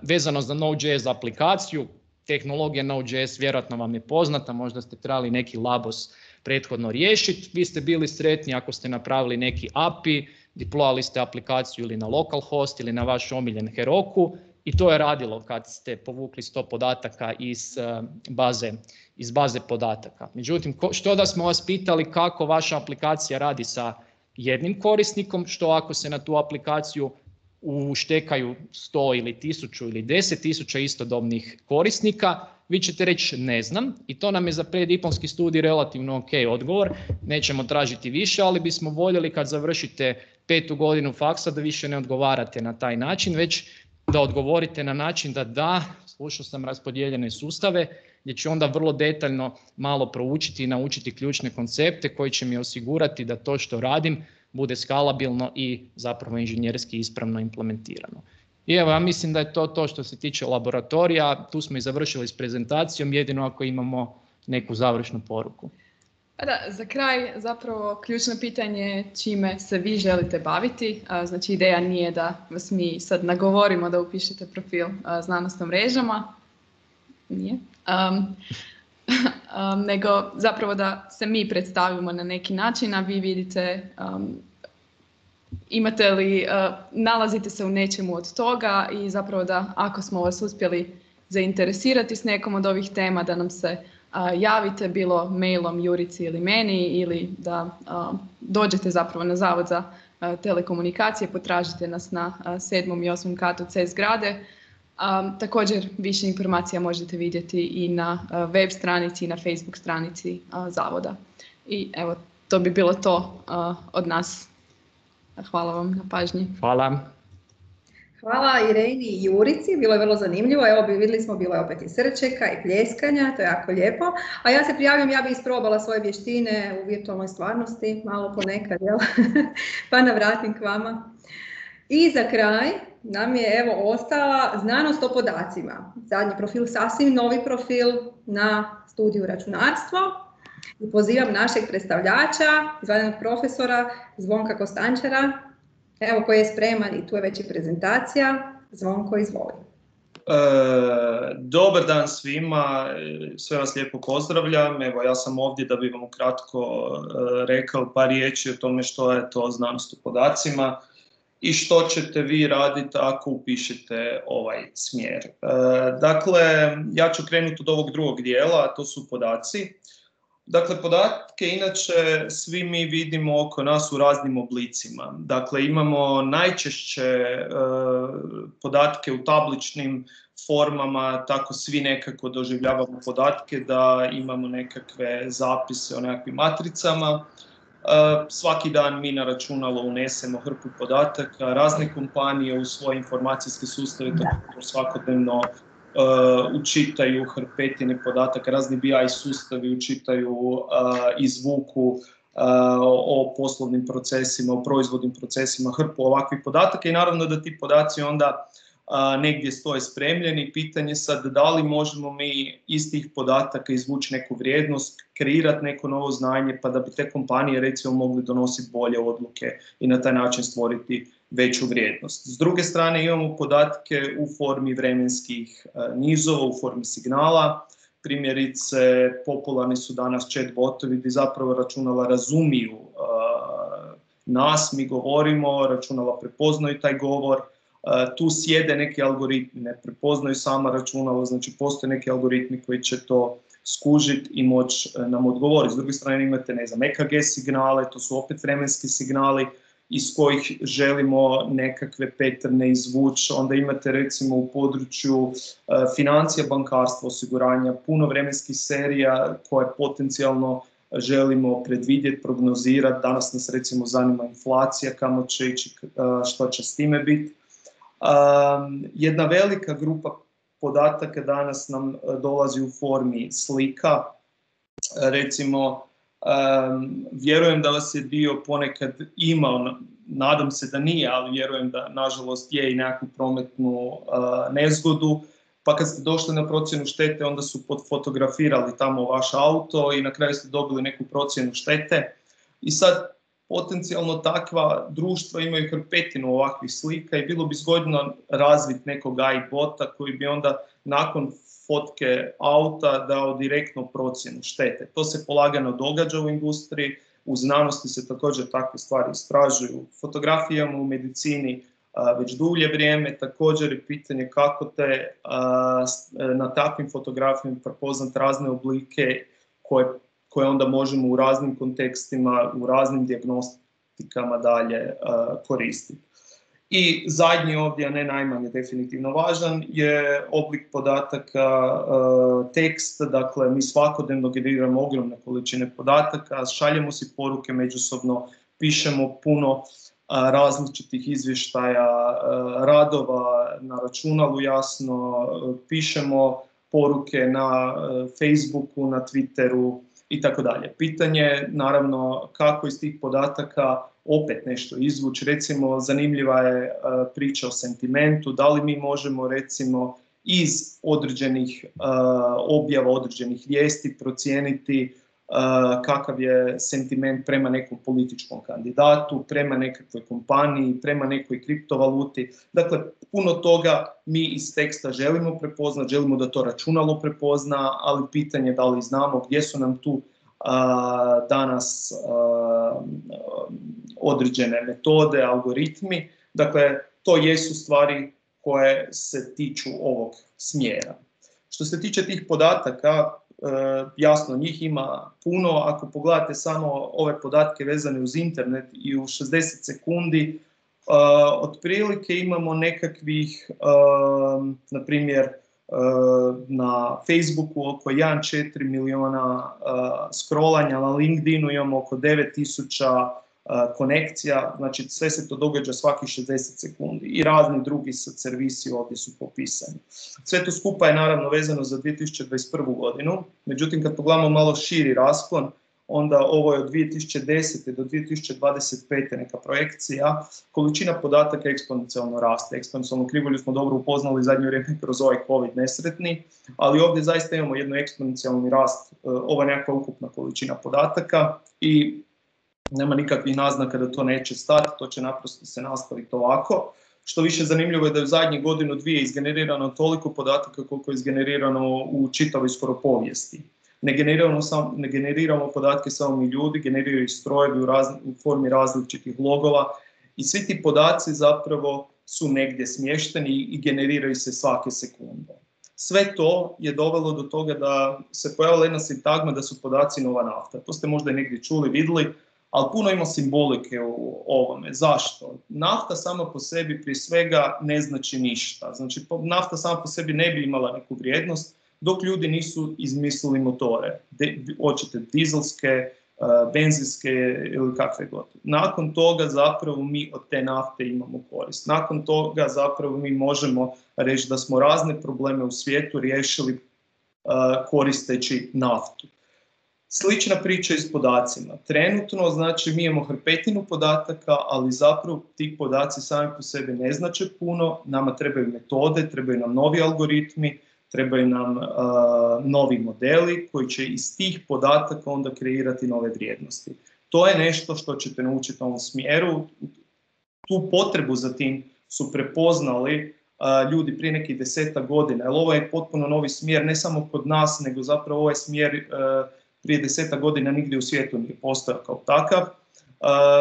vezano za Node.js aplikaciju, tehnologija Node.js vjerojatno vam je poznata, možda ste trebali neki labos prethodno riješiti. Vi ste bili sretni ako ste napravili neki API, deployali ste aplikaciju ili na localhost ili na vaš omiljen Heroku i to je radilo kad ste povukli 100 podataka iz eh, baze, iz baze podataka. Međutim, što da smo vas pitali kako vaša aplikacija radi sa jednim korisnikom, što ako se na tu aplikaciju uštekaju 100 ili 1000 ili 10.000 istodobnih korisnika, vi ćete reći ne znam i to nam je za preddiplomski studij relativno ok odgovor, nećemo tražiti više, ali bismo voljeli kad završite petu godinu faksa da više ne odgovarate na taj način, već da odgovorite na način da da, slušao sam raspodijeljene sustave, gdje ću onda vrlo detaljno malo proučiti i naučiti ključne koncepte koji će mi osigurati da to što radim bude skalabilno i zapravo inženjerski ispravno implementirano. I evo, ja mislim da je to to što se tiče laboratorija. Tu smo i završili s prezentacijom, jedino ako imamo neku završnu poruku. Pa da, za kraj zapravo ključno pitanje je čime se vi želite baviti. Znači ideja nije da vas mi sad nagovorimo da upišete profil znanost na mrežama. Nije. nego zapravo da se mi predstavimo na neki način, a vi vidite imate li, nalazite se u nečemu od toga i zapravo da ako smo vas uspjeli zainteresirati s nekom od ovih tema da nam se javite bilo mailom Jurici ili meni ili da dođete zapravo na Zavod za telekomunikacije, potražite nas na sedmom i osmom katu C zgrade. Također više informacija možete vidjeti i na web stranici i na Facebook stranici Zavoda. I evo, to bi bilo to od nas. Hvala vam na pažnji. Hvala. Hvala Ireni i Jurici, bilo je vrlo zanimljivo. Evo vidjeli smo, bilo je opet i srčeka i pljeskanja, to je jako lijepo. A ja se prijavim, ja bih isprobala svoje vještine u virtualnoj stvarnosti, malo ponekad, jel? pa navratim k vama. I za kraj nam je evo ostala znanost o podacima. Zadnji profil, sasvim novi profil na studiju računarstvo. I pozivam našeg predstavljača, izvanrednog profesora Zvonka Kostančara, Evo koji je spreman i tu je već i prezentacija. Zvonko, izvoli. E, dobar dan svima, sve vas lijepo pozdravljam. Evo ja sam ovdje da bi vam kratko e, rekao par riječi o tome što je to znanost u podacima i što ćete vi raditi ako upišete ovaj smjer. E, dakle, ja ću krenuti od ovog drugog dijela, a to su podaci. Dakle, podatke inače svi mi vidimo oko nas u raznim oblicima. Dakle, imamo najčešće e, podatke u tabličnim formama, tako svi nekako doživljavamo podatke da imamo nekakve zapise o nekakvim matricama. E, svaki dan mi na računalo unesemo hrpu podataka, razne kompanije u svoje informacijske sustave to svakodnevno Uh, učitaju hrpetine podataka, razni BI sustavi učitaju uh, izvuku uh, o poslovnim procesima, o proizvodnim procesima, hrpu ovakvih podataka i naravno da ti podaci onda negdje stoje spremljeni. Pitanje sad da li možemo mi iz tih podataka izvući neku vrijednost, kreirati neko novo znanje pa da bi te kompanije recimo mogli donositi bolje odluke i na taj način stvoriti veću vrijednost. S druge strane imamo podatke u formi vremenskih nizova, u formi signala. Primjerice, popularni su danas chat botovi gdje zapravo računala razumiju nas, mi govorimo, računala prepoznaju taj govor, tu sjede neki algoritmi, ne prepoznaju sama računalo, znači postoje neki algoritmi koji će to skužiti i moći e, nam odgovoriti. S druge strane imate, ne znam, EKG signale, to su opet vremenski signali iz kojih želimo nekakve petrne izvući. Onda imate recimo u području e, financija, bankarstva, osiguranja, puno vremenskih serija koje potencijalno želimo predvidjeti, prognozirati. Danas nas recimo zanima inflacija, kamo će ići, e, što će s time biti. Jedna velika grupa podataka danas nam e, dolazi u formi slika. Recimo, vjerujem da vas je dio ponekad imao, nadam se da nije, ali vjerujem da nažalost je i nekakvu prometnu e, nezgodu. Pa kad ste došli na procjenu štete, onda su fotografirali tamo vaš auto i na kraju ste dobili neku procjenu štete. I sad potencijalno takva društva imaju hrpetinu ovakvih slika i bilo bi zgodno razviti nekog AI bota koji bi onda nakon fotke auta dao direktnu procjenu štete. To se polagano događa u industriji, u znanosti se također takve stvari istražuju. Fotografijama u medicini već dulje vrijeme, također je pitanje kako te na takvim fotografijama prepoznat razne oblike koje, koje onda možemo u raznim kontekstima, u raznim dijagnostikama dalje koristiti. I zadnji ovdje, a ne najmanje definitivno važan, je oblik podataka tekst, dakle mi svakodnevno generiramo ogromne količine podataka, šaljemo si poruke međusobno, pišemo puno različitih izvještaja, radova na računalu jasno, pišemo poruke na Facebooku, na Twitteru i tako dalje. Pitanje naravno kako iz tih podataka opet nešto izvući. Recimo zanimljiva je priča o sentimentu, da li mi možemo recimo iz određenih objava, određenih vijesti procijeniti kakav je sentiment prema nekom političkom kandidatu, prema nekakvoj kompaniji, prema nekoj kriptovaluti. Dakle, puno toga mi iz teksta želimo prepoznati, želimo da to računalo prepozna, ali pitanje je da li znamo gdje su nam tu danas određene metode, algoritmi. Dakle, to jesu stvari koje se tiču ovog smjera. Što se tiče tih podataka, jasno njih ima puno, ako pogledate samo ove podatke vezane uz internet i u 60 sekundi, otprilike imamo nekakvih, na primjer, na Facebooku oko 1,4 miliona scrollanja, na LinkedInu imamo oko 9000 konekcija, znači sve se to događa svakih 60 sekundi i razni drugi servisi ovdje su popisani. Sve to skupa je naravno vezano za 2021. godinu, međutim kad pogledamo malo širi raspon, onda ovo je od 2010. do 2025. neka projekcija, količina podataka eksponencijalno raste. Eksponencijalnu krivulju smo dobro upoznali zadnje vrijeme kroz ovaj COVID nesretni, ali ovdje zaista imamo jednu eksponencijalni rast, ova nekakva ukupna količina podataka i nema nikakvih naznaka da to neće stati, to će naprosto se nastaviti ovako. Što više zanimljivo je da je u zadnjih godinu dvije izgenerirano toliko podataka koliko je izgenerirano u čitavoj skoro povijesti. Ne generiramo, sam, ne generiramo podatke samo mi ljudi, generiraju i strojevi u, u formi različitih logova i svi ti podaci zapravo su negdje smješteni i generiraju se svake sekunde. Sve to je dovelo do toga da se pojavila jedna sintagma da su podaci nova nafta. To ste možda i negdje čuli, vidjeli, ali puno ima simbolike u ovome. Zašto? Nafta sama po sebi prije svega ne znači ništa. Znači nafta sama po sebi ne bi imala neku vrijednost dok ljudi nisu izmislili motore. De, očete dizelske, benzinske ili kakve god. Nakon toga zapravo mi od te nafte imamo korist. Nakon toga zapravo mi možemo reći da smo razne probleme u svijetu riješili koristeći naftu. Slična priča i s podacima. Trenutno, znači, mi imamo hrpetinu podataka, ali zapravo ti podaci sami po sebi ne znače puno, nama trebaju metode, trebaju nam novi algoritmi, trebaju nam novi modeli koji će iz tih podataka onda kreirati nove vrijednosti. To je nešto što ćete naučiti u ovom smjeru. Tu potrebu za tim su prepoznali ljudi prije nekih deseta godina, jer ovo je potpuno novi smjer, ne samo kod nas, nego zapravo ovaj smjer prije deseta godina nigdje u svijetu nije postojao kao takav.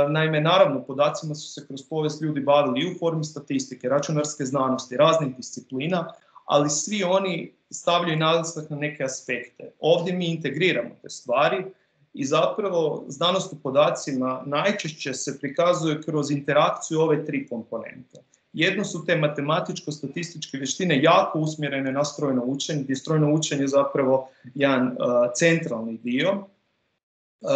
Naime, naravno, podacima su se kroz povijest ljudi bavili i u formi statistike, računarske znanosti, raznih disciplina, ali svi oni stavljaju naglasak na neke aspekte. Ovdje mi integriramo te stvari i zapravo znanost u podacima najčešće se prikazuje kroz interakciju ove tri komponente. Jedno su te matematičko-statističke vještine jako usmjerene na strojno učenje, gdje je strojno učenje zapravo jedan uh, centralni dio. Uh,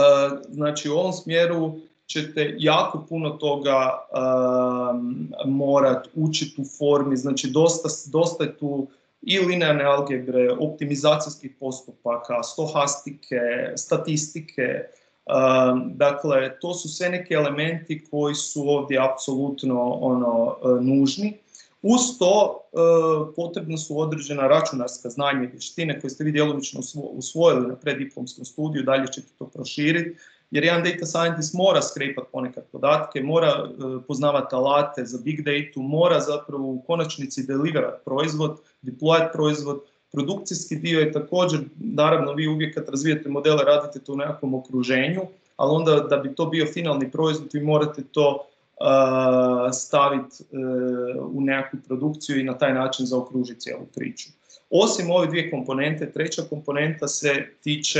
znači u ovom smjeru ćete jako puno toga uh, morat učiti u formi, znači dosta, dosta je tu i linearne algebre, optimizacijskih postupaka, stohastike, statistike, Dakle, to su sve neki elementi koji su ovdje apsolutno ono, nužni. Uz to e, potrebno su određena računarska znanja i vještine koje ste vi djelomično usvojili na preddiplomskom studiju, dalje ćete to proširiti. Jer jedan data scientist mora skrepat ponekad podatke, mora poznavati alate za big data, mora zapravo u konačnici deliverat proizvod, deployat proizvod, produkcijski dio je također, naravno vi uvijek kad razvijate modele radite to u nekakvom okruženju, ali onda da bi to bio finalni proizvod vi morate to staviti u nekakvu produkciju i na taj način zaokružiti cijelu priču. Osim ove dvije komponente, treća komponenta se tiče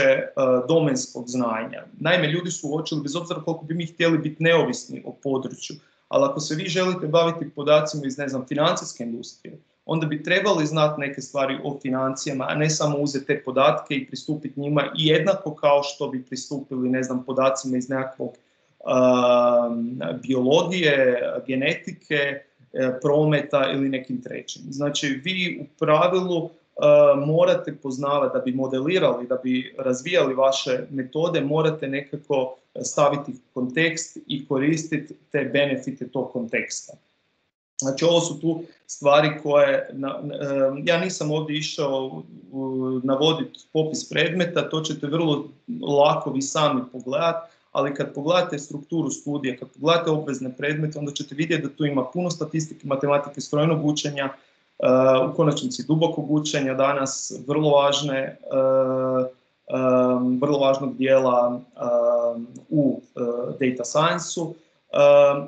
domenskog znanja. Naime, ljudi su uočili, bez obzira koliko bi mi htjeli biti neovisni o području, ali ako se vi želite baviti podacima iz, ne znam, financijske industrije, onda bi trebali znati neke stvari o financijama, a ne samo uzeti te podatke i pristupiti njima i jednako kao što bi pristupili, ne znam, podacima iz nekakvog biologije, genetike, e, prometa ili nekim trećim. Znači vi u pravilu morate poznavati da bi modelirali, da bi razvijali vaše metode, morate nekako staviti kontekst i koristiti te benefite tog konteksta. Znači ovo su tu stvari koje, ja nisam ovdje išao navoditi popis predmeta, to ćete vrlo lako vi sami pogledati, ali kad pogledate strukturu studija, kad pogledate obvezne predmete, onda ćete vidjeti da tu ima puno statistike, matematike, strojnog učenja, u konačnici dubokog učenja danas, vrlo važne, vrlo važnog dijela u data science-u.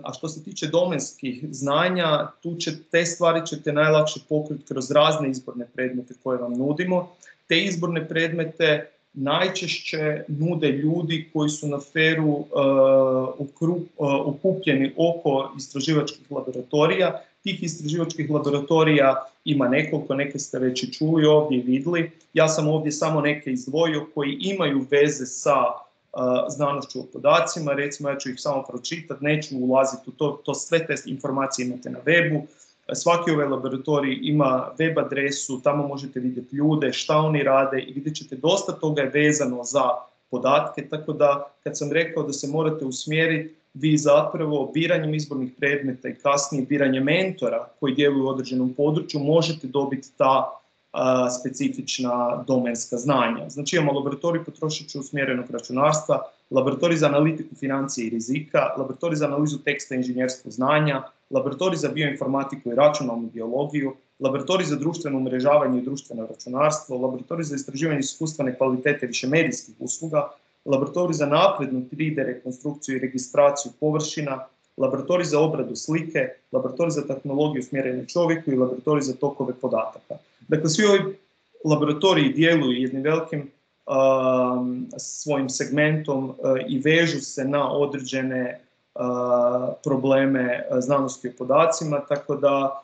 A što se tiče domenskih znanja, tu će, te stvari ćete najlakše pokriti kroz razne izborne predmete koje vam nudimo. Te izborne predmete najčešće nude ljudi koji su na feru okupljeni oko istraživačkih laboratorija. Tih istraživačkih laboratorija ima nekoliko, neke ste već i čuli ovdje i vidjeli. Ja sam ovdje samo neke izdvojio koji imaju veze sa znanošću o podacima, recimo ja ću ih samo pročitati, neću ulaziti u to, to sve te informacije imate na webu, svaki ovaj laboratorij ima web adresu, tamo možete vidjeti ljude, šta oni rade i vidjet ćete dosta toga je vezano za podatke, tako da kad sam rekao da se morate usmjeriti, vi zapravo biranjem izbornih predmeta i kasnije biranje mentora koji djeluju u određenom području možete dobiti ta specifična domenska znanja. Znači imamo laboratorij potrošača usmjerenog računarstva, laboratorij za analitiku financije i rizika, laboratorij za analizu teksta i inženjerskog znanja, laboratorij za bioinformatiku i računalnu biologiju, laboratorij za društveno umrežavanje i društveno računarstvo, laboratorij za istraživanje iskustvene kvalitete višemedijskih usluga, laboratorij za naprednu 3D rekonstrukciju i registraciju površina, laboratorij za obradu slike, laboratorij za tehnologiju usmjerenu čovjeku i laboratorij za tokove podataka. Dakle, svi ovi laboratoriji djeluju jednim velikim svojim segmentom i vežu se na određene probleme znanosti o podacima, tako da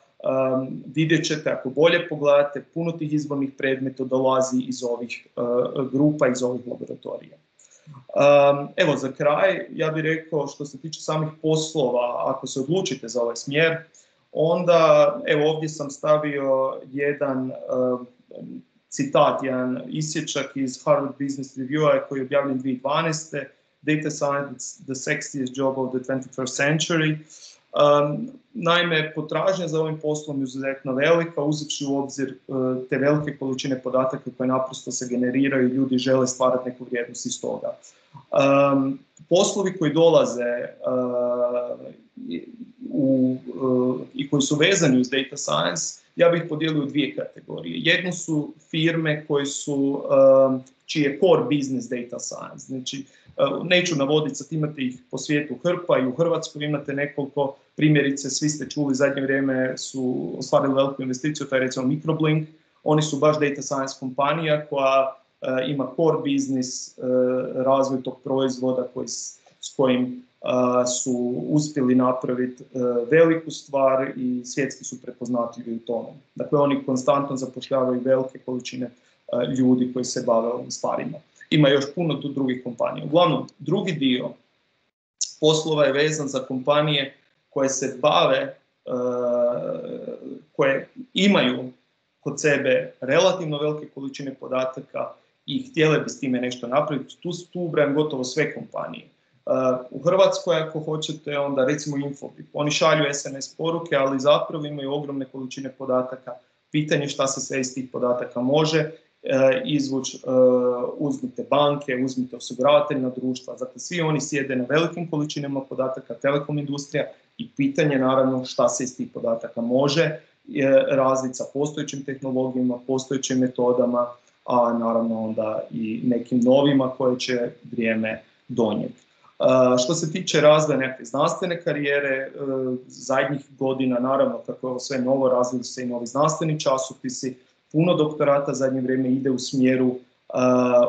vidjet ćete, ako bolje pogledate, puno tih izbornih predmeta dolazi iz ovih grupa, iz ovih laboratorija. Evo za kraj, ja bih rekao što se tiče samih poslova, ako se odlučite za ovaj smjer, onda evo ovdje sam stavio jedan citat, jedan isječak iz Harvard Business Review koji je objavljen 2012. Data science, the sexiest job of the 21st century. Naime, potražnja za ovim poslom je izuzetno velika, uzevši u obzir uh, te velike količine podataka koje naprosto se generiraju i ljudi žele stvarati neku vrijednost iz toga. Poslovi koji dolaze u, uh, i koji su vezani uz data science, ja bih podijelio u dvije kategorije. Jedno su firme koje su, čiji je core business data science. Znači, uh, neću navoditi, sad imate ih po svijetu hrpa i u Hrvatskoj imate nekoliko primjerice, svi ste čuli, zadnje vrijeme su ostvarili veliku investiciju, to je recimo Microblink, oni su baš data science kompanija koja uh, ima core business, razvoj tog proizvoda s kojim su uspjeli napraviti e, veliku stvar i svjetski su prepoznatljivi u tome. Dakle, oni konstantno zapošljavaju velike količine e, ljudi koji se bave ovim stvarima. Ima još puno tu drugih kompanija. Uglavnom, drugi dio poslova je vezan za kompanije koje se bave, e, koje imaju kod sebe relativno velike količine podataka i htjele bi s time nešto napraviti. Tu, tu ubrajam gotovo sve kompanije. U Hrvatskoj ako hoćete onda recimo Infobip, oni šalju SMS poruke, ali zapravo imaju ogromne količine podataka. Pitanje šta se sve iz tih podataka može izvuć, uzmite banke, uzmite osiguravateljna društva, dakle svi oni sjede na velikim količinama podataka, telekom industrija i pitanje naravno šta se iz tih podataka može razviti sa postojećim tehnologijama, postojećim metodama, a naravno onda i nekim novima koje će vrijeme donijeti. Što se tiče razvoja neke znanstvene karijere, zadnjih godina naravno kako je sve novo razvili se i novi znanstveni časopisi, puno doktorata zadnje vrijeme ide u smjeru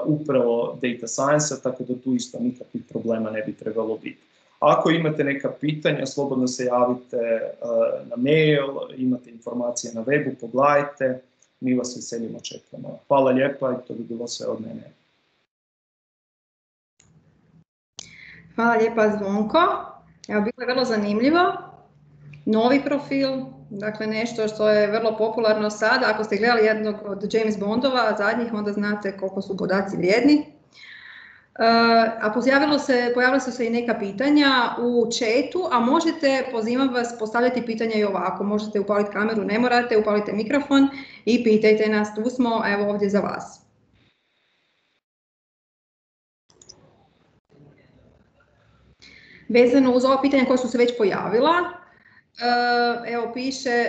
upravo data science tako da tu isto nikakvih problema ne bi trebalo biti. Ako imate neka pitanja, slobodno se javite na mail, imate informacije na webu, pogledajte, mi vas veselimo čekamo. Hvala lijepa i to bi bilo sve od mene. Hvala lijepa Zvonko. Evo, bilo je vrlo zanimljivo. Novi profil, dakle nešto što je vrlo popularno sada. Ako ste gledali jednog od James Bondova zadnjih, onda znate koliko su podaci vrijedni. A pojavilo se, pojavila su se i neka pitanja u chatu, a možete, pozivam vas, postavljati pitanja i ovako. Možete upaliti kameru, ne morate, upalite mikrofon i pitajte nas, tu smo, evo ovdje za vas. Vezano uz ova pitanja koja su se već pojavila, evo piše,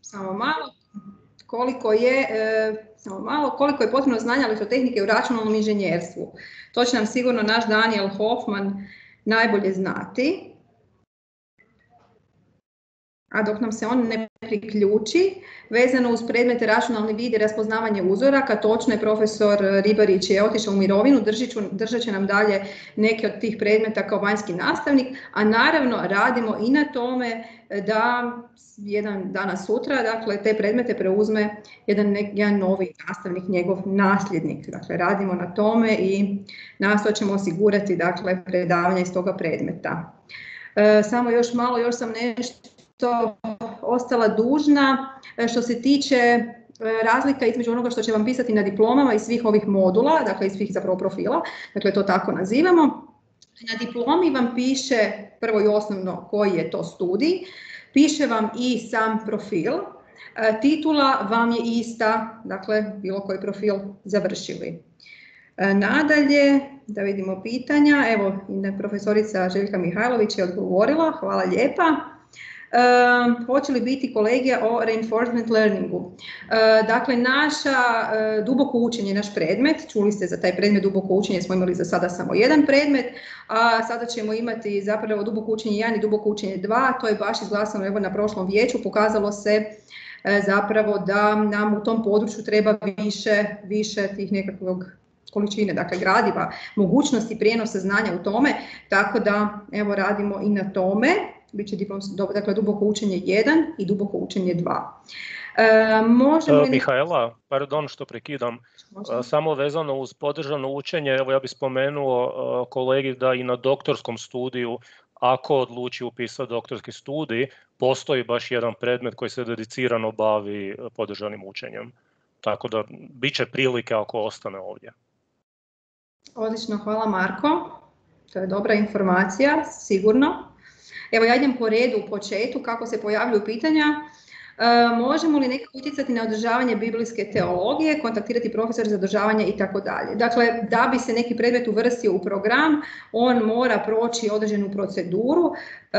samo malo, koliko je, samo malo, koliko je potrebno znanja elektrotehnike u računalnom inženjerstvu. To će nam sigurno naš Daniel Hoffman najbolje znati. A dok nam se on ne priključi, vezano uz predmete računalni vid i raspoznavanje uzoraka, točno je profesor Ribarić je otišao u mirovinu, držat će nam dalje neke od tih predmeta kao vanjski nastavnik, a naravno radimo i na tome da jedan danas sutra, dakle te predmete preuzme jedan, jedan novi nastavnik, njegov nasljednik. Dakle, radimo na tome i nastojat ćemo osigurati dakle, predavanje iz toga predmeta. E, samo još malo, još sam nešto to ostala dužna e, što se tiče e, razlika između onoga što će vam pisati na diplomama i svih ovih modula, dakle i svih zapravo profila, dakle to tako nazivamo. Na diplomi vam piše prvo i osnovno koji je to studij, piše vam i sam profil, e, titula vam je ista, dakle bilo koji profil završili. Nadalje, da vidimo pitanja, evo profesorica Željka Mihajlović je odgovorila, hvala lijepa. Hoće li biti kolegija o reinforcement learningu. Dakle, naša uh, duboko učenje, naš predmet, čuli ste za taj predmet duboko učenje, smo imali za sada samo jedan predmet, a sada ćemo imati zapravo duboko učenje 1 i duboko učenje 2, to je baš izglasano evo na prošlom vijeću, pokazalo se zapravo da nam u tom području treba više, više tih nekakvog količine, dakle gradiva, mogućnosti prijenosa znanja u tome, tako da evo radimo i na tome bit će dakle duboko učenje 1 i duboko učenje 2. E, možemo li... Mihajla, pardon što prekidam, e, samo vezano uz podržano učenje, evo ja bih spomenuo e, kolegi da i na doktorskom studiju ako odluči upisati doktorski studij, postoji baš jedan predmet koji se dedicirano bavi podržanim učenjem. Tako da bit će prilike ako ostane ovdje. Odlično, hvala Marko. To je dobra informacija, sigurno. Evo ja idem po redu u početu kako se pojavljuju pitanja. E, možemo li nekako utjecati na održavanje biblijske teologije, kontaktirati profesor za održavanje i tako dalje. Dakle, da bi se neki predmet uvrstio u program, on mora proći određenu proceduru. E,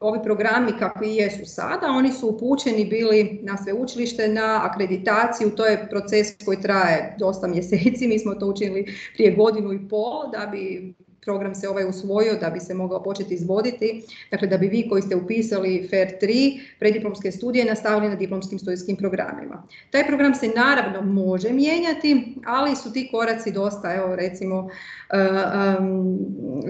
ovi programi kakvi jesu sada, oni su upućeni bili na sveučilište, na akreditaciju, to je proces koji traje dosta mjeseci, mi smo to učinili prije godinu i pol da bi program se ovaj usvojio da bi se mogao početi izvoditi, dakle da bi vi koji ste upisali FAIR 3 prediplomske studije nastavili na diplomskim studijskim programima. Taj program se naravno može mijenjati, ali su ti koraci dosta, evo recimo,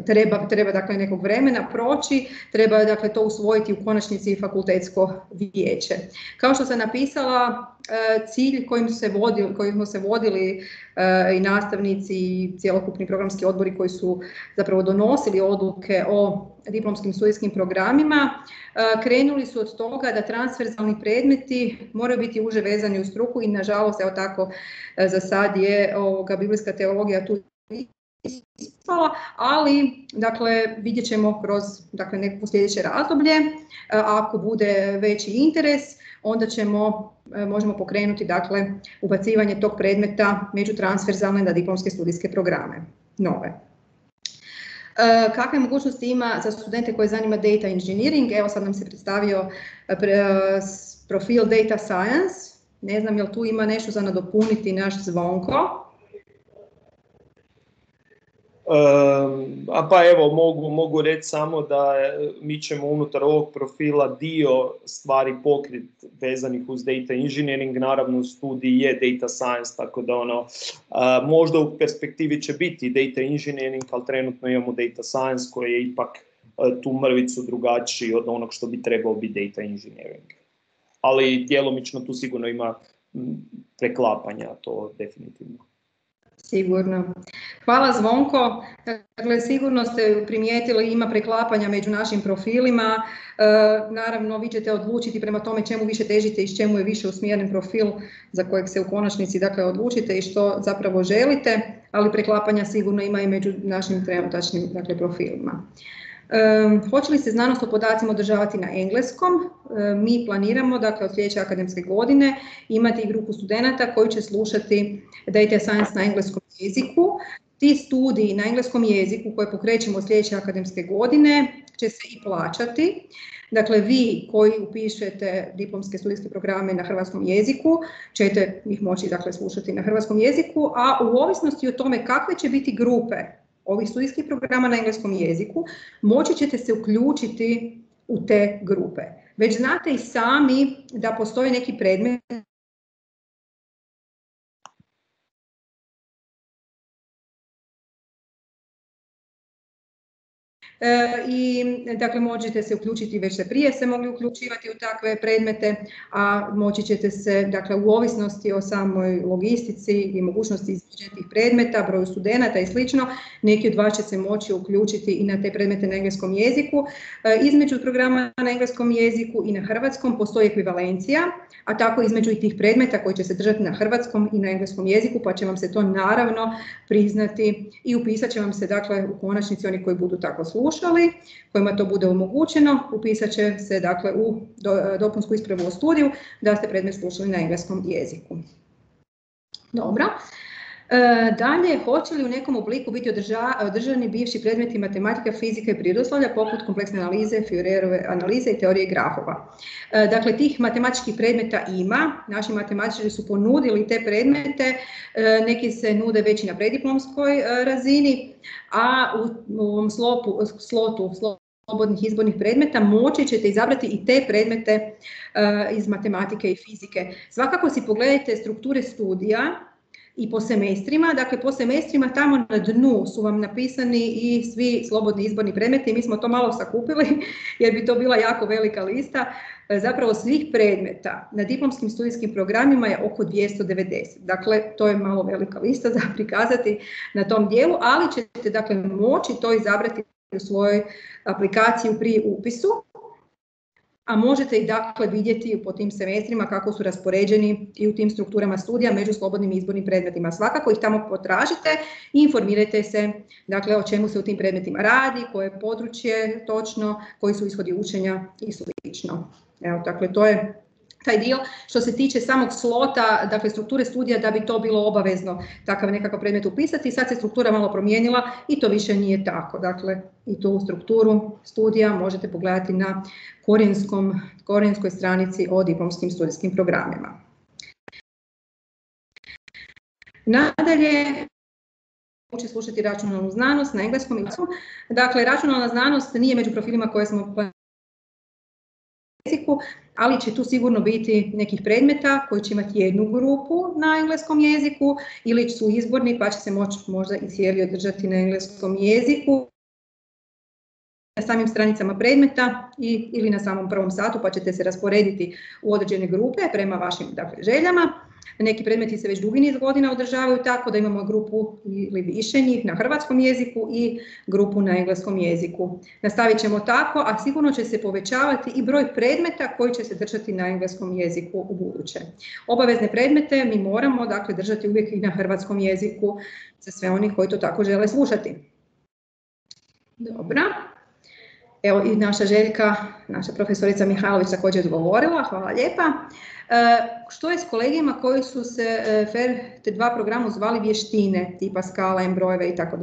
treba, treba dakle nekog vremena proći, treba dakle to usvojiti u konačnici fakultetsko vijeće. Kao što sam napisala, E, cilj kojim, se vodili, kojim smo se vodili e, i nastavnici i cjelokupni programski odbori koji su zapravo donosili odluke o diplomskim studijskim programima, e, krenuli su od toga da transverzalni predmeti moraju biti uže vezani u struku i nažalost evo tako za sad je ovoga, biblijska teologija tu ali dakle vidjet ćemo kroz dakle, neko sljedeće razdoblje, ako bude veći interes, onda ćemo, možemo pokrenuti dakle, ubacivanje tog predmeta međutransverzalne na diplomske studijske programe, nove. Kakve mogućnosti ima za studente koje zanima data engineering? Evo sad nam se predstavio profil data science. Ne znam jel tu ima nešto za nadopuniti naš zvonko. A pa evo, mogu, mogu reći samo da mi ćemo unutar ovog profila dio stvari pokrit vezanih uz data engineering, naravno studij je data science, tako da ono, možda u perspektivi će biti data engineering, ali trenutno imamo data science koji je ipak tu mrvicu drugačiji od onog što bi trebao biti data engineering. Ali djelomično tu sigurno ima preklapanja, to definitivno. Sigurno. Hvala Zvonko. Dakle, sigurno ste primijetili ima preklapanja među našim profilima. E, naravno, vi ćete odlučiti prema tome čemu više težite i s čemu je više usmjeren profil za kojeg se u konačnici dakle, odlučite i što zapravo želite, ali preklapanja sigurno ima i među našim trenutačnim dakle, profilima. Hoće li se znanost o podacima održavati na engleskom? Mi planiramo, dakle, od sljedeće akademske godine imati grupu studenata koji će slušati Data Science na engleskom jeziku. Ti studiji na engleskom jeziku koje pokrećemo od sljedeće akademske godine će se i plaćati. Dakle, vi koji upišete diplomske studijske programe na hrvatskom jeziku ćete ih moći dakle, slušati na hrvatskom jeziku, a u ovisnosti o tome kakve će biti grupe ovih studijskih programa na engleskom jeziku, moći ćete se uključiti u te grupe. Već znate i sami da postoji neki predmet i dakle možete se uključiti, već se prije se mogli uključivati u takve predmete, a moći ćete se dakle u ovisnosti o samoj logistici i mogućnosti izvođenja predmeta, broju studenata i slično, neki od vas će se moći uključiti i na te predmete na engleskom jeziku. E, između programa na engleskom jeziku i na hrvatskom postoji ekvivalencija, a tako između i tih predmeta koji će se držati na hrvatskom i na engleskom jeziku, pa će vam se to naravno priznati i upisat će vam se dakle u konačnici oni koji budu tako slušati slušali, kojima to bude omogućeno, upisat će se dakle u dopunsku ispravu o studiju da ste predmet slušali na engleskom jeziku. Dobro. E, dalje, hoće li u nekom obliku biti održani bivši predmeti matematika, fizika i prirodoslovlja poput kompleksne analize, Fiorerove analize i teorije grafova. E, dakle, tih matematičkih predmeta ima, naši matematičari su ponudili te predmete, e, neki se nude već i na prediplomskoj razini, a u ovom slotu, slobodnih izbornih predmeta moći ćete izabrati i te predmete iz matematike i fizike. Svakako si pogledajte strukture studija, i po semestrima. Dakle, po semestrima tamo na dnu su vam napisani i svi slobodni izborni predmeti. Mi smo to malo sakupili jer bi to bila jako velika lista. E, zapravo svih predmeta na diplomskim studijskim programima je oko 290. Dakle, to je malo velika lista za prikazati na tom dijelu, ali ćete dakle moći to izabrati u svojoj aplikaciji pri upisu a možete i dakle vidjeti po tim semestrima kako su raspoređeni i u tim strukturama studija među slobodnim izbornim predmetima. Svakako ih tamo potražite i informirajte se dakle, o čemu se u tim predmetima radi, koje područje točno, koji su ishodi učenja i slično. Evo, dakle, to je taj dio. Što se tiče samog slota, dakle strukture studija, da bi to bilo obavezno takav nekakav predmet upisati, sad se struktura malo promijenila i to više nije tako. Dakle, i tu strukturu studija možete pogledati na korijenskom, korijenskoj stranici o diplomskim studijskim programima. Nadalje, uči slušati računalnu znanost na engleskom Dakle, računalna znanost nije među profilima koje smo jeziku, ali će tu sigurno biti nekih predmeta koji će imati jednu grupu na engleskom jeziku ili su izborni pa će se moći možda i cijeli održati na engleskom jeziku na samim stranicama predmeta i, ili na samom prvom satu pa ćete se rasporediti u određene grupe prema vašim dakle, željama. Neki predmeti se već dugi niz godina održavaju tako da imamo grupu ili više njih na hrvatskom jeziku i grupu na engleskom jeziku. Nastavit ćemo tako, a sigurno će se povećavati i broj predmeta koji će se držati na engleskom jeziku u buduće. Obavezne predmete mi moramo dakle držati uvijek i na hrvatskom jeziku za sve oni koji to tako žele slušati. Dobro. Evo i naša Željka, naša profesorica Mihajlović također odgovorila, hvala lijepa. E, što je s kolegima koji su se e, FER te dva programu zvali vještine, tipa skala, embrojeve i tako.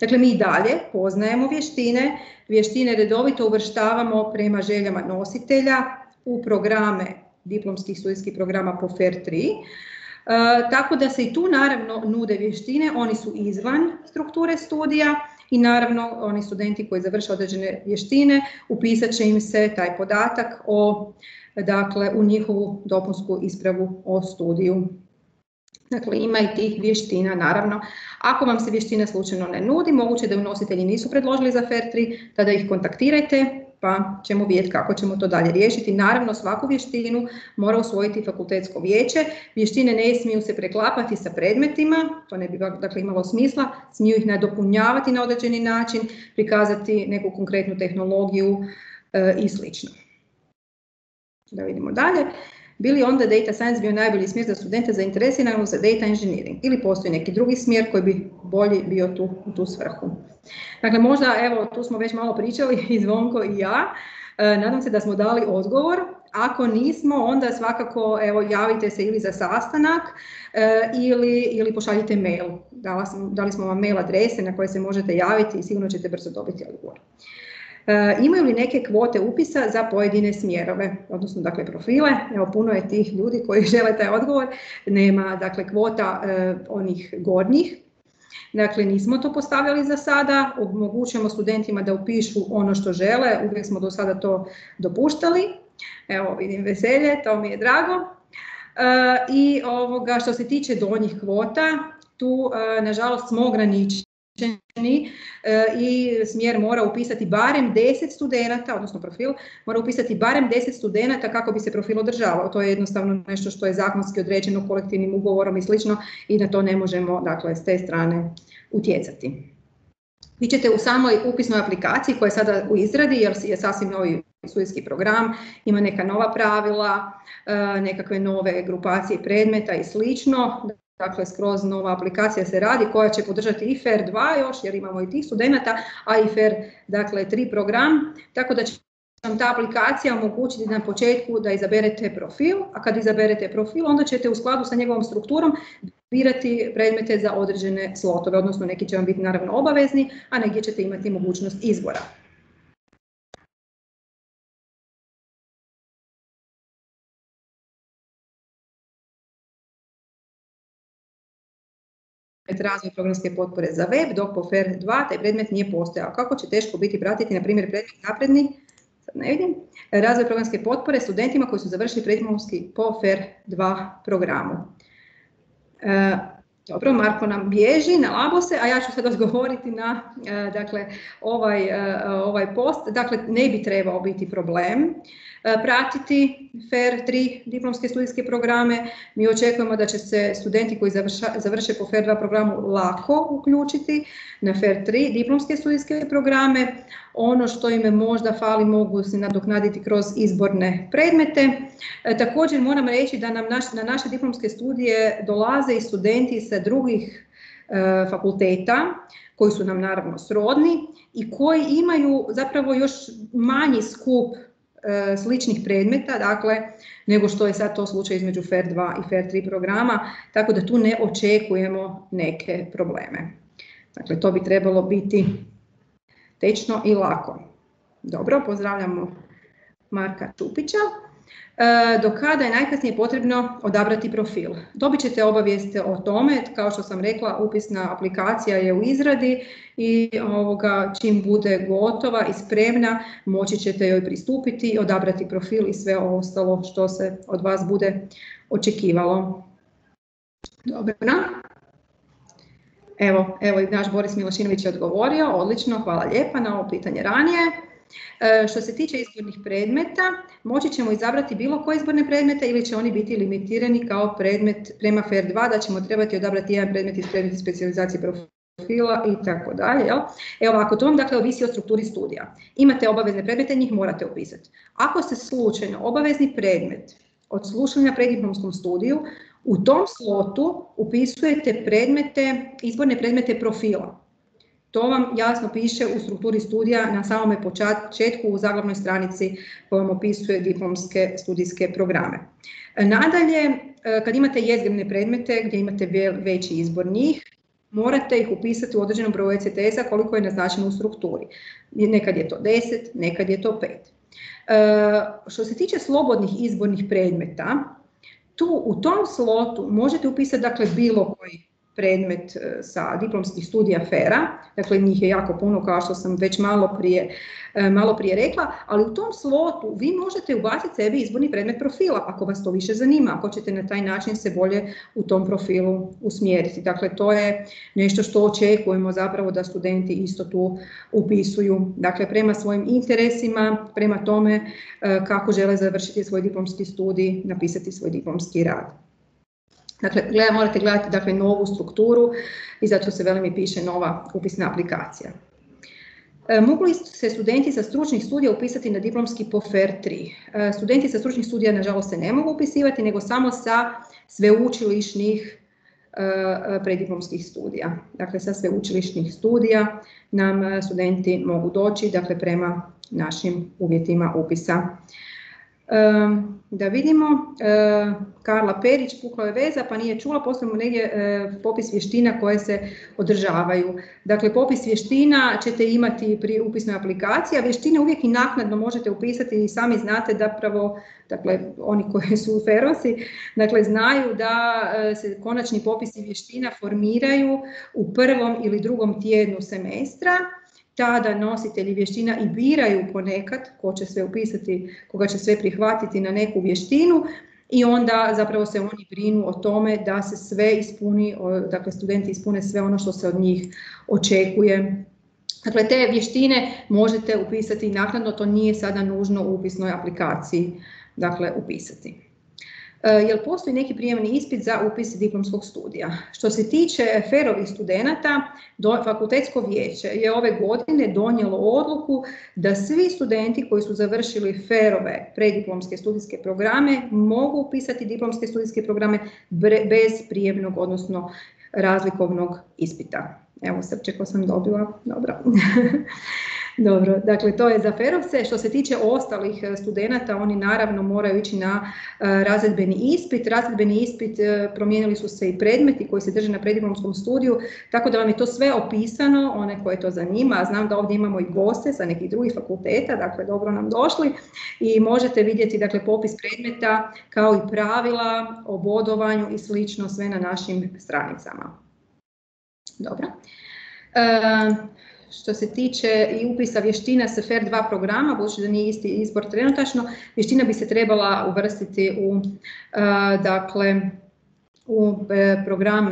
Dakle, mi dalje poznajemo vještine, vještine redovito uvrštavamo prema željama nositelja u programe diplomskih studijskih programa po FER 3. E, tako da se i tu naravno nude vještine, oni su izvan strukture studija i naravno oni studenti koji završe određene vještine upisat će im se taj podatak o dakle u njihovu dopunsku ispravu o studiju. Dakle, ima i tih vještina, naravno. Ako vam se vještina slučajno ne nudi, moguće da unositelji nisu predložili za FER 3, tada ih kontaktirajte, pa ćemo vidjeti kako ćemo to dalje riješiti. Naravno, svaku vještinu mora usvojiti fakultetsko vijeće. Vještine ne smiju se preklapati sa predmetima, to ne bi dakle, imalo smisla, smiju ih nadopunjavati na određeni način, prikazati neku konkretnu tehnologiju e, i slično. Da vidimo dalje. Bili onda data science bio najbolji smjer za studente zainteresiranog za data engineering ili postoji neki drugi smjer koji bi bolji bio tu u tu svrhu. Dakle, možda, evo, tu smo već malo pričali i Zvonko i ja. E, nadam se da smo dali odgovor. Ako nismo, onda svakako evo, javite se ili za sastanak e, ili, ili pošaljite mail. Dala dali smo vam mail adrese na koje se možete javiti i sigurno ćete brzo dobiti odgovor. E, imaju li neke kvote upisa za pojedine smjerove, odnosno dakle profile, evo puno je tih ljudi koji žele taj odgovor, nema dakle kvota e, onih gornjih, Dakle, nismo to postavljali za sada, omogućujemo studentima da upišu ono što žele, uvijek smo do sada to dopuštali. Evo, vidim veselje, to mi je drago. E, I ovoga, što se tiče donjih kvota, tu nažalost smo ograničeni E, i smjer mora upisati barem 10 studenata, odnosno profil, mora upisati barem 10 studenata kako bi se profil održavao. To je jednostavno nešto što je zakonski određeno kolektivnim ugovorom i slično i na to ne možemo dakle, s te strane utjecati. Vi ćete u samoj upisnoj aplikaciji koja je sada u izradi jer je sasvim novi studijski program, ima neka nova pravila, e, nekakve nove grupacije predmeta i slično dakle skroz nova aplikacija se radi koja će podržati i FAIR 2 još jer imamo i tih studenata, a i FAIR dakle 3 program, tako da će vam ta aplikacija omogućiti na početku da izaberete profil, a kad izaberete profil onda ćete u skladu sa njegovom strukturom birati predmete za određene slotove, odnosno neki će vam biti naravno obavezni, a negdje ćete imati mogućnost izbora. Razvoj programske potpore za web, dok po FER 2 taj predmet nije postojao. Kako će teško biti pratiti, na primjer, predmet napredni, sad ne vidim, razvoj programske potpore studentima koji su završili preddiplomski po FER 2 programu. E, dobro, Marko nam bježi na labose, a ja ću sad odgovoriti na e, dakle, ovaj, e, ovaj post. Dakle, ne bi trebao biti problem. E, pratiti FER 3 diplomske studijske programe. Mi očekujemo da će se studenti koji završe po FER 2 programu lako uključiti na FER 3 diplomske studijske programe. Ono što im možda fali mogu se nadoknaditi kroz izborne predmete. E, također moram reći da nam na naše diplomske studije dolaze i studenti sa drugih e, fakulteta koji su nam naravno srodni i koji imaju zapravo još manji skup sličnih predmeta, dakle, nego što je sad to slučaj između FAIR 2 i FAIR 3 programa, tako da tu ne očekujemo neke probleme. Dakle, to bi trebalo biti tečno i lako. Dobro, pozdravljamo Marka Čupića. E, do kada je najkasnije potrebno odabrati profil. Dobit ćete obavijest o tome, kao što sam rekla, upisna aplikacija je u izradi i ovoga, čim bude gotova i spremna moći ćete joj pristupiti, odabrati profil i sve ostalo što se od vas bude očekivalo. Dobro. Evo, evo i naš Boris Milošinović je odgovorio, odlično, hvala lijepa na ovo pitanje ranije. E, što se tiče izbornih predmeta, moći ćemo izabrati bilo koje izborne predmete ili će oni biti limitirani kao predmet prema FAIR 2, da ćemo trebati odabrati jedan predmet iz predmeta specijalizacije profila i tako dalje. Evo ovako, to vam dakle ovisi o strukturi studija. Imate obavezne predmete, njih morate upisati. Ako ste slučajno obavezni predmet od slušanja preddiplomskom studiju, u tom slotu upisujete predmete, izborne predmete profila. To vam jasno piše u strukturi studija na samome početku u zaglavnoj stranici kojom opisuje diplomske studijske programe. Nadalje, kad imate jezgrene predmete gdje imate veći izbor njih, morate ih upisati u određenom broju ECTS-a koliko je naznačeno u strukturi. Nekad je to 10, nekad je to 5. Što se tiče slobodnih izbornih predmeta, tu u tom slotu možete upisati dakle bilo koji predmet e, sa diplomskih studija FERA, dakle njih je jako puno kao što sam već malo prije, e, malo prije rekla, ali u tom slotu vi možete ubaciti sebi izborni predmet profila ako vas to više zanima, ako ćete na taj način se bolje u tom profilu usmjeriti. Dakle, to je nešto što očekujemo zapravo da studenti isto tu upisuju, dakle prema svojim interesima, prema tome e, kako žele završiti svoj diplomski studij, napisati svoj diplomski rad. Dakle, gleda, morate gledati dakle, novu strukturu i zato se velim i piše nova upisna aplikacija. E, mogu li se studenti sa stručnih studija upisati na diplomski po FER 3? E, studenti sa stručnih studija nažalost se ne mogu upisivati, nego samo sa sveučilišnih e, prediplomskih studija. Dakle, sa sveučilišnih studija nam studenti mogu doći dakle, prema našim uvjetima upisa da vidimo, Karla Perić, pukla je veza pa nije čula, posljedno negdje popis vještina koje se održavaju. Dakle, popis vještina ćete imati pri upisnoj aplikaciji, a vještine uvijek i naknadno možete upisati. I sami znate da pravo, dakle, oni koji su u Ferosi, dakle, znaju da se konačni popisi vještina formiraju u prvom ili drugom tjednu semestra, tada nositelji vještina i biraju ponekad ko će sve upisati, koga će sve prihvatiti na neku vještinu i onda zapravo se oni brinu o tome da se sve ispuni, dakle studenti ispune sve ono što se od njih očekuje. Dakle, te vještine možete upisati naknadno, to nije sada nužno u upisnoj aplikaciji dakle, upisati. E, jel postoji neki prijemni ispit za upis diplomskog studija. Što se tiče ferovih studenata, fakultetsko vijeće je ove godine donijelo odluku da svi studenti koji su završili ferove prediplomske studijske programe mogu upisati diplomske studijske programe bez prijemnog, odnosno razlikovnog ispita. Evo srče ko sam dobila, dobro. Dobro, dakle to je za ferovce. Što se tiče ostalih e, studenata, oni naravno moraju ići na e, razredbeni ispit. Razredbeni ispit e, promijenili su se i predmeti koji se drže na prediplomskom studiju, tako da vam je to sve opisano, one koje to zanima. Znam da ovdje imamo i goste sa nekih drugih fakulteta, dakle dobro nam došli i možete vidjeti dakle popis predmeta kao i pravila o bodovanju i slično sve na našim stranicama. Dobro. Što se tiče i upisa vještina sa FER 2 programa, budući da nije isti izbor trenutačno, vještina bi se trebala uvrstiti u, e, dakle, u e, program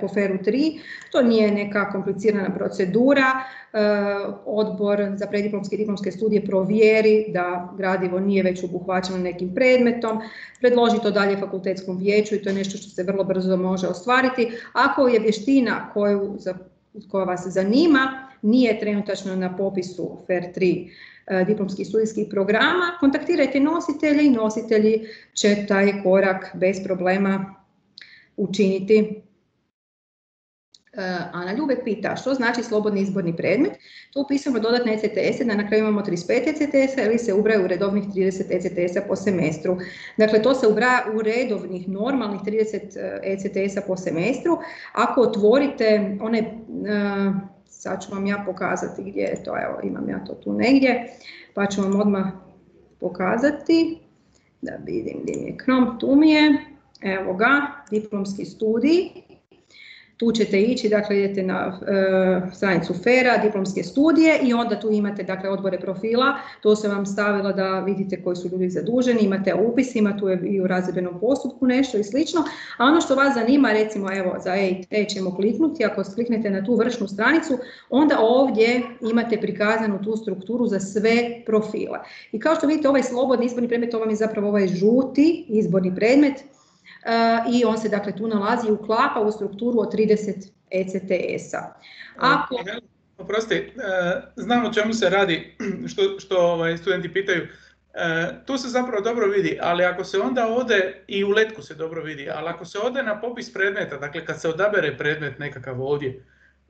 po FER-u 3. To nije neka komplicirana procedura. E, odbor za prediplomske i diplomske studije provjeri da gradivo nije već obuhvaćeno nekim predmetom, predloži to dalje fakultetskom vijeću i to je nešto što se vrlo brzo može ostvariti. Ako je vještina koju, koja vas zanima, nije trenutačno na popisu FER 3 e, diplomskih studijskih programa, kontaktirajte nositelje i nositelji će taj korak bez problema učiniti. E, Ana Ljubek pita što znači slobodni izborni predmet. Tu upisujemo dodatne ECTS, da na kraju imamo 35 ECTS ili se ubraju u redovnih 30 ECTS po semestru. Dakle, to se ubraja u redovnih, normalnih 30 ECTS po semestru. Ako otvorite one e, Sad ću vam ja pokazati gdje je to, evo imam ja to tu negdje, pa ću vam odmah pokazati, da vidim gdje mi je krom, tu mi je, evo ga, diplomski studij, tu ćete ići, dakle idete na e, stranicu FERA, diplomske studije i onda tu imate dakle odbore profila, to sam vam stavila da vidite koji su ljudi zaduženi, imate upisima, tu je i u razredbenom postupku nešto i slično, a ono što vas zanima, recimo evo za EIT ćemo kliknuti, ako kliknete na tu vršnu stranicu, onda ovdje imate prikazanu tu strukturu za sve profile. I kao što vidite ovaj slobodni izborni predmet, ovo vam je zapravo ovaj žuti izborni predmet, i on se dakle tu nalazi i uklapa u strukturu od 30 ECTS-a. Ako... Oprosti, e, znam o čemu se radi, što, što ovaj, studenti pitaju. E, tu se zapravo dobro vidi, ali ako se onda ode, i u letku se dobro vidi, ali ako se ode na popis predmeta, dakle kad se odabere predmet nekakav ovdje,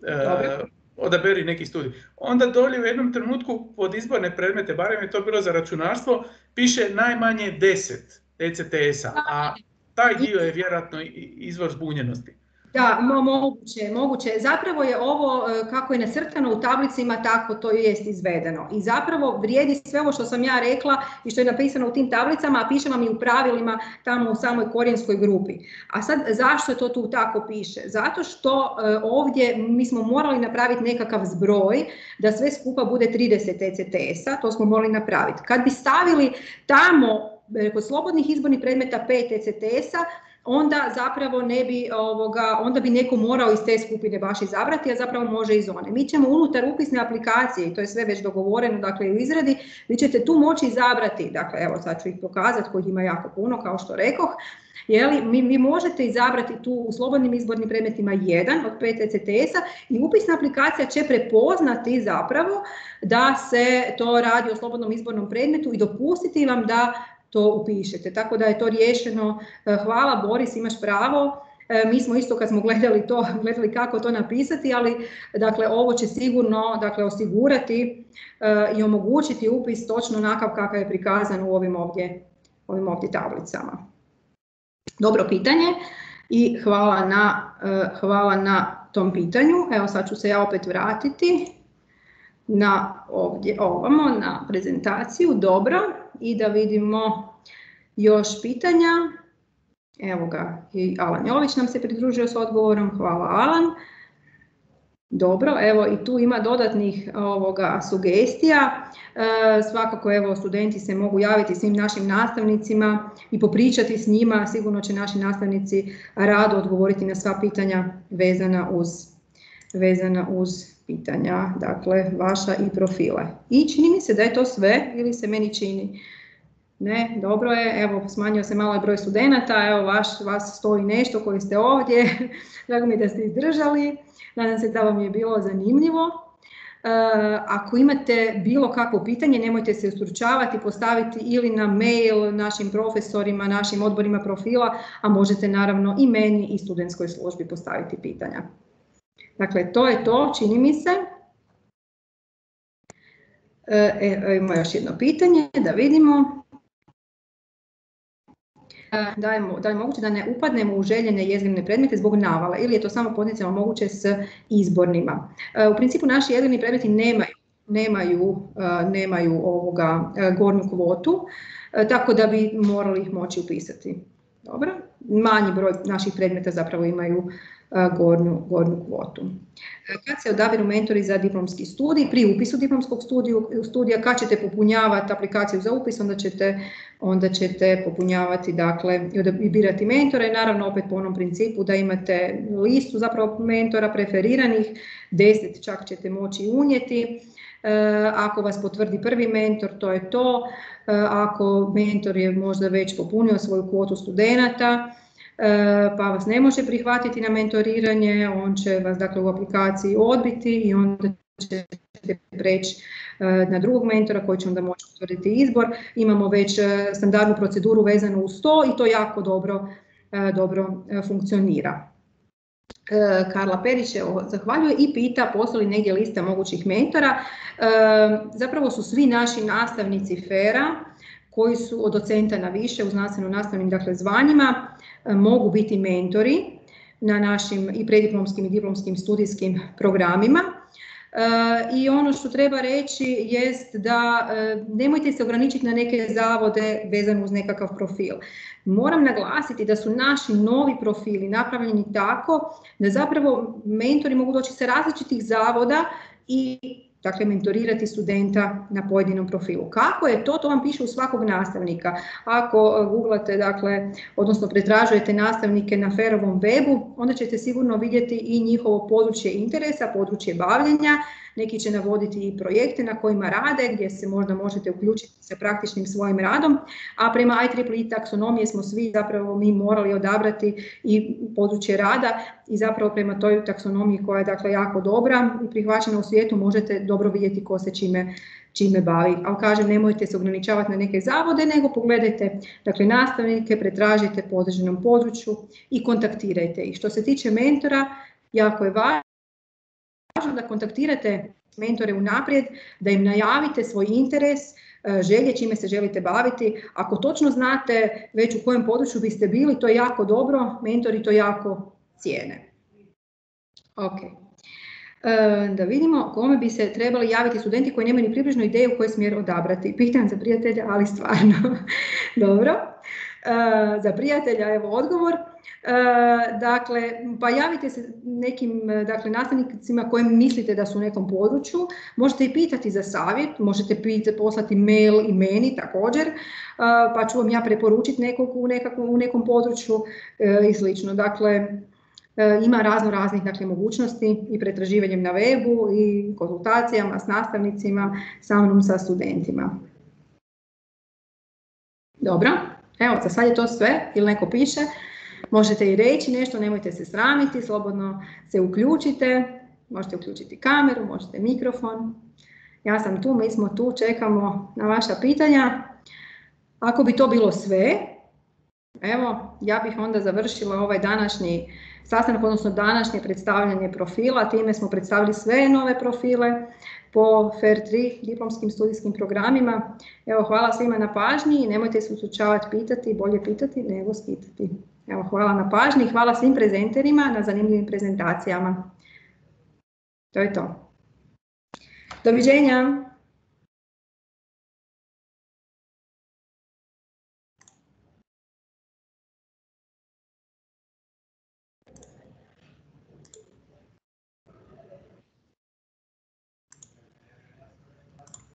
e, odaberi neki studij. Onda dolje u jednom trenutku pod izborne predmete, barem je to bilo za računarstvo, piše najmanje 10 ECTS-a, a taj dio je vjerojatno izvor zbunjenosti. Da, moguće, moguće. Zapravo je ovo e, kako je nacrtano u tablicima, tako to jest izvedeno. I zapravo vrijedi sve ovo što sam ja rekla i što je napisano u tim tablicama, a piše vam i u pravilima tamo u samoj korijenskoj grupi. A sad zašto to tu tako piše? Zato što e, ovdje mi smo morali napraviti nekakav zbroj da sve skupa bude 30 ECTS-a, to smo morali napraviti. Kad bi stavili tamo kod slobodnih izbornih predmeta 5 ECTS-a, onda zapravo ne bi, ovoga, onda bi neko morao iz te skupine baš izabrati, a zapravo može iz one. Mi ćemo unutar upisne aplikacije, i to je sve već dogovoreno, dakle u izradi, vi ćete tu moći izabrati, dakle evo sad ću ih pokazati kojih ima jako puno, kao što rekoh, Jeli, mi, vi možete izabrati tu u slobodnim izbornim predmetima jedan od pet ECTS-a i upisna aplikacija će prepoznati zapravo da se to radi o slobodnom izbornom predmetu i dopustiti vam da to upišete. Tako da je to riješeno. E, hvala Boris, imaš pravo. E, mi smo isto kad smo gledali to, gledali kako to napisati, ali dakle ovo će sigurno dakle, osigurati e, i omogućiti upis točno onakav kakav je prikazan u ovim ovdje, ovim ovdje tablicama. Dobro pitanje i hvala na, hvala na tom pitanju. Evo sad ću se ja opet vratiti na ovdje ovamo na prezentaciju. Dobro i da vidimo još pitanja. Evo ga, i Alan Jović nam se pridružio s odgovorom. Hvala Alan. Dobro, evo i tu ima dodatnih ovoga sugestija. E, svakako evo studenti se mogu javiti svim našim nastavnicima i popričati s njima. Sigurno će naši nastavnici rado odgovoriti na sva pitanja vezana uz, vezana uz pitanja, dakle vaša i profile. I čini mi se da je to sve ili se meni čini? Ne, dobro je, evo smanjio se malo broj studenata, evo vaš, vas stoji nešto koji ste ovdje, drago mi da ste izdržali, nadam se da vam je bilo zanimljivo. E, ako imate bilo kakvo pitanje, nemojte se ustručavati, postaviti ili na mail našim profesorima, našim odborima profila, a možete naravno i meni i studentskoj službi postaviti pitanja. Dakle, to je to, čini mi se. E, e imamo još jedno pitanje, da vidimo. E, da je, da je moguće da ne upadnemo u željene jezgrivne predmete zbog navala ili je to samo potencijalno moguće s izbornima. E, u principu naši jezgrivni predmeti nemaju nemaju, nemaju ovoga gornju kvotu, tako da bi morali ih moći upisati. Dobro, manji broj naših predmeta zapravo imaju gornju, gornju kvotu. Kad se odabiru mentori za diplomski studij, pri upisu diplomskog studiju, studija, kad ćete popunjavati aplikaciju za upis, onda ćete, onda ćete popunjavati dakle, i birati mentore, naravno opet po onom principu da imate listu zapravo mentora preferiranih, deset čak ćete moći unijeti. Ako vas potvrdi prvi mentor, to je to. Ako mentor je možda već popunio svoju kvotu studenata, E, pa vas ne može prihvatiti na mentoriranje, on će vas dakle u aplikaciji odbiti i onda ćete preći e, na drugog mentora koji će onda moći utvrditi izbor. Imamo već e, standardnu proceduru vezanu uz to i to jako dobro, dobro funkcionira. Karla Perić zahvaljuje i pita postoji negdje lista mogućih mentora. Zapravo su svi naši nastavnici FERA koji su od docenta na više u znanstveno nastavnim dakle, zvanjima E, mogu biti mentori na našim i prediplomskim i diplomskim studijskim programima. E, I ono što treba reći jest da e, nemojte se ograničiti na neke zavode vezano uz nekakav profil. Moram naglasiti da su naši novi profili napravljeni tako da zapravo mentori mogu doći sa različitih zavoda i dakle mentorirati studenta na pojedinom profilu. Kako je to? To vam piše u svakog nastavnika. Ako e, googlate, dakle, odnosno pretražujete nastavnike na Ferovom webu, onda ćete sigurno vidjeti i njihovo područje interesa, područje bavljenja, neki će navoditi i projekte na kojima rade, gdje se možda možete uključiti sa praktičnim svojim radom, a prema IEEE taksonomije smo svi zapravo mi morali odabrati i područje rada i zapravo prema toj taksonomiji koja je dakle jako dobra i prihvaćena u svijetu možete dobro vidjeti ko se čime čime bavi. Ali kažem, nemojte se ograničavati na neke zavode, nego pogledajte dakle, nastavnike, pretražite po određenom području i kontaktirajte ih. Što se tiče mentora, jako je važno da kontaktirate mentore unaprijed, da im najavite svoj interes, e, želje čime se želite baviti. Ako točno znate već u kojem području biste bili, to je jako dobro, mentori to jako cijene. Ok. E, da vidimo kome bi se trebali javiti studenti koji nemaju ni približnu ideju koji smjer odabrati. Pitam za prijatelja, ali stvarno. Dobro. E, za prijatelja, evo odgovor. E, dakle, pa javite se nekim dakle, nastavnicima kojim mislite da su u nekom području. Možete i pitati za savjet, možete pitati, poslati mail i meni također, pa ću vam ja preporučiti nekog u, u nekom području i slično. Dakle, ima razno raznih dakle, mogućnosti i pretraživanjem na webu i konzultacijama s nastavnicima, sa mnom sa studentima. Dobro, evo za sad je to sve ili neko piše. Možete i reći nešto, nemojte se sramiti, slobodno se uključite, možete uključiti kameru, možete mikrofon. Ja sam tu, mi smo tu, čekamo na vaša pitanja. Ako bi to bilo sve, evo, ja bih onda završila ovaj današnji sastanak, odnosno današnje predstavljanje profila. Time smo predstavili sve nove profile po FAIR 3 diplomskim studijskim programima. Evo, hvala svima na pažnji i nemojte se usučavati pitati, bolje pitati nego skitati. Evo, hvala na pažnji i hvala svim prezenterima na zanimljivim prezentacijama. To je to. Doviđenja!